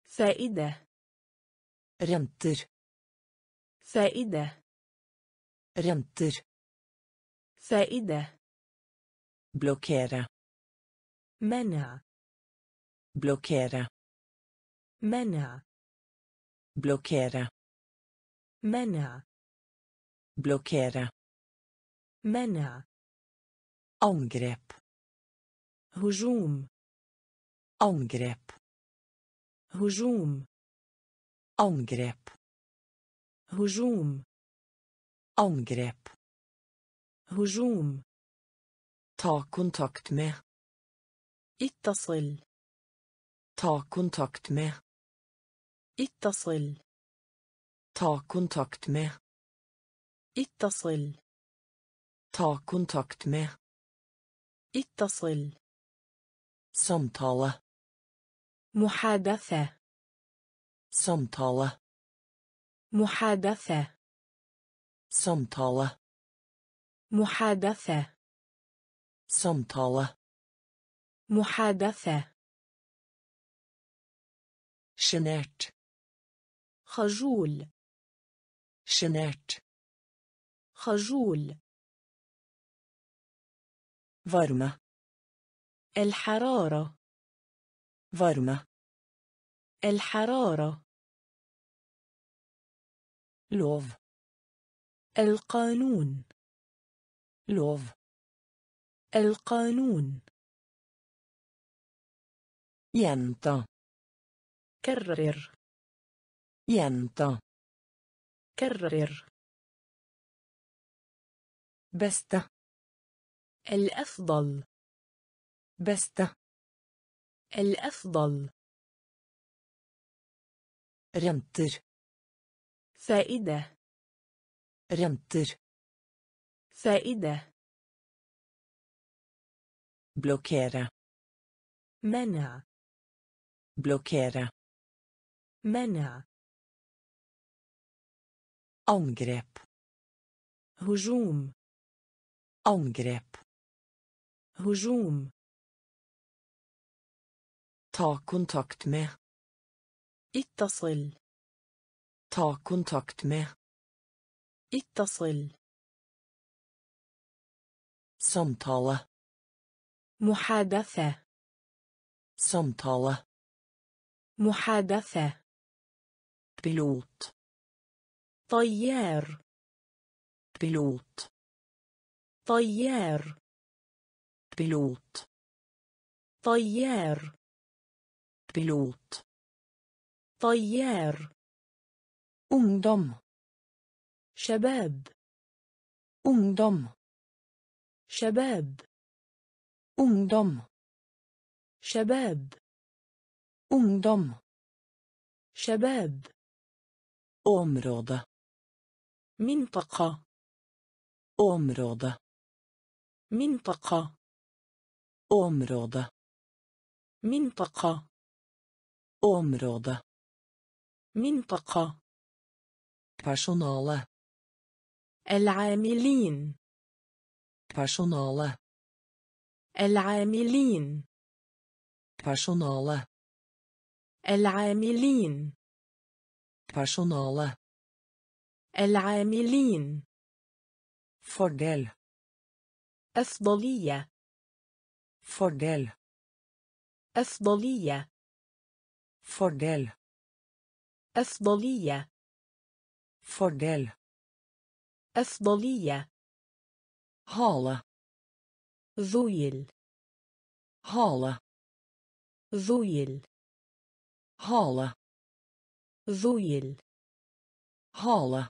فائدة. Renter. فائدة. Renter. فائدة. Blokkere. منع Blokkere. منع Blokkere. منع Blokkere. منع Angrep. هجوم Angrep. هجوم Angrep. هجوم Angrep. هجوم Ta kontakt med. اتصل Ta kontakt med. اتصل Ta kontakt med. اتصل Ta kontakt med. اتصل Samtale. محادثة Samtale. محادثة Samtale. محادثة Samtale. محادثة Sjenert. خجول Sjenert. خجول Varme. الحرارة Varme. الحرارة Lov. القانون Lov. القانون Gjenta. كرر Gjenta. كرر Beste. الأفضل Beste. الأفضل Renter. فائدة Renter. فائدة Blokkere. منع Blokkere. منع Angrep. هجوم Angrep. هجوم Ta kontakt med. اتصل Ta kontakt med. اتصل Samtale. محادثة Samtale. محادثة. بيلوت طيار. بيلوت طيار. بيلوت طيار. بيلوت طيار. ungdom شباب. ungdom شباب. ungdom شباب. Ungdom. شباب Område. منطقة Område. منطقة Område. منطقة Område. منطقة Personale. العاملين personale العاملين personale العاملين. Personale. العاملين. Fordel. أفضلية. Fordel. أفضلية. Fordel. أفضلية. Fordel. أفضلية. Hale ذويل. Hale ذويل. Hale ذويل hale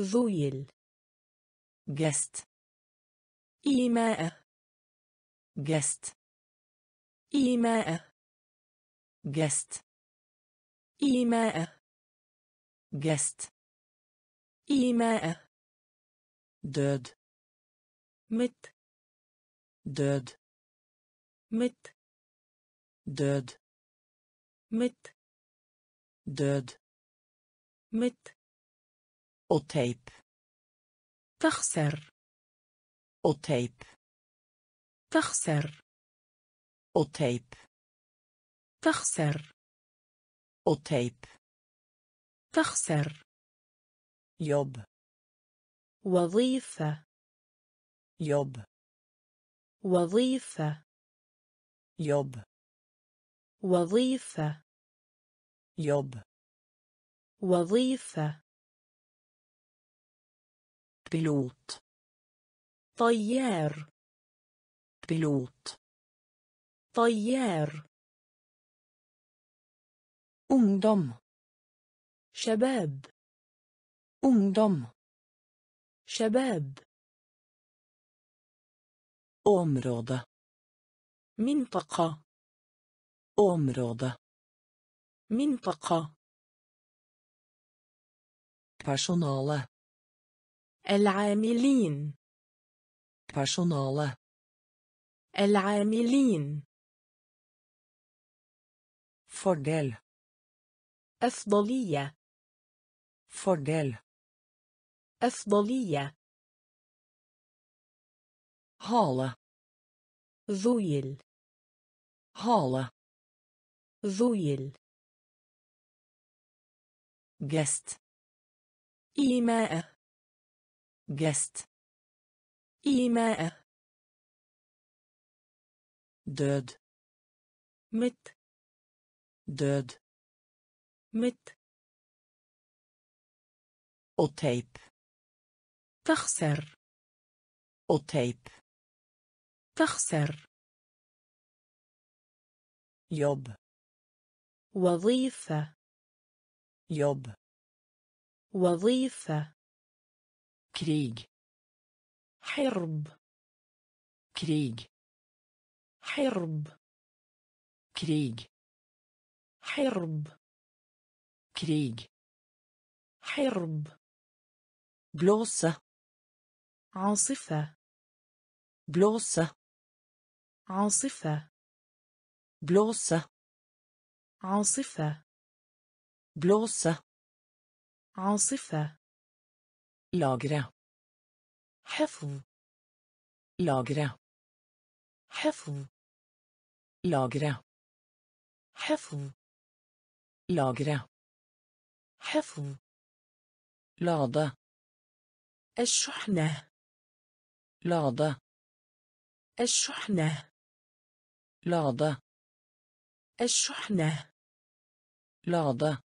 ذويل gest إيماء gest إيماء gest إيماء gest إيماء død مت død مت død مت død مت og tape تخسر og tape تخسر og tape تخسر og tape تخسر jobb وظيفة jobb وظيفة jobb وظيفة. يوب وظيفة. بيلوت طيار. بيلوت طيار. Ungdom. شباب. Ungdom. شباب. Område. منطقة. Område منطقة personale العاملين personale العاملين fordel أفضلية fordel أفضلية hale ذويل hale ذويل. جست. إيماء. جست. إيماء. Død. مت. Død. مت. Å tape تخسر. Å tape تخسر. Jobb. وظيفة. Jobb وظيفة. Krig حرب. Krig حرب. Krig حرب. Krig حرب. Blåse عاصفة. Blåse عاصفة. Blåse عاصفة. Blåse. عاصفة. Lagre. حفظ. Lagre. حفظ. Lagre. حفظ. Lagre. حفظ. Lade. الشحنة. Lade. الشحنة. Lade. الشحنة. Lade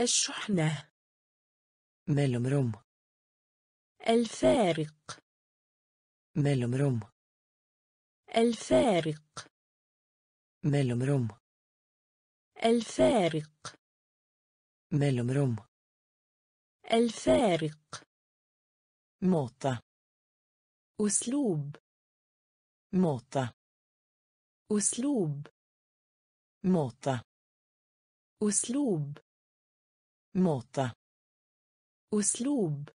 الشحنة mellomrom الفارق mellomrom الفارق mellomrom الفارق mellomrom الفارق måte أسلوب måte أسلوب måte أسلوب måte أسلوب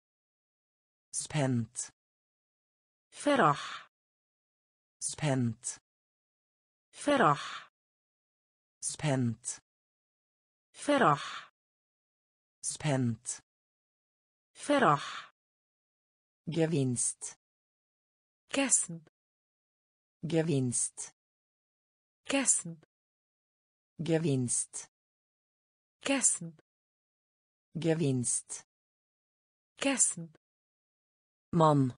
spent فرح spent فرح spent فرح spent فرح gevinst كسب gevinst كسب gevinst كسب. Gevinst. كسب. Man.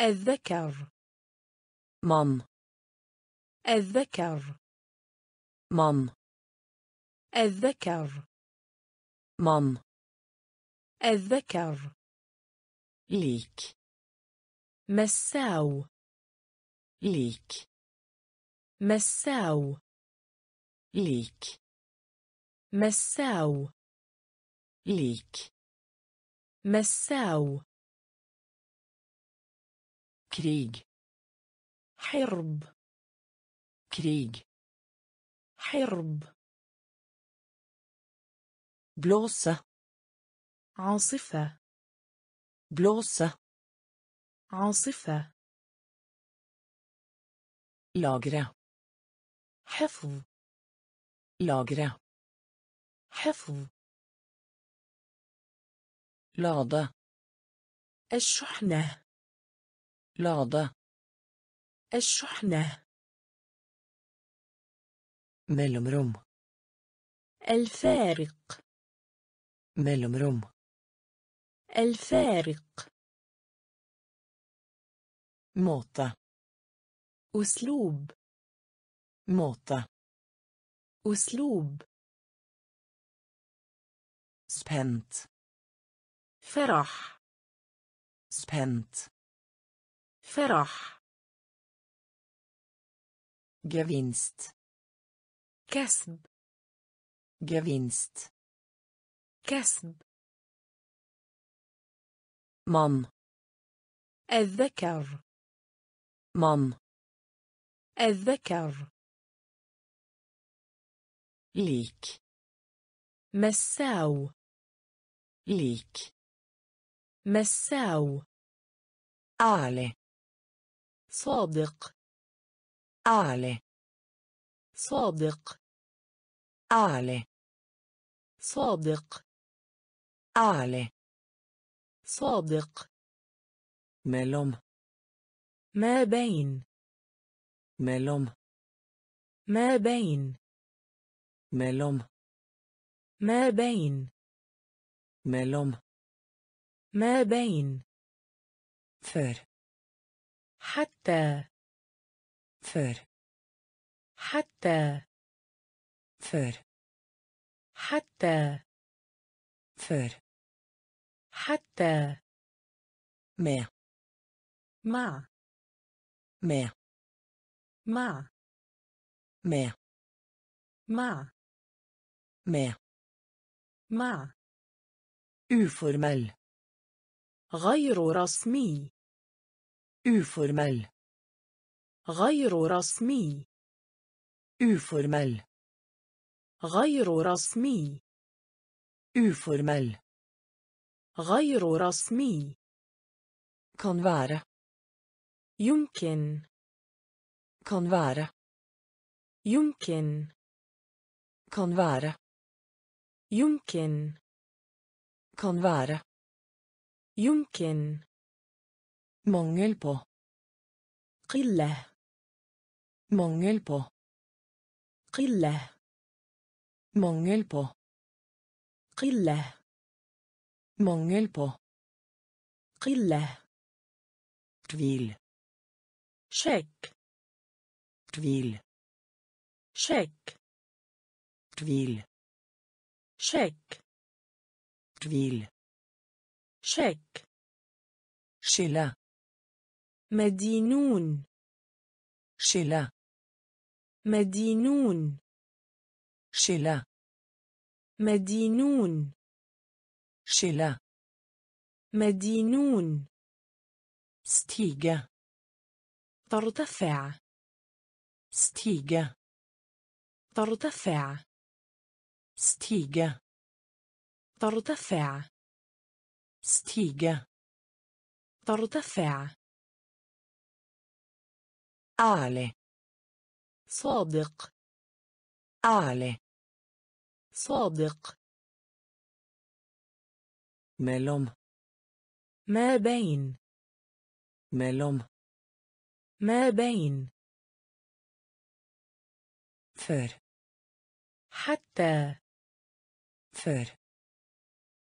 الذكر. Man. الذكر. Man. الذكر. Man. الذكر. Lik. مساو. Lik. مساو. Lik. مساو. ليك. مساو. كريج حرب. كريج حرب. بلوسة. عاصفة. بلوسة. عاصفة. لاغرة. حفظ. لاغرة. حفظ. lade الشحنة. lade الشحنة. mellomrom الفارق. mellomrom الفارق. måte أسلوب. måte أسلوب. Spent فرح spent فرح gevinst كسب gevinst كسب man الذكر man الذكر lik مساو ليك مساو أعلي صادق أعلي صادق أعلي صادق أعلي صادق ملوم ما بين ملوم ما بين ملوم ما بين mellom ما بين før حتى før حتى før حتى før حتى med مع med مع med مع med مع uformell غير رسمي uformell غير رسمي uformell غير رسمي uformell غير رسمي kan være يمكن kan være يمكن kan være يمكن kan være يمكن mangel på قلة mangel på قلة mangel på قلة mangel på قلة tvil شك tvil شك tvil شك tvil شك skille مدينون skille مدينون skille مدينون skille مدينون stige ترتفع stige ترتفع stige ترتفع. ستيغا ترتفع. آلي صادق. آلي صادق. ملوم ما بين. ملوم ما بين. فر حتى. فر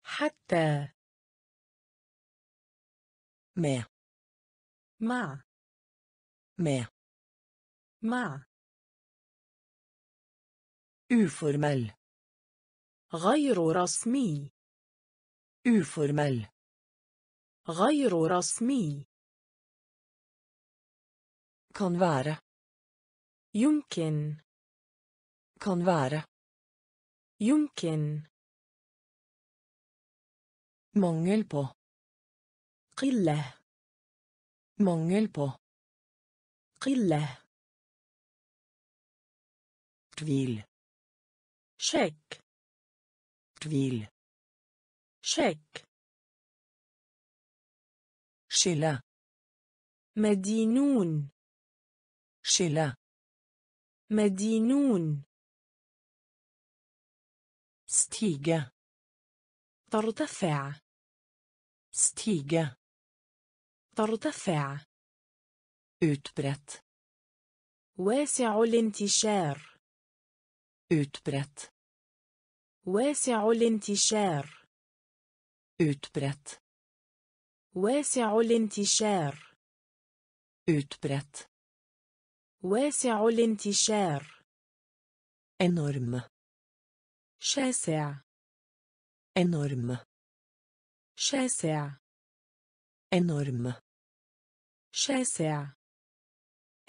حتى مع مع. مع مع. Uformell غير رسمي. Uformell غير رسمي. Kan være. يمكن. Kan være. يمكن. Mangel på قلة mangel på قلة tvil شك tvil شك skille مدينون skille مدينون stige ترتفع. stige. ترتفع. utbredt. واسع الانتشار. utbredt. واسع الانتشار. utbredt. واسع الانتشار. utbredt. واسع الانتشار. enorm. شاسع. enorm شاسع enorm شاسع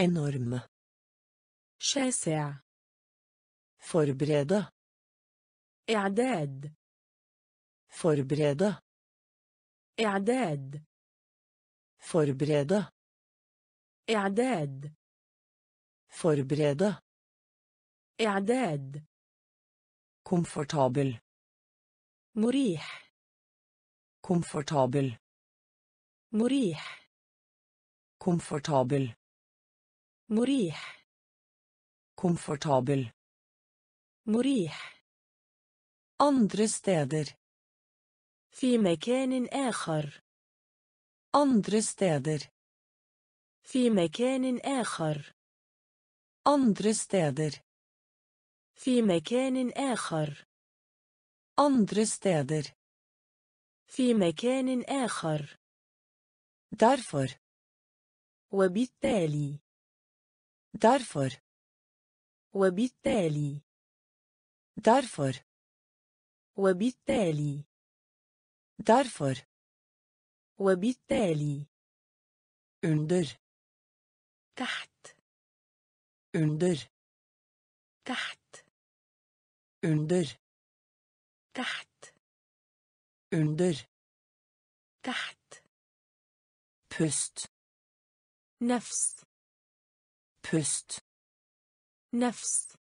enorm شاسع forberede إعداد forberede إعداد forberede إعداد forberede إعداد komfortabel مريح. Komfortabel. مريح. Komfortabel. مريح. كومفورتابل. مريح. andre steder في مكان آخر. andre steder في مكان آخر. andre steder في مكان آخر. Andre steder في مكان آخر derfor وبالتالي derfor وبالتالي derfor وبالتالي derfor وبالتالي under تحت under تحت under تحت under تحت pust نفس pust نفس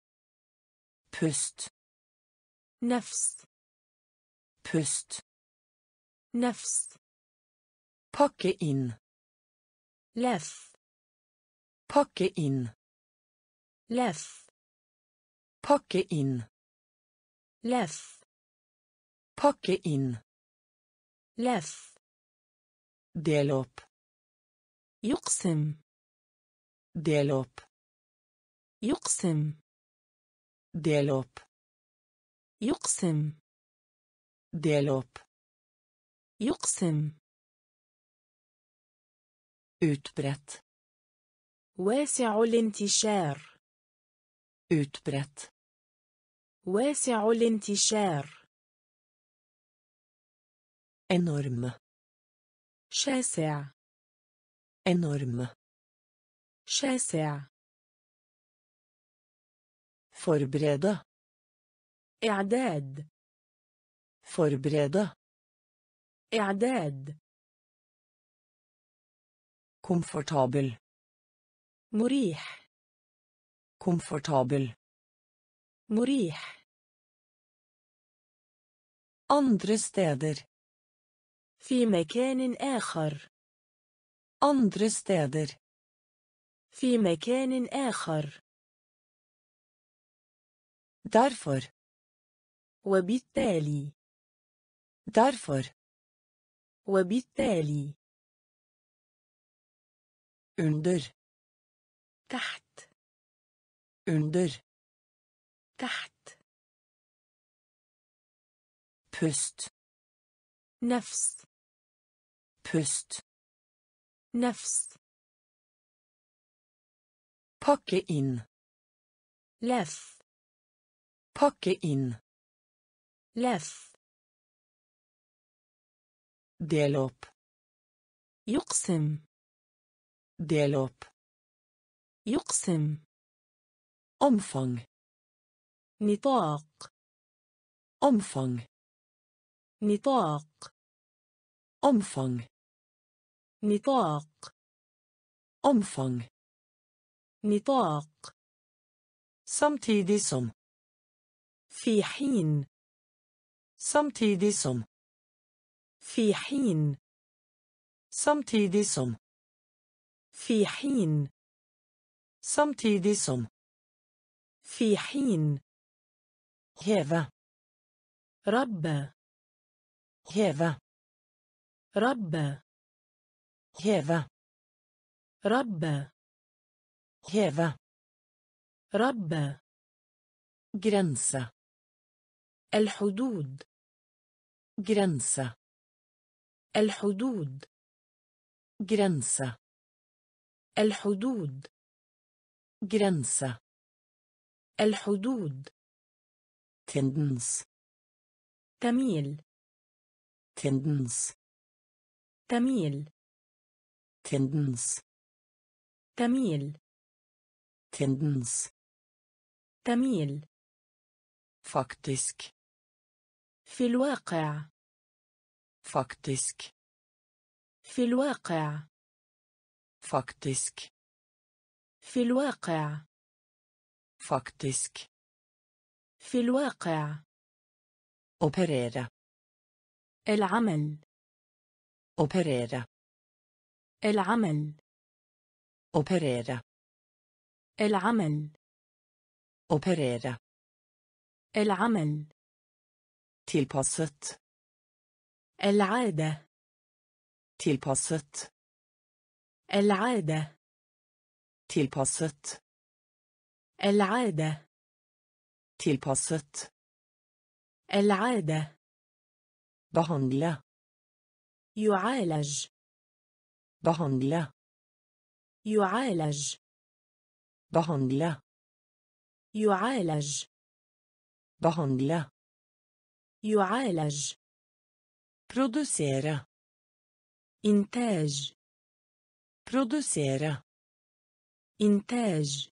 pust نفس pust نفس pakke inn لف pakke inn لف pakke inn لف pakke inn لف del opp يقسم del opp يقسم del opp يقسم del opp يقسم utbredt واسع الانتشار utbredt واسع الانتشار enorm شاسع enorm شاسع forberede إعداد forberede إعداد komfortabel مريح komfortabel مريح andre steder في مكان آخر. Andre steder. في مكان آخر. Derfor. وبالتالي. Derfor. وبالتالي. Under. تحت. Under. تحت. Pust. نفس. pust نفس pakke inn لف pakke inn لف del opp يقسم del opp يقسم omfang نطاق omfang نطاق omfang نطاق omfang نطاق samtidig som في حين samtidig som في حين samtidig som في حين samtidig som في حين heve رب heve رب heve رب heve رب grense الحدود grense الحدود grense الحدود grense الحدود tendens تميل tendens تميل Tendens تميل. Tendens تميل. Faktisk في الواقع. Faktisk في الواقع. Faktisk في الواقع. Faktisk في الواقع. اوبريرا العمل. اوبريرا العمل. أوبريرا العمل. أوبريرا العمل. تلبست العادة. تلبست العادة. تلبست العادة. تلبست العادة. بهندلة يعالج. Behandle يعالج behandle يعالج behandle يعالج produsere إنتاج produsere إنتاج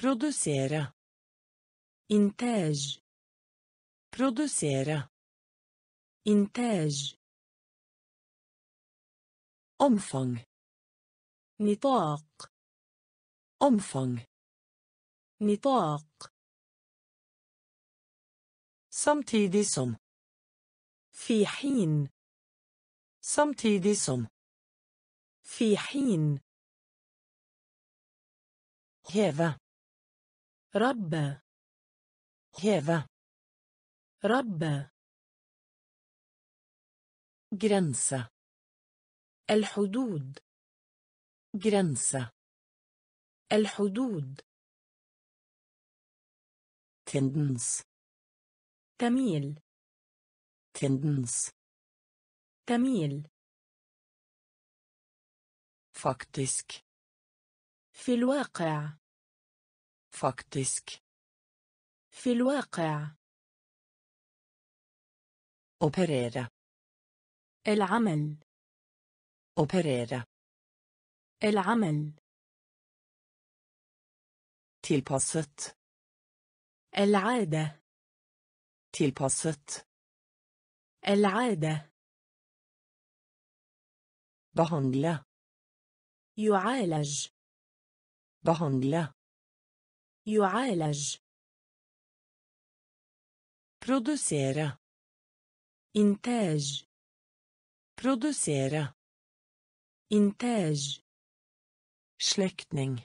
produsere إنتاج produsere إنتاج omfang نطاق omfang نطاق samtidig som في حين samtidig som في حين heve رب heve رب grense الحدود. Grense الحدود. Tendens. تميل. Tendens. تميل. Faktisk. في الواقع. Faktisk. في الواقع. Operere. العمل. Operere العمل tilpasset العادة tilpasset العادة behandle يعالج behandle يعالج produsere إنتاج produsere إنتاج slektning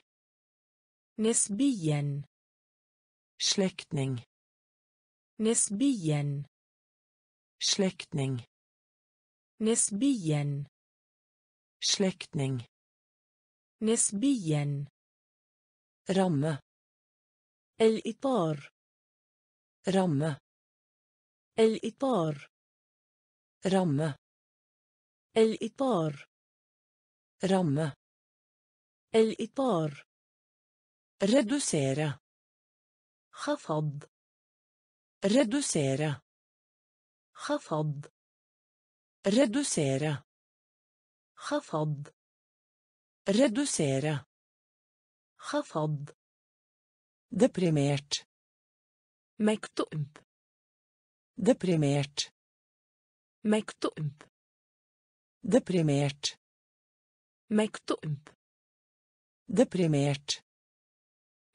نسبيا slektning نسبيا slektning نسبيا Slektning. نسبيا Ramme. الإطار Ramme. الإطار Ramme. الإطار Ramme. الإطار Redusere. خفض Redusere. خفض Redusere. خفض Redusere. خفض Deprimert. مكتئب Deprimert. مكتئب Deprimert. مكتئب Deprimert.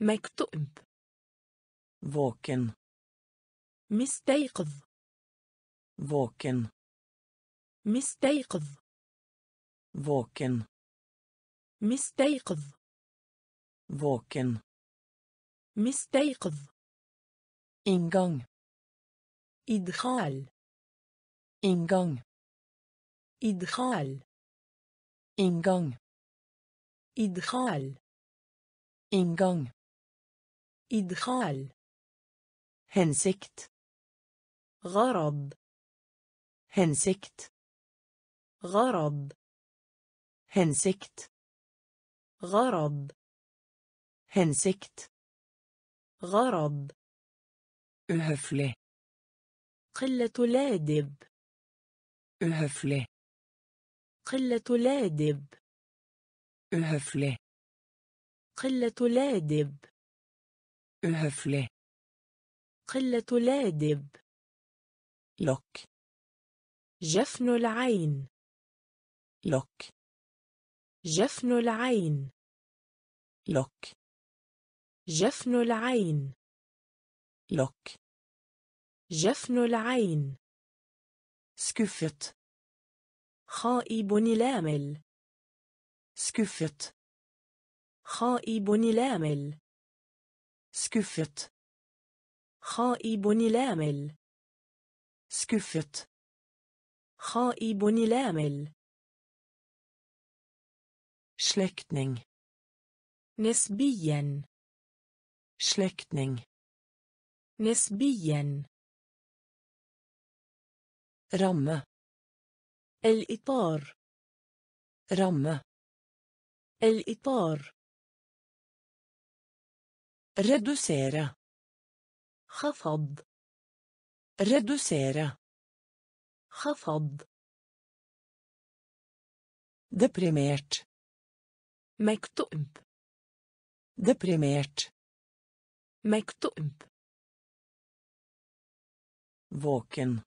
مكتئب Våken. مستيقظ Våken. مستيقظ Våken. مستيقظ Våken. مستيقظ Inngang. إدخال Inngang. إدخال Inngang. إدخال Inngang. إدخال Hensikt. غرض Hensikt. غرض Hensikt. غرض Hensikt. غرض Uhøflig. قلة لادب Uhøflig. قلة لادب Uhøflig. قلة لادب Uhøflig. قلة لادب Lokk. جفن العين Lokk. جفن العين Lokk. جفن العين Lokk. جفن العين Skuffet. خائب لامل Skuffet. خائب لامل Skuffet. خائب لامل Skuffet. خائب لامل Slektning. نسبيا Slektning. نسبيا Ramme. الإطار. رمة. الإطار. ردوسيرا خفض. ردوسيرا خفض. deprimert مكتومب deprimert مكتومب våken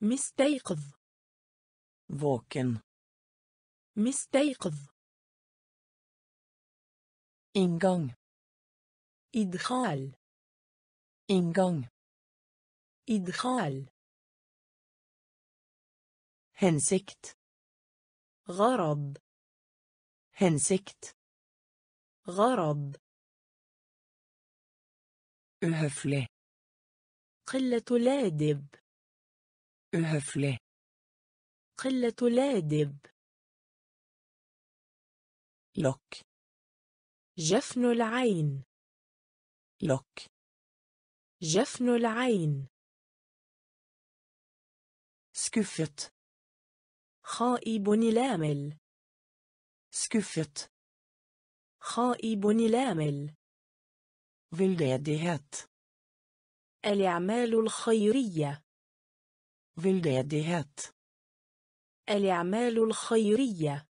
مستيقظ. Våken. مستيقظ Inngang. إدخال Inngang. إدخال Hensikt. غرض Hensikt. غرض Uhøflig. قلة لادب Uhøflig. قلة لادب Lokk. جفن العين Lokk. جفن العين Skuffet. خائب لامل Skuffet. خائب لامل Veldedighet. الأعمال الخيرية Veldedighet. الأعمال الخيرية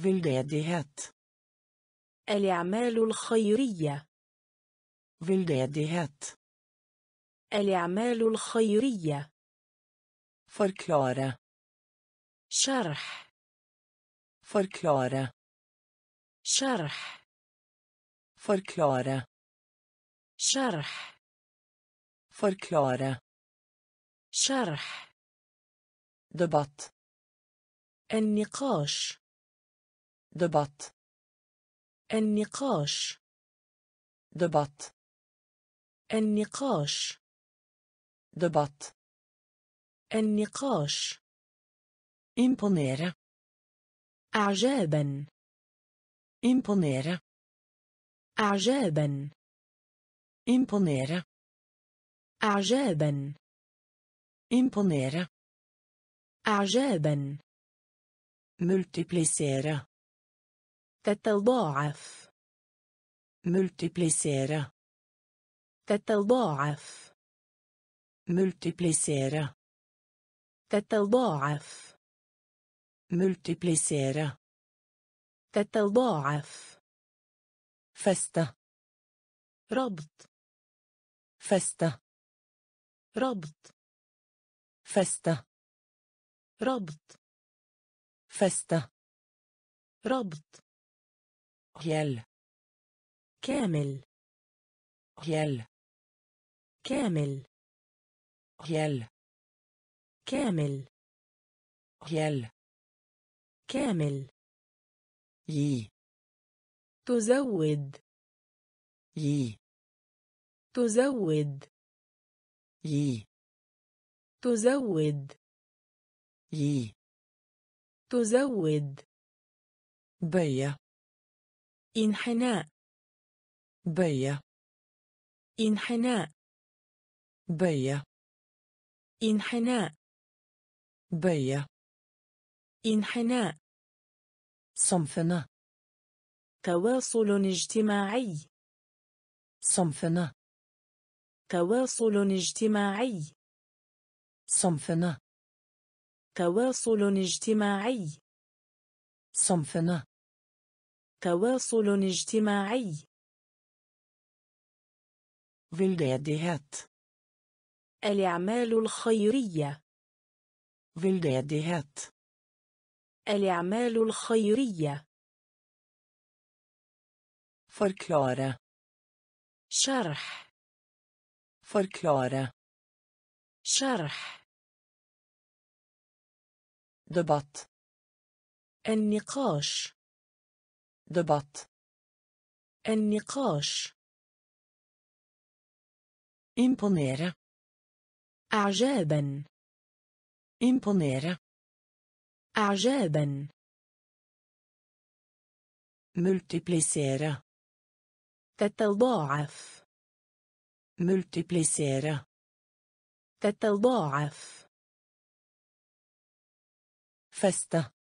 Veldedighet. الأعمال الخيرية Veldedighet. الأعمال الخيرية Forklare. شرح Forklare. شرح Forklare. شرح Forklare. شرح دبط. النقاش. دبط. النقاش. دبط. النقاش. دبط. النقاش. Imponere. اعجابا. Imponere. اعجابا. Imponere. اعجابا. Imponere. أعجابا Multiplisere. تتضاعف Multiplisere. تتضاعف Multiplisere. تتضاعف Multiplisere. تتضاعف Feste. ربط Feste. ربط Feste. ربط Feste. ربط Hel. كامل Hel. كامل Hel. كامل Hel. كامل Gi. تزود Gi. تزود Gi. تزود Gi. تزود Bøye. إنحناء Bøye. إنحناء Bøye. إنحناء Bøye. إنحناء Samfunnet. تواصل اجتماعي Samfunnet. تواصل اجتماعي Samfunnet. تواصل اجتماعي Samfunnet. تواصل اجتماعي Veldedighet. الأعمال الخيرية Veldedighet. الأعمال الخيرية Forklare. شرح Forklare. شرح دبات النقاش. دبات النقاش. imponere اعجابا. imponere اعجابا. multiplicere تتضاعف. multiplicere تتضاعف. Feste.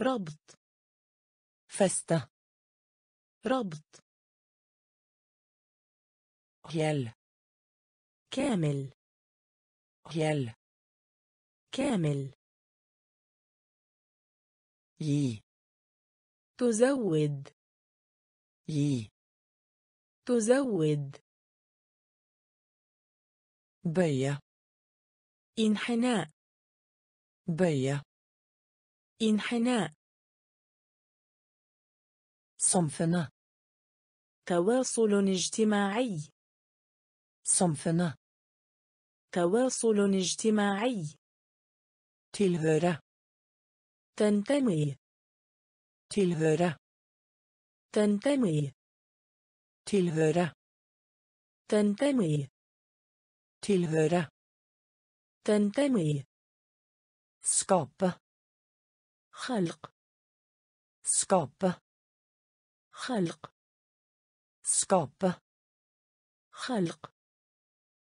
ربط Feste. ربط Hel. كامل Hel. كامل Gi. تزود Gi. تزود Bøye. انحناء Bøye. انحناء صمفنا تواصل اجتماعي صمفنا تواصل اجتماعي تلهرة تنتمي تلهرة تنتمي تلهرة تنتمي تلهرة تنتمي skapa خلق Skape. خلق Skape. خلق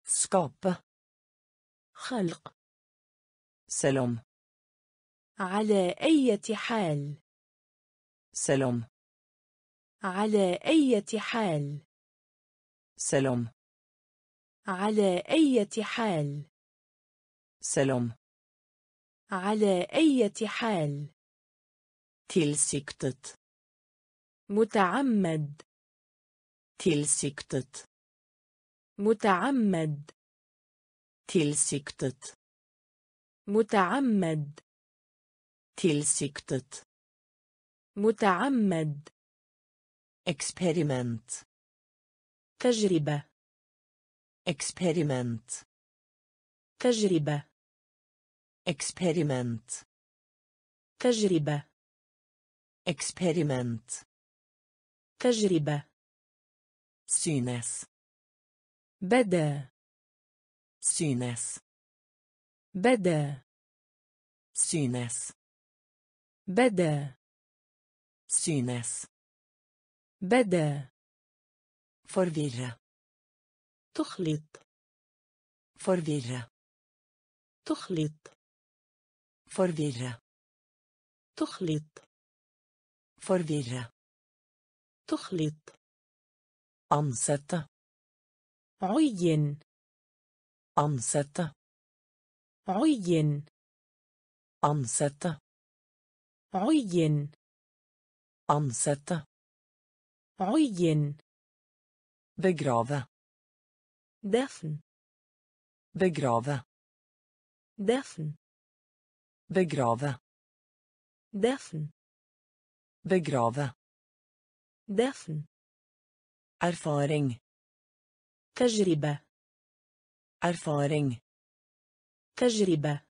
Skape. خلق om. على أي حال om. على أي حال om. على أي حال om. على أي حال Tilsiktet. متعمد Tilsiktet. متعمد Tilsiktet. متعمد Tilsiktet. متعمد Eksperiment. تجربة Eksperiment. تجربة Eksperiment. تجربة Eksperiment. تجربة Synes. بدا Synes. بدا Synes. بدا Synes. بدا Forvirre. تخلط Forvirre. تخلط Forvirre. تخلط Forvirre. تخلط Ansette. عين Ansette. عين Ansette. عين Ansette. عين Begrave. دفن Begrave. دفن Begrave. دفن Begrave. دفن Erfaring. تجربة Erfaring. تجربة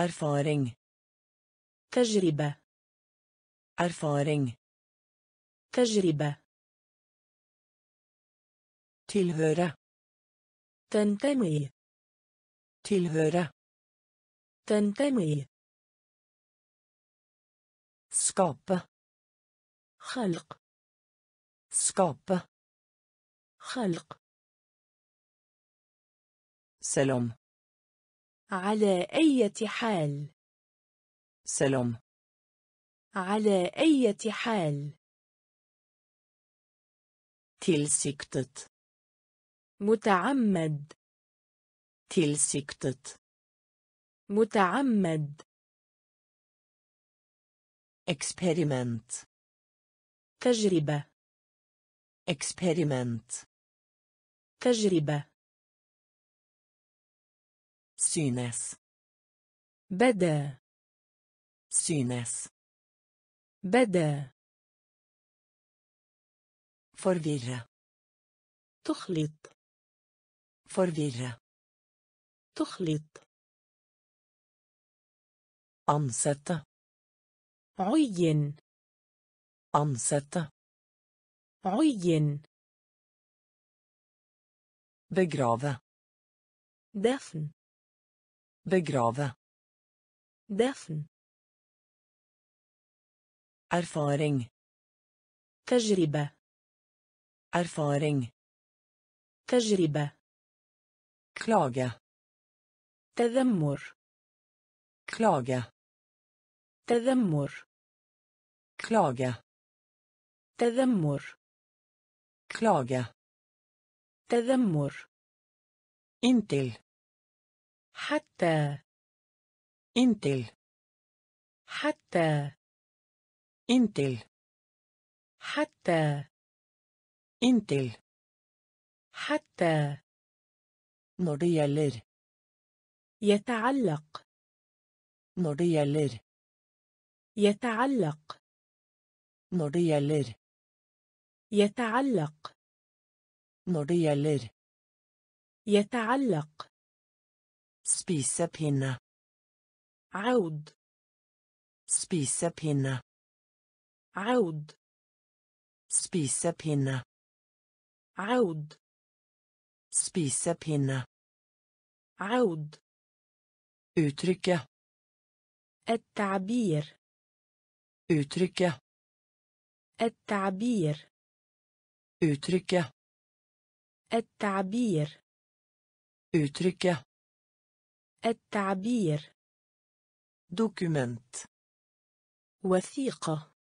Erfaring. تجربة Erfaring. تجربة Tilhøre. تنتمي Tilhøre. تنتمي skapa. خلق skapa. خلق سلام على أي حال سلام على أي حال تلسكتت متعمد تلسكتت متعمد Eksperiment. تجربة Eksperiment. تجربة Synes. بدا Synes. بدا Forvirre. تخلط Forvirre. تخلط Ansette. عين Ansette. عين Begrave. دفن Begrave. دفن Erfaring. تجربة Erfaring. تجربة Klage. تذمر Klage. تذمر Klage. تذمر Klage. تذمر Inntil. حتى Inntil. حتى Inntil. حتى Inntil. حتى Når det gjelder. يتعلق Når det gjelder. يتعلق Når det gjelder. يتعلق Når det gjelder. يتعلق Spisepinne. عود Spisepinne. عود Spisepinne. عود Spisepinne. عود Uttrykke. التعبير Uttrykke. التعبير Uttrykke. التعبير Uttrykke. التعبير Dokument. وثيقة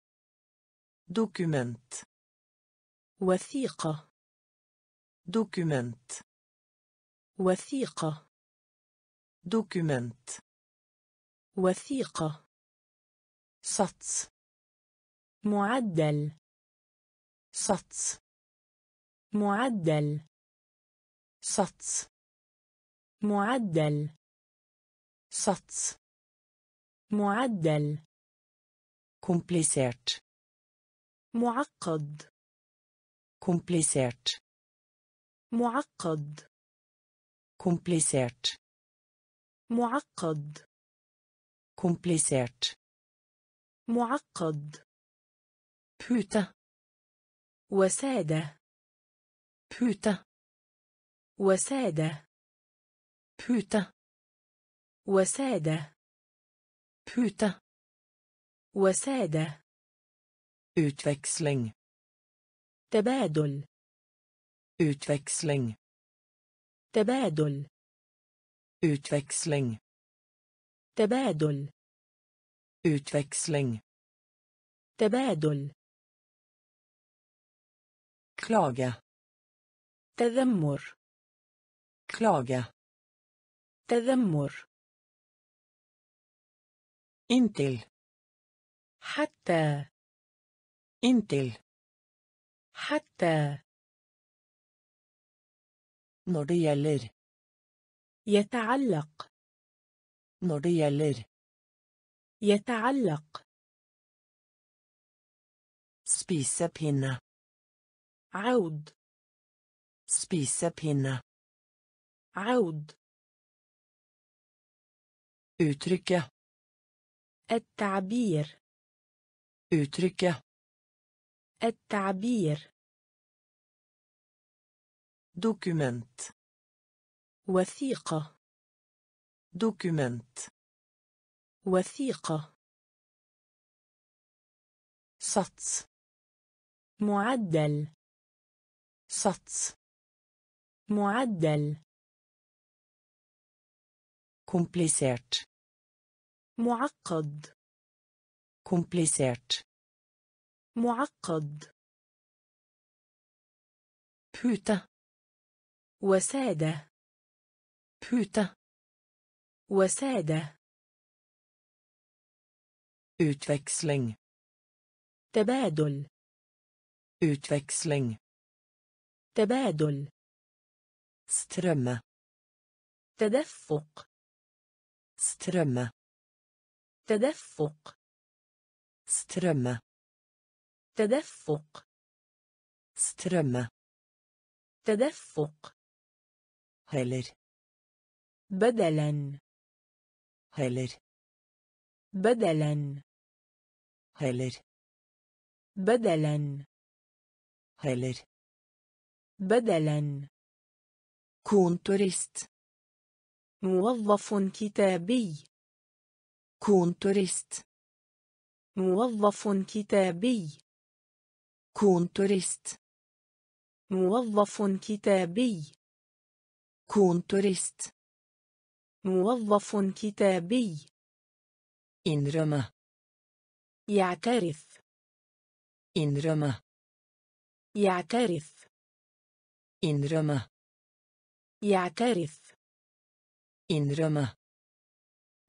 Dokument. وثيقة Dokument. وثيقة Dokument. وثيقة Sats. معدل. Sats معدل. Sats معدل. Sats معدل. Komplisert معقد. Komplisert معقد. Komplisert معقد. كومبليسيرت معقد. Pute. وسادة Pute. وسادة Pute. وسادة Pute. وسادة Utveksling. تبادل Utveksling. تبادل Utveksling. تبادل Utveksling. تبادل Klage. تذمر Klage. تذمر Inntil. حتى Inntil. حتى Når det gjelder. يتعلق Når det gjelder. يتعلق Spisepinne. عود Spisepinne. عود Uttrykke. التعبير Uttrykke. التعبير Dokument. وثيقة Dokument. وثيقة Sats. معدل سطس. معدل. كومبليسيرت معقد. Komplisert معقد. Pute وسادة. Pute وسادة. Utveksling تبادل utveksling تبادل. Strømme تدفق. سترمة تدفق. سترمة تدفق. سترمة تدفق. هلر. بدلا. هلر. بدلا. هلر. بدلا. هلر. بدلاً. Kon kontorist. موظف كتابي. Kon kontorist. موظف كتابي. Kon kontorist. موظف كتابي. Kon kontorist. موظف كتابي. Innrømme يعترف. انرما يعترف. Innrømme. يعترف Innrømme.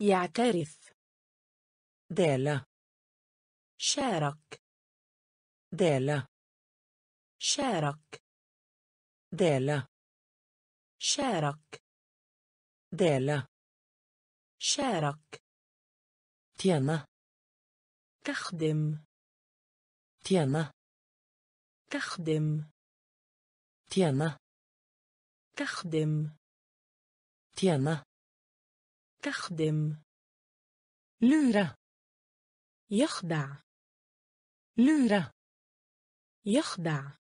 يعترف Dele. شارك Dele. شارك Dele. شارك Dele. شارك Tjene. تخدم Tjene. تخدم Tjene. تخدم Tjene. تخدم Lure. يخدع Lure. يخدع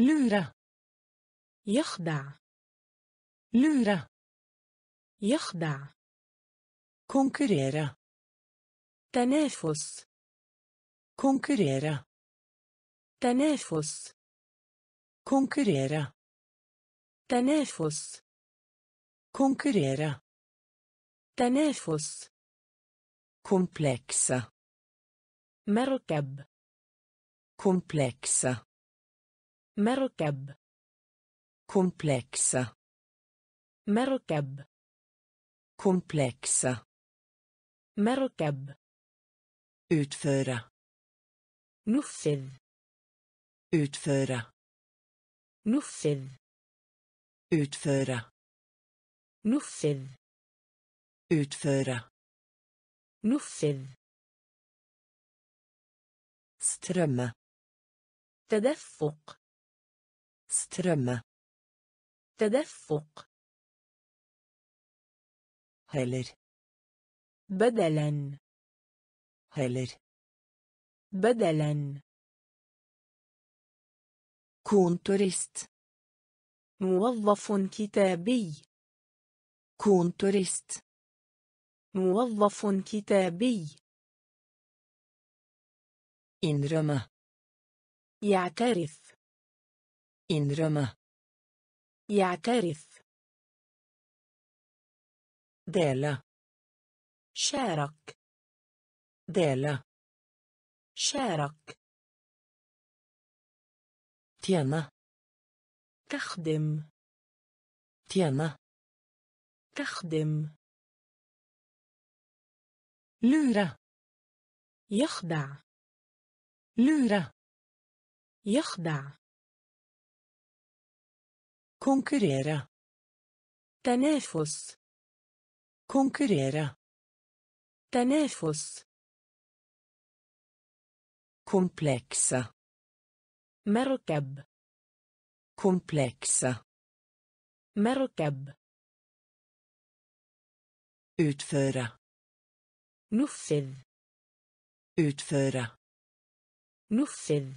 Lure. يخدع Lure. يخدع Konkurrere. تنافس Konkurrere. تنافس Konkurrere. تنافس Konkurrere. تنافس Komplekse. مركب Komplekse. مركب Komplekse. مركب Komplekse. مركب Utføre. نفذ Utføre. نفذ Utføre. نفذ Utføre. نفذ Strømme. تدفق Strømme. تدفق Heller. بدلا Heller. بدلا Kontorist موظف كتابي. Kontorist موظف كتابي. انرما يعترف. انرما يعترف. ديلا شارك. ديلا شارك. Tjene. تخدم Tjene. تخدم Lure. يخدع Lure. يخدع Konkurrere. تنافس Konkurrere. تنافس Komplekse. مركب Komplekse. مركب Utføre. نفذ Utføre. نفذ